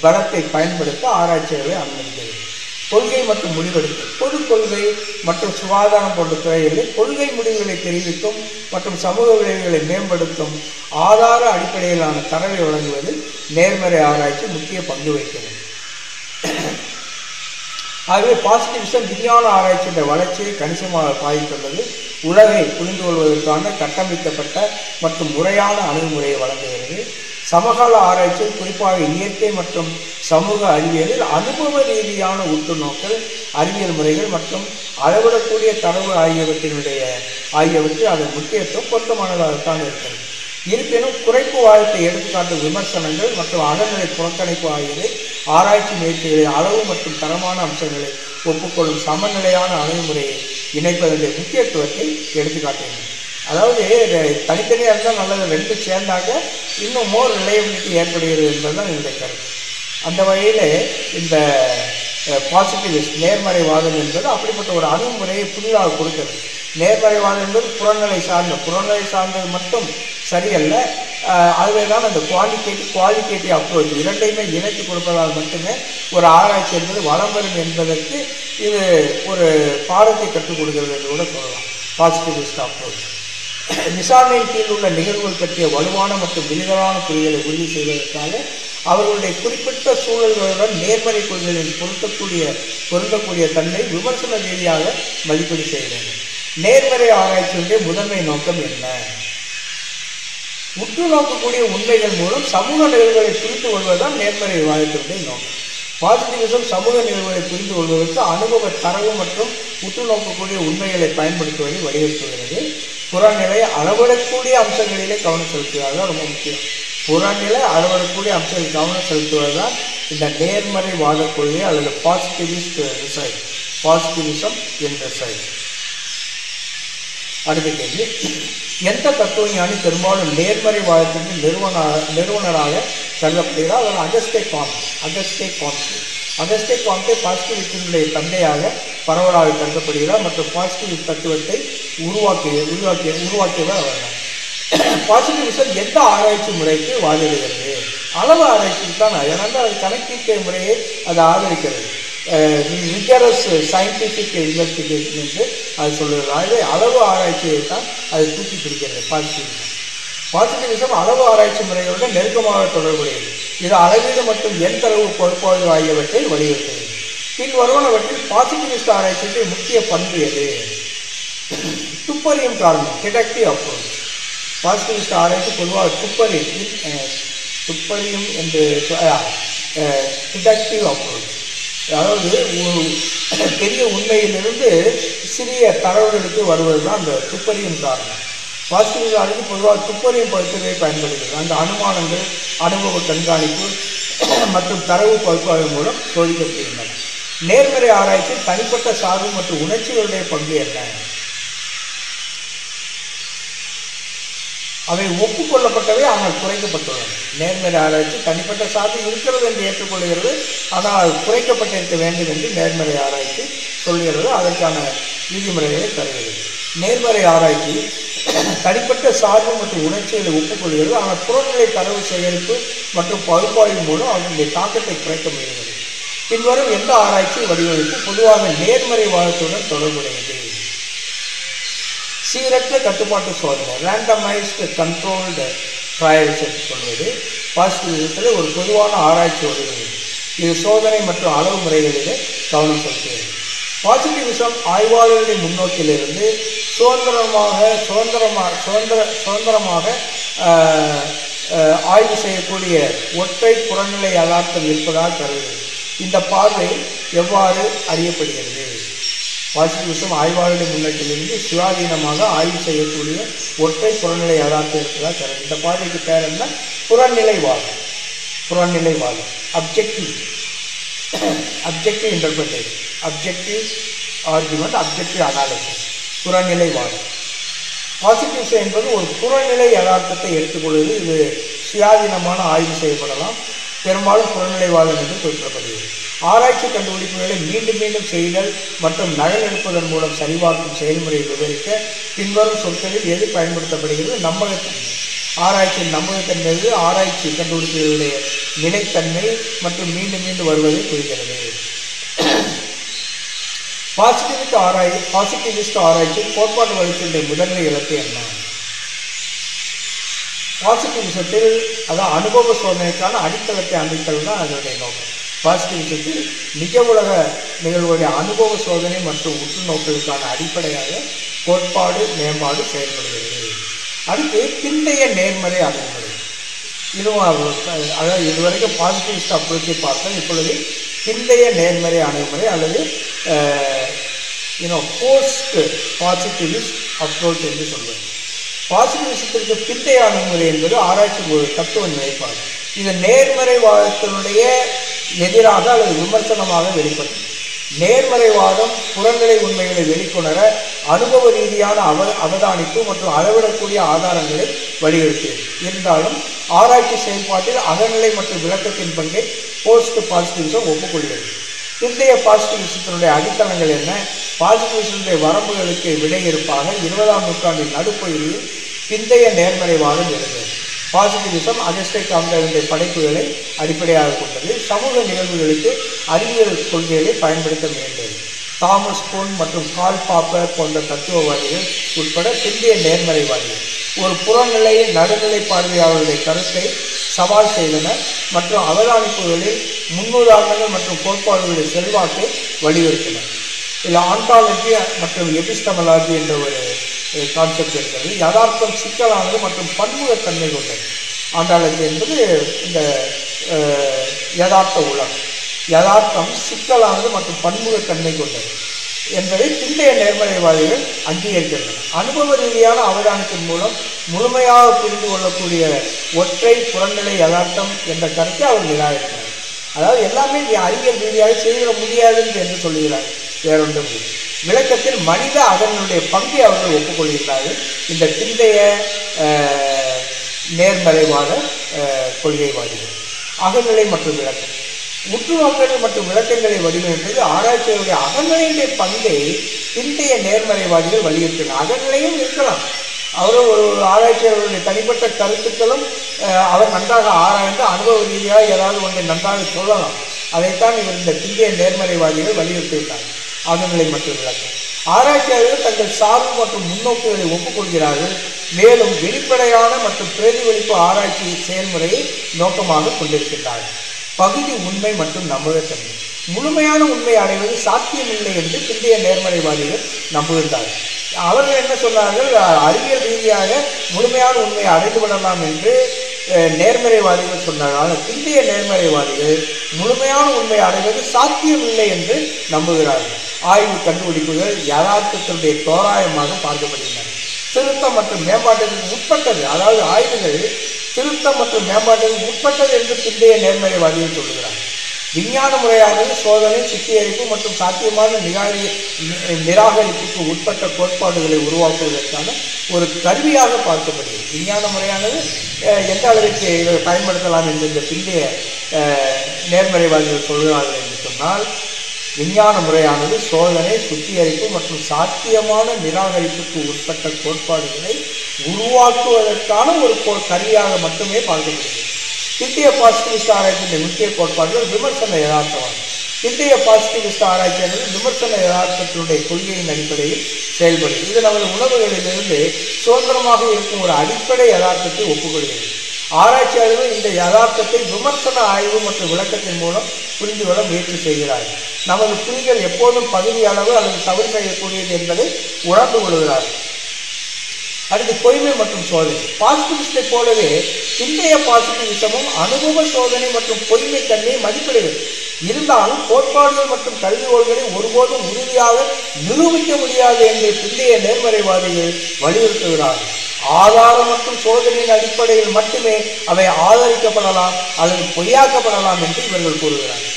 பலத்தை பயன்படுத்த ஆராய்ச்சிகளை அனுமதிக்கிறது. கொள்கை மற்றும் முடிவெடுத்தல். பொது கொள்கை மற்றும் சுகாதாரம் போன்ற துறைகளில் கொள்கை முடிவுகளை தெரிவிக்கும் மற்றும் சமூக விளைவுகளை மேம்படுத்தும் ஆதார அடிப்படையிலான தரவை வழங்குவதில் நேர்மறை ஆராய்ச்சி முக்கிய பங்கு வகிக்கிறது. ஆகவே பாசிட்டிவிசம் விஞ்ஞான ஆராய்ச்சியின் வளர்ச்சியை கணிசமாக பாதித்துள்ளது. உலகை புரிந்து கொள்வதற்கான கட்டமைக்கப்பட்ட மற்றும் முறையான அணுகுமுறையை வழங்குகிறது. சமகால ஆராய்ச்சியில் குறிப்பாக இயற்கை மற்றும் சமூக அறிவியலில் அனுபவ ரீதியான உற்றுநோக்கல் அறிவியல் முறைகள் மற்றும் அளவிடக்கூடிய தரவு ஆகியவற்றினுடைய ஆகியவற்றில் அதன் முக்கியத்துவம் பொருத்தமானதாகத்தான் இருக்கிறது. இருப்பினும் குறைப்பு வாதத்தை எடுத்துக்காட்டும் விமர்சனங்கள் மற்றும் அகநிலை புறக்கணிப்பு ஆகியவை ஆராய்ச்சி முயற்சிகளின் அளவு மற்றும் தரமான அம்சங்களை ஒப்புக்கொள்ளும் சமநிலையான அணுகுமுறையை இணைப்பதனுடைய முக்கியத்துவத்தை எடுத்துக்காட்டுகின்றன அதாவது தனித்தனியாக இருந்தால் நல்லது ரெண்டு சேர்ந்தாக்க இன்னும் மோர் ரிலையபிலிட்டி ஏற்படுகிறது என்பதுதான் என்னுடைய கருத்து. அந்த வகையில் இந்த பாசிட்டிவிஸ்ட் நேர்மறைவாதம் என்பது அப்படிப்பட்ட ஒரு அணுகுமுறையை புதிதாக கொடுக்கிறது. நேர்மறைவாதம் என்பது புறநிலை சார்ந்த புறநிலை சார்ந்தது மட்டும் சரியல்ல. அதுவே தான் அந்த குவாலிட்டேட்டிவ் குவாலிட்டேட்டிவ் அப்ரோச் இரண்டையுமே இணைத்து கொடுப்பதால் மட்டுமே ஒரு ஆராய்ச்சி என்பது வளம் வரும் என்பதற்கு இது ஒரு பாடத்தை கற்றுக் கொடுக்கிறது என்று கூட சொல்லலாம். பாசிட்டிவிஸ்ட் அப்ரோச் விசாரணையின் கீழ் உள்ள நிகழ்வுகள் பற்றிய வலுவான மற்றும் விரிதலான புரிதலை உறுதி செய்வதற்காக அவர்களுடைய குறிப்பிட்ட சூழல்களுடன் நேர்மறை கொள்கைகளில் பொருத்தக்கூடிய பொருந்தக்கூடிய தன்மை விமர்சன ரீதியாக மதிப்பீடு செய்கிறது. நேர்மறை ஆராய்ச்சியுடைய முதன்மை நோக்கம் என்ன? உற்று நோக்கக்கூடிய உண்மைகள் மூலம் சமூக நிகழ்வுகளை புரிந்து கொள்வதுதான் நேர்மறை விவாதத்தினுடைய நோக்கம். பாசிட்டிவிசம் சமூக நிகழ்வுகளை புரிந்து கொள்வதற்கு அனுபவ தரவு மற்றும் உற்று நோக்கக்கூடிய உண்மைகளை பயன்படுத்துவதை வலியுறுத்துகிறது புறநிலை அளவிடக்கூடிய அம்சங்களிலே கவனம் செலுத்துவது ரொம்ப முக்கியம். புறநிலை அளவிடக்கூடிய அம்சத்தில் கவனம் செலுத்துவதால் இந்த நேர்மறை வாத கொள்கை அல்லது பாசிட்டிவிஸ்ட் ரிசர்ச் பாசிட்டிவிசம் என் சைட் அடுத்த கேள்வி. எந்த தத்துவஞானி பெரும்பாலும் நேர்மறை வாதத்திற்கு நிறுவன நிறுவனராக கருதப்படுகிறார்? அவர் Auguste Comte Auguste Comte Auguste Comte பாசிட்டிவிட்டினுடைய தந்தையாக பரவலாக கருதப்படுகிறார் மற்றும் பாசிட்டிவ் தத்துவத்தை உருவாக்கிய உருவாக்கிய உருவாக்கியவர் அவர் பாசிட்டிவிசம் எந்த ஆராய்ச்சி முறைக்கு வாதிடுகிறது? அளவு ஆராய்ச்சிக்கு தான் ஏன்னா அது கணக்கீட்டு முறையை அது ஆதரிக்கிறது. ரிகரஸ் சயின்டிஃபிக் இன்வெஸ்டிகேஷன் என்று அது சொல்லுகிறது ஆகவே அளவு ஆராய்ச்சியை தான் அது தூக்கி பிடிக்கிறது பாசிட்டிவிசம் பாசிட்டிவிசம் அளவு ஆராய்ச்சி முறைகளுடன் நெருக்கமாக தொடர்புடையது. இது அளவீடு மற்றும் எண் தரவு பகுப்பாய்வு ஆகியவற்றை வலியுறுத்தது பின் வருவனவற்றில் பாசிட்டிவிஸ்ட் ஆராய்ச்சிக்கு முக்கிய பண்பு எது? துப்பறியும் காரணம் டிடக்டிவ் அப்ரோச் பாஸ்கரிஸ்ட் ஆராய்ச்சி பொதுவாக துப்பறி துப்பறியும் என்று டிடக்டிவ் அப்ரோச் அதாவது ஒரு பெரிய உண்மையிலிருந்து சிறிய தரவுகளுக்கு வருவது தான் அந்த துப்பறியும் காரணம் பாஸ்கரிஸ்ட் ஆராய்ச்சி பொதுவாக துப்பறியும் பகுத்தறிவை பயன்படுகிறது அந்த அனுமானங்கள் அனுபவ கண்காணிப்பு மற்றும் தரவு பகுப்பாய்வு மூலம் சோதிக்கப்படுகின்றன. நேர்மறை ஆராய்ச்சி தனிப்பட்ட சார்பு மற்றும் உணர்ச்சிகளுடைய பங்கு என்ன? அவை ஒப்புக்கொள்ளப்பட்டவை ஆனால் குறைக்கப்பட்டுள்ளன. நேர்மறை ஆராய்ச்சி தனிப்பட்ட சாதி இருக்கிறது என்று ஏற்றுக்கொள்கிறது ஆனால் குறைக்கப்பட்டிருக்க வேண்டும் என்று நேர்மறை ஆராய்ச்சி சொல்கிறது அதற்கான விதிமுறைகளை தருகிறது. நேர்மறை ஆராய்ச்சி தனிப்பட்ட சார்பு மற்றும் உணர்ச்சிகளை ஒப்புக்கொள்கிறது ஆனால் புறநிலை தரவு சேகரிப்பு மற்றும் பகுப்பாய்வு மூலம் அவர்களுடைய தாக்கத்தை குறைக்க முடிகிறது பின்வரும் எந்த ஆராய்ச்சி வடிவமைப்பு பொதுவாக நேர்மறை வாதத்துடன் தொடர்புடையது? சீரற்ற கட்டுப்பாட்டு சோதனை ரேண்டமைஸ்டு கண்ட்ரோல்டு ட்ரையல்ஸ் என்று சொல்வது. பாசிட்டிவிசத்தில் ஒரு பொதுவான ஆராய்ச்சி வடிவமைப்பு இது. சோதனை மற்றும் அளவு முறைகளிலே கவனம் செலுத்துகிறது. பாசிட்டிவிசம் ஆய்வாளர்களின் முன்னோக்கிலிருந்து சுதந்திரமாக சுதந்திரமாக சுதந்திர சுதந்திரமாக ஆய்வு செய்யக்கூடிய ஒற்றை புறநிலை யதார்த்தம் இருப்பதாக கருது இந்த பார்வை எவ்வாறு அறியப்படுகிறது? பாசிட்டிவிசம் ஆய்வாளர்களின் முன்னேற்றிலிருந்து சுயாதீனமாக ஆய்வு செய்யக்கூடிய ஒற்றை புறநிலை யதார்த்தம் இருப்பதாக கருது இந்த பார்வைக்கு பேர் என்ன? புறநிலைவாதம். புறநிலைவாதம். Objective objective interpretation objective argument objective analysis புறநிலைவாதம். Positives என்பது ஒரு புறநிலை யதார்த்தத்தை எடுத்துக்கொள்வது. இது சுயாதீனமான ஆய்வு செய்யப்படலாம். பெரும்பாலும் புறநிலைவாதம் என்று குறிப்பிடப்படுகிறது. ஆராய்ச்சி கண்டுபிடிப்புகளை மீண்டும் மீண்டும் செய்தல் மற்றும் நகலெடுப்பதன் மூலம் சரிபார்க்கும் செயல்முறையை விவரிக்க பின்வரும் சொற்களில் எது பயன்படுத்தப்படுகிறது நம்பகத்தன்மை. ஆராய்ச்சியின் நம்பகத்தன்மை ஆராய்ச்சி கண்டுபிடிப்புகளுடைய நிலைத்தன்மை மற்றும் மீண்டும் மீண்டும் வருவதை குறிக்கிறது. பாசிட்டிவிஸ்ட் ஆராய்ச்சி பாசிட்டிவிஸ்ட் ஆராய்ச்சி கோட்பாட்டு வளர்ச்சியுடைய முதன்மை இலக்கு என்ன? பாசிட்டிவிசத்தில் அதான் அனுபவ சோதனைக்கான அடித்தளத்தை அமைத்தல் தான் அதனுடைய நோக்கம். பாசிட்டிவிசத்தில் நிஜ உலக நிகழ்வுடைய அனுபவ சோதனை மற்றும் உற்றுநோக்கலுக்கான அடிப்படையாக கோட்பாடு மேம்பாடு செயல்படுகிறது. அடுத்து பிந்தைய நேர்மறை அணுகுமுறை இதுவும் அதாவது இதுவரைக்கும் பாசிட்டிவிஸ்ட் அப்ரோச்சை பார்த்தோம். இப்பொழுது பிந்தைய நேர்மறை அணுகுமுறை அல்லது யூனோ போஸ்ட் பாசிட்டிவிஸ்ட் அப்ரோச் என்று சொல்வது பாசிட்டிவிசத்திற்கு பிந்தைய அணுகுமுறை என்பது ஆராய்ச்சி ஒரு தத்துவ நிலைப்பாடு. இது நேர்மறைவாதத்தினுடைய எதிராக அல்லது விமர்சனமாக வெளிப்படும். நேர்மறைவாதம் புறநிலை உண்மைகளை வெளிக்கொணர அனுபவ ரீதியான அவ அவதானிப்பு மற்றும் அளவிடக்கூடிய ஆதாரங்களை வலியுறுத்தியது இருந்தாலும் ஆராய்ச்சி செயல்பாட்டில் அகநிலை மற்றும் விளக்கத்தின் பங்கை போஸ்ட் பாசிட்டிவிசம் ஒப்புக்கொள்கிறது. பிந்தைய பாசிட்டிவிசத்தினுடைய அடித்தளங்கள் என்ன? பாசிட்டிவிசத்தினுடைய வரம்புகளுக்கு விடையிறுப்பாக இருபதாம் நூற்றாண்டின் நடுப்பகுதியில் பிந்தைய நேர்மறைவாதம் இருந்தது. பாசிட்டிவிசம் அகஸ்டை காம்டனுடைய படைப்புகளை அடிப்படையாக கொண்டது. சமூக நிகழ்வுகளுக்கு அறிவியல் கொள்கைகளை பயன்படுத்த முயன்றது. தாமஸ் போன் மற்றும் கால் பாப்பர் போன்ற தத்துவவாதிகள் உட்பட பிந்தைய நேர்மறைவாதிகள் ஒரு புறநிலை நடுநிலை பார்வையாளர்களுடைய கருத்தை சவால் செய்தனர் மற்றும் அவதானிப்புகளில் முன்னுதாரணங்கள் மற்றும் கோட்பாடுகளுடைய செல்வாக்கை வலியுறுத்தினர். இதில் ஆண்டாலஜி மற்றும் எபிஸ்டமலாஜி என்ற ஒரு கான்செப்ட் இருக்கிறது. யதார்த்தம் சிக்கலானது மற்றும் பன்முகத்தன்மை கொண்டது. ஆண்டாலஜி என்பது இந்த யதார்த்த உலகம். யதார்த்தம் சிக்கலானது மற்றும் பன்முகத்தன்மை கொண்டது என்பதை பிந்தைய நேர்மறைவாதிகள் அங்கீகரிக்கின்றனர். அனுபவ ரீதியான அவதானத்தின் மூலம் முழுமையாக புரிந்து கொள்ளக்கூடிய ஒற்றை புறநிலை யதார்த்தம் என்ற கருத்தை அவர் நிராகரிக்கிறார். அதாவது எல்லாமே அறிவியல் ரீதியாக செய்திட முடியாது என்று சொல்லுகிறார். வேறொன்றும் விளக்கத்தில் மனித அதனுடைய பங்கை அவர்கள் ஒப்புக்கொள்கிறார்கள். இந்த பிந்தைய நேர்மறைவாத கொள்கைவாதிகள். அகநிலை மற்றும் விளக்கம். உற்றுநோக்கங்கள் மற்றும் விளக்கங்களை வடிவமைப்பது ஆராய்ச்சியுடைய அகநிலையுடைய பங்கை பிந்தைய நேர்மறைவாதிகள் வலியுறுத்தினர். அகநிலையும் இருக்கலாம். அவரும் ஒரு ஆராய்ச்சியாளருடைய தனிப்பட்ட கருத்துக்களும் அவர் நன்றாக ஆராய்ந்து அனுபவ ரீதியாக ஏதாவது ஒன்றை நன்றாக சொல்லலாம். அதைத்தான் இவர் இந்த பிந்தைய நேர்மறைவாதிகள் வலியுறுத்திவிட்டார் அகநிலை மற்றும் விளக்கம் ஆராய்ச்சியாளர்கள் தங்கள் சார்பு மற்றும் முன்னோக்குகளை ஒப்புக்கொள்கிறார்கள். மேலும் வெளிப்படையான மற்றும் பிரதிபலிப்பு ஆராய்ச்சி செயல்முறையை நோக்கமாக கொண்டிருக்கின்றார்கள். பகுதி உண்மை மற்றும் நம்பகத்தன்மை. முழுமையான உண்மை அடைவது சாத்தியமில்லை என்று பிந்தைய நேர்மறைவாதிகள் நம்புகின்றார்கள். அவர்கள் என்ன சொன்னார்கள்? அறிவியல் ரீதியாக முழுமையான உண்மையை அடைந்து விடலாம் என்று நேர்மறைவாதிகள் சொன்னார்கள். ஆனால் பிந்தைய நேர்மறைவாதிகள் முழுமையான உண்மை அடைவது சாத்தியமில்லை என்று நம்புகிறார்கள். ஆய்வு கண்டுபிடிப்புகள் யதார்த்தத்தினுடைய தோராயமாக பார்க்கப்படுகின்றன. திருத்தம் மற்றும் மேம்பாட்டிற்கு உட்பட்டது அதாவது ஆய்வுகள் திருத்தம் மற்றும் மேம்பாட்டிற்கு உட்பட்டது என்று பிந்தைய நேர்மறைவாதிகள் சொல்கிறார்கள் விஞ்ஞான முறையானது சோதனை சுத்திகரிப்பு மற்றும் சாத்தியமான நிராகரி நிராகரிப்புக்கு உட்பட்ட கோட்பாடுகளை உருவாக்குவதற்கான ஒரு கருவியாக பார்க்கப்படுகிறது. விஞ்ஞான முறையானது எந்த அளவிற்கு இதை பயன்படுத்தலாம் என்று இந்த பிந்தைய நேர்மறைவாதிகள் சொல்கிறார்கள் என்று சொன்னால் விஞ்ஞான முறையானது சோதனை சுத்திகரிப்பு மற்றும் சாத்தியமான நிராகரிப்புக்கு உட்பட்ட கோட்பாடுகளை உருவாக்குவதற்கான ஒரு கோ- கருவியாக மட்டுமே பார்க்கப்படுகிறது. இந்திய பாசிட்டிவிஸ்ட் ஆராய்ச்சியின் முக்கிய கோட்பாடுகள் விமர்சன யதார்த்தமாகும் இந்திய பாசிட்டிவிஸ்ட் ஆராய்ச்சி என்பது விமர்சன யதார்த்தத்தினுடைய கொள்கையின் அடிப்படையில் செயல்படும்। இது நமது உணவுகளிலிருந்து சுதந்திரமாக இருக்கும் ஒரு அடிப்படை யதார்த்தத்தை ஒப்புக்கொள்கிறது. ஆராய்ச்சியாளர்கள் இந்த யதார்த்தத்தை விமர்சன ஆய்வு மற்றும் விளக்கத்தின் மூலம் புரிந்து கொள்ள முயற்சி செய்கிறார்கள். நமது புரிதல் எப்போதும் பகுதி அளவு அல்லது தவறு செய்யக்கூடியது என்பதை உணர்ந்து கொள்கிறார்கள். அடுத்து பொய்மை மற்றும் சோதனை. பாசிட்டிவிஸ்டை போலவே பிந்தைய பாசிட்டிவிசமும் அனுபவ சோதனை மற்றும் பொய்மை தன்மையை மதிப்பிடுகிறது. இருந்தாலும் கோட்பாடுகள் மற்றும் கல்விகோள்களை ஒருபோதும் உறுதியாக நிரூபிக்க முடியாது என்று பிந்தைய நேர்மறைவாதிகள் வலியுறுத்துகிறார்கள். ஆதாரம் மற்றும் சோதனையின் அடிப்படையில் மட்டுமே அவை ஆதரிக்கப்படலாம் அல்லது பொய்யாக்கப்படலாம் என்று இவர்கள் கூறுகிறார்கள்.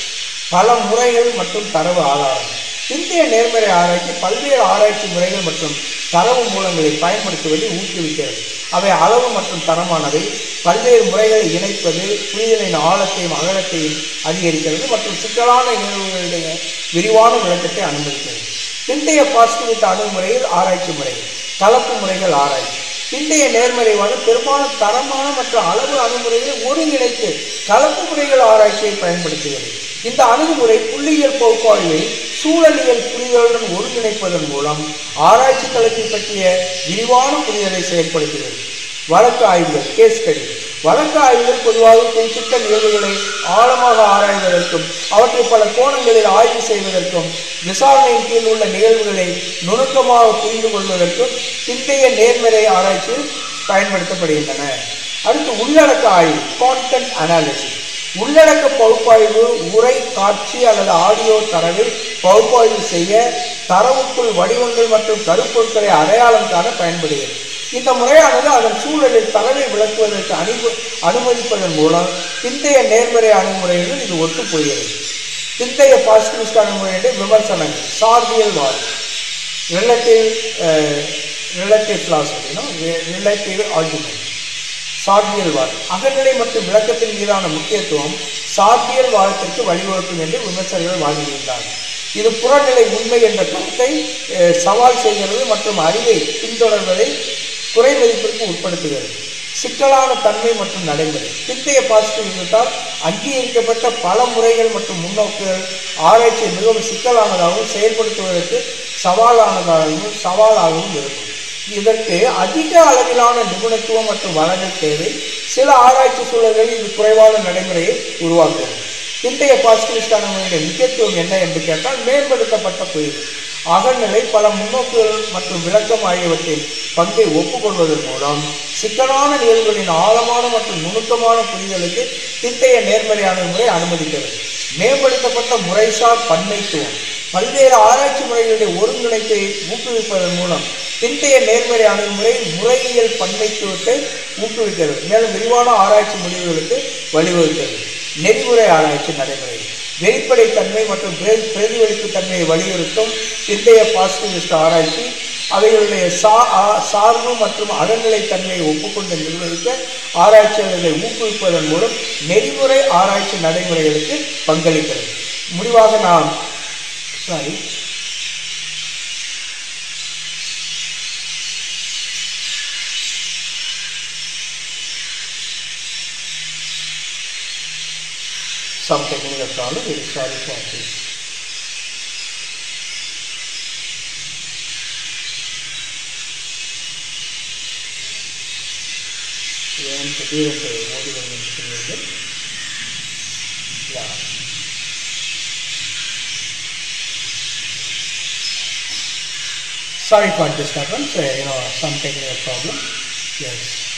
பல முறைகள் மற்றும் தரவு ஆதாரங்கள். இந்திய நேர்மறை ஆராய்ச்சி பல்வேறு ஆராய்ச்சி முறைகள் மற்றும் தரவு மூலங்களை பயன்படுத்துவதை ஊக்குவிக்கிறது. அவை அளவு மற்றும் தரமானவை. பல்வேறு முறைகளை இணைப்பது புரிதலின் ஆழத்தையும் அகலத்தையும் அதிகரிக்கிறது மற்றும் சிக்கலான நிகழ்வுகளுடைய விரிவான விளக்கத்தை அனுமதிக்கிறது. பிந்தைய பாசிட்டிவிட்ட அணுகுமுறையில் ஆராய்ச்சி முறைகள் கலப்பு முறைகள் ஆராய்ச்சி. பிந்தைய நேர்மறைவான பெரும்பாலும் தரமான மற்றும் அளவு அணுகுமுறைகளை ஒருங்கிணைத்து கலப்பு முறைகள் ஆராய்ச்சியை பயன்படுத்துகிறது. இந்த அணுகுமுறை புள்ளியியல் பகுப்பாய்வை சூழலியல் புரிதலுடன் ஒருங்கிணைப்பதன் மூலம் ஆராய்ச்சி தளத்தை பற்றிய விரிவான புரிதலை செயல்படுத்துகிறது. வழக்கு ஆய்வுகள் கேஸ் ஸ்டடி வழக்கு ஆய்வுகள் பொதுவாக குறிப்பிட்ட நிகழ்வுகளை ஆழமாக ஆராய்வதற்கும் அவற்றை பல கோணங்களில் ஆய்வு செய்வதற்கும் விசாரணையின் கீழ் உள்ள நிகழ்வுகளை நுணுக்கமாக புரிந்து கொள்வதற்கும் பிந்தைய நேர்மறை ஆராய்ச்சியில் பயன்படுத்தப்படுகின்றன. அடுத்து உள்ளடக்க ஆய்வு கான்டென்ட் அனாலிசிஸ் உள்ளடக்க பகுப்பாய்வு உரை காட்சி அல்லது ஆடியோ தரவை பகுப்பாய்வு செய்ய தரவுக்குள் வடிவங்கள் மற்றும் கருப்பொருட்களை அடையாளம் காண பயன்படுகிறது. இந்த முறையானது அதன் சூழலில் தரவை விளக்குவதற்கு அனும அனுமதிப்பதன் மூலம் பிந்தைய நேர்மறை அணுகுமுறையுடன் இது ஒத்துப்போகிறது. பிந்தைய பாசிட்டிவிஸ்ட் அணுகுமுறையுடைய விமர்சனங்கள் சார்பியல் வாதம். ரிலேட்டிவ் ரிலேட்டிவ் பிலாசபினா ரிலேட்டிவ் ஆர்குமெண்ட் சார்பியல் வாதம். அகநிலை மற்றும் விளக்கத்தின் மீதான முக்கியத்துவம் சார்பியல் வாதத்திற்கு வழிவகுக்கும் என்று விமர்சகர்கள் வாங்கியிருந்தார்கள் இது புறநிலை உண்மை என்ற கருத்தை சவால் செய்கிறது மற்றும் அறிவை பின்தொடர்வதை குறை மதிப்பிற்கு உட்படுத்துகிறது. சிக்கலான தன்மை மற்றும் நடைமுறை. பிந்தைய பாசிட்டிவிசத்தால் அங்கீகரிக்கப்பட்ட பல முறைகள் மற்றும் முன்னோக்குகள் ஆராய்ச்சி மிகவும் சிக்கலானதாகவும் செயல்படுத்துவதற்கு சவாலானதாகவும் சவாலாகவும் இருக்கும். இதற்கு அதிக அளவிலான நிபுணத்துவம் மற்றும் வளங்கள் தேவை. சில ஆராய்ச்சி சூழல்களில் இது குறைவான நடைமுறையை உருவாக்குகிறது. இன்றைய பாசிட்டிவிஸ்டான முக்கியத்துவம் என்ன என்று கேட்டால் மேம்படுத்தப்பட்ட புரிதல் அகநிலை பல முன்னோக்குகள் மற்றும் விளக்கம் ஆகியவற்றின் பங்கை ஒப்புக்கொள்வதன் மூலம் சிக்கலான நிகழ்வுகளின் ஆழமான மற்றும் நுணுக்கமான புரிதலுக்கு திட்டைய நேர்மறை அணுகுமுறை அனுமதிக்கிறது. மேம்படுத்தப்பட்ட முறைசார் பன்மைத்துவம். பல்வேறு ஆராய்ச்சி முறைகளுடைய ஒருங்கிணைப்பை ஊக்குவிப்பதன் மூலம் பிந்தைய நேர்மறை அணுகுமுறை முறையியல் பன்மைத்துவத்தை ஊக்குவிக்கிறது. மேலும் விரிவான ஆராய்ச்சி முடிவுகளுக்கு வழிவகுக்கிறது. நெறிமுறை ஆராய்ச்சி நடைமுறை வெளிப்படைத்தன்மை மற்றும் பிர- பிரதிபலிப்புத்தன்மையை வலியுறுத்தும் பிந்தைய பாசிட்டிவிஸ்ட் ஆராய்ச்சி அவைகளுடைய சா சார்பு மற்றும் அகநிலைத்தன்மையை ஒப்புக்கொண்டு நிர்வகிக்க ஆராய்ச்சியாளர்களை ஊக்குவிப்பதன் மூலம் நெறிமுறை ஆராய்ச்சி நடைமுறைகளுக்கு பங்களிக்கிறது. முடிவாக நாம் sorry some technical problem, very sorry for this. ஏன் திடீரென்று ஓடி வந்திருக்கிறீர்கள் Yeah. Sorry for disturbance, uh, you know, some technical problem. Yes.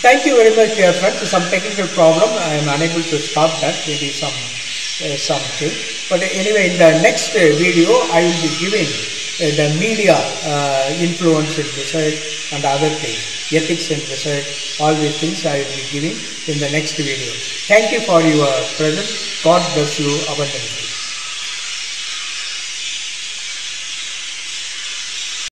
Thank you very much, dear friends. Some technical problem. I am unable to stop that. Maybe some uh, something. But anyway, in the next uh, video, I will be giving uh, the media uh, influence in research and other things, ethics in research. All these things I will be giving in the next video. Thank you for your presence. God bless you abundantly.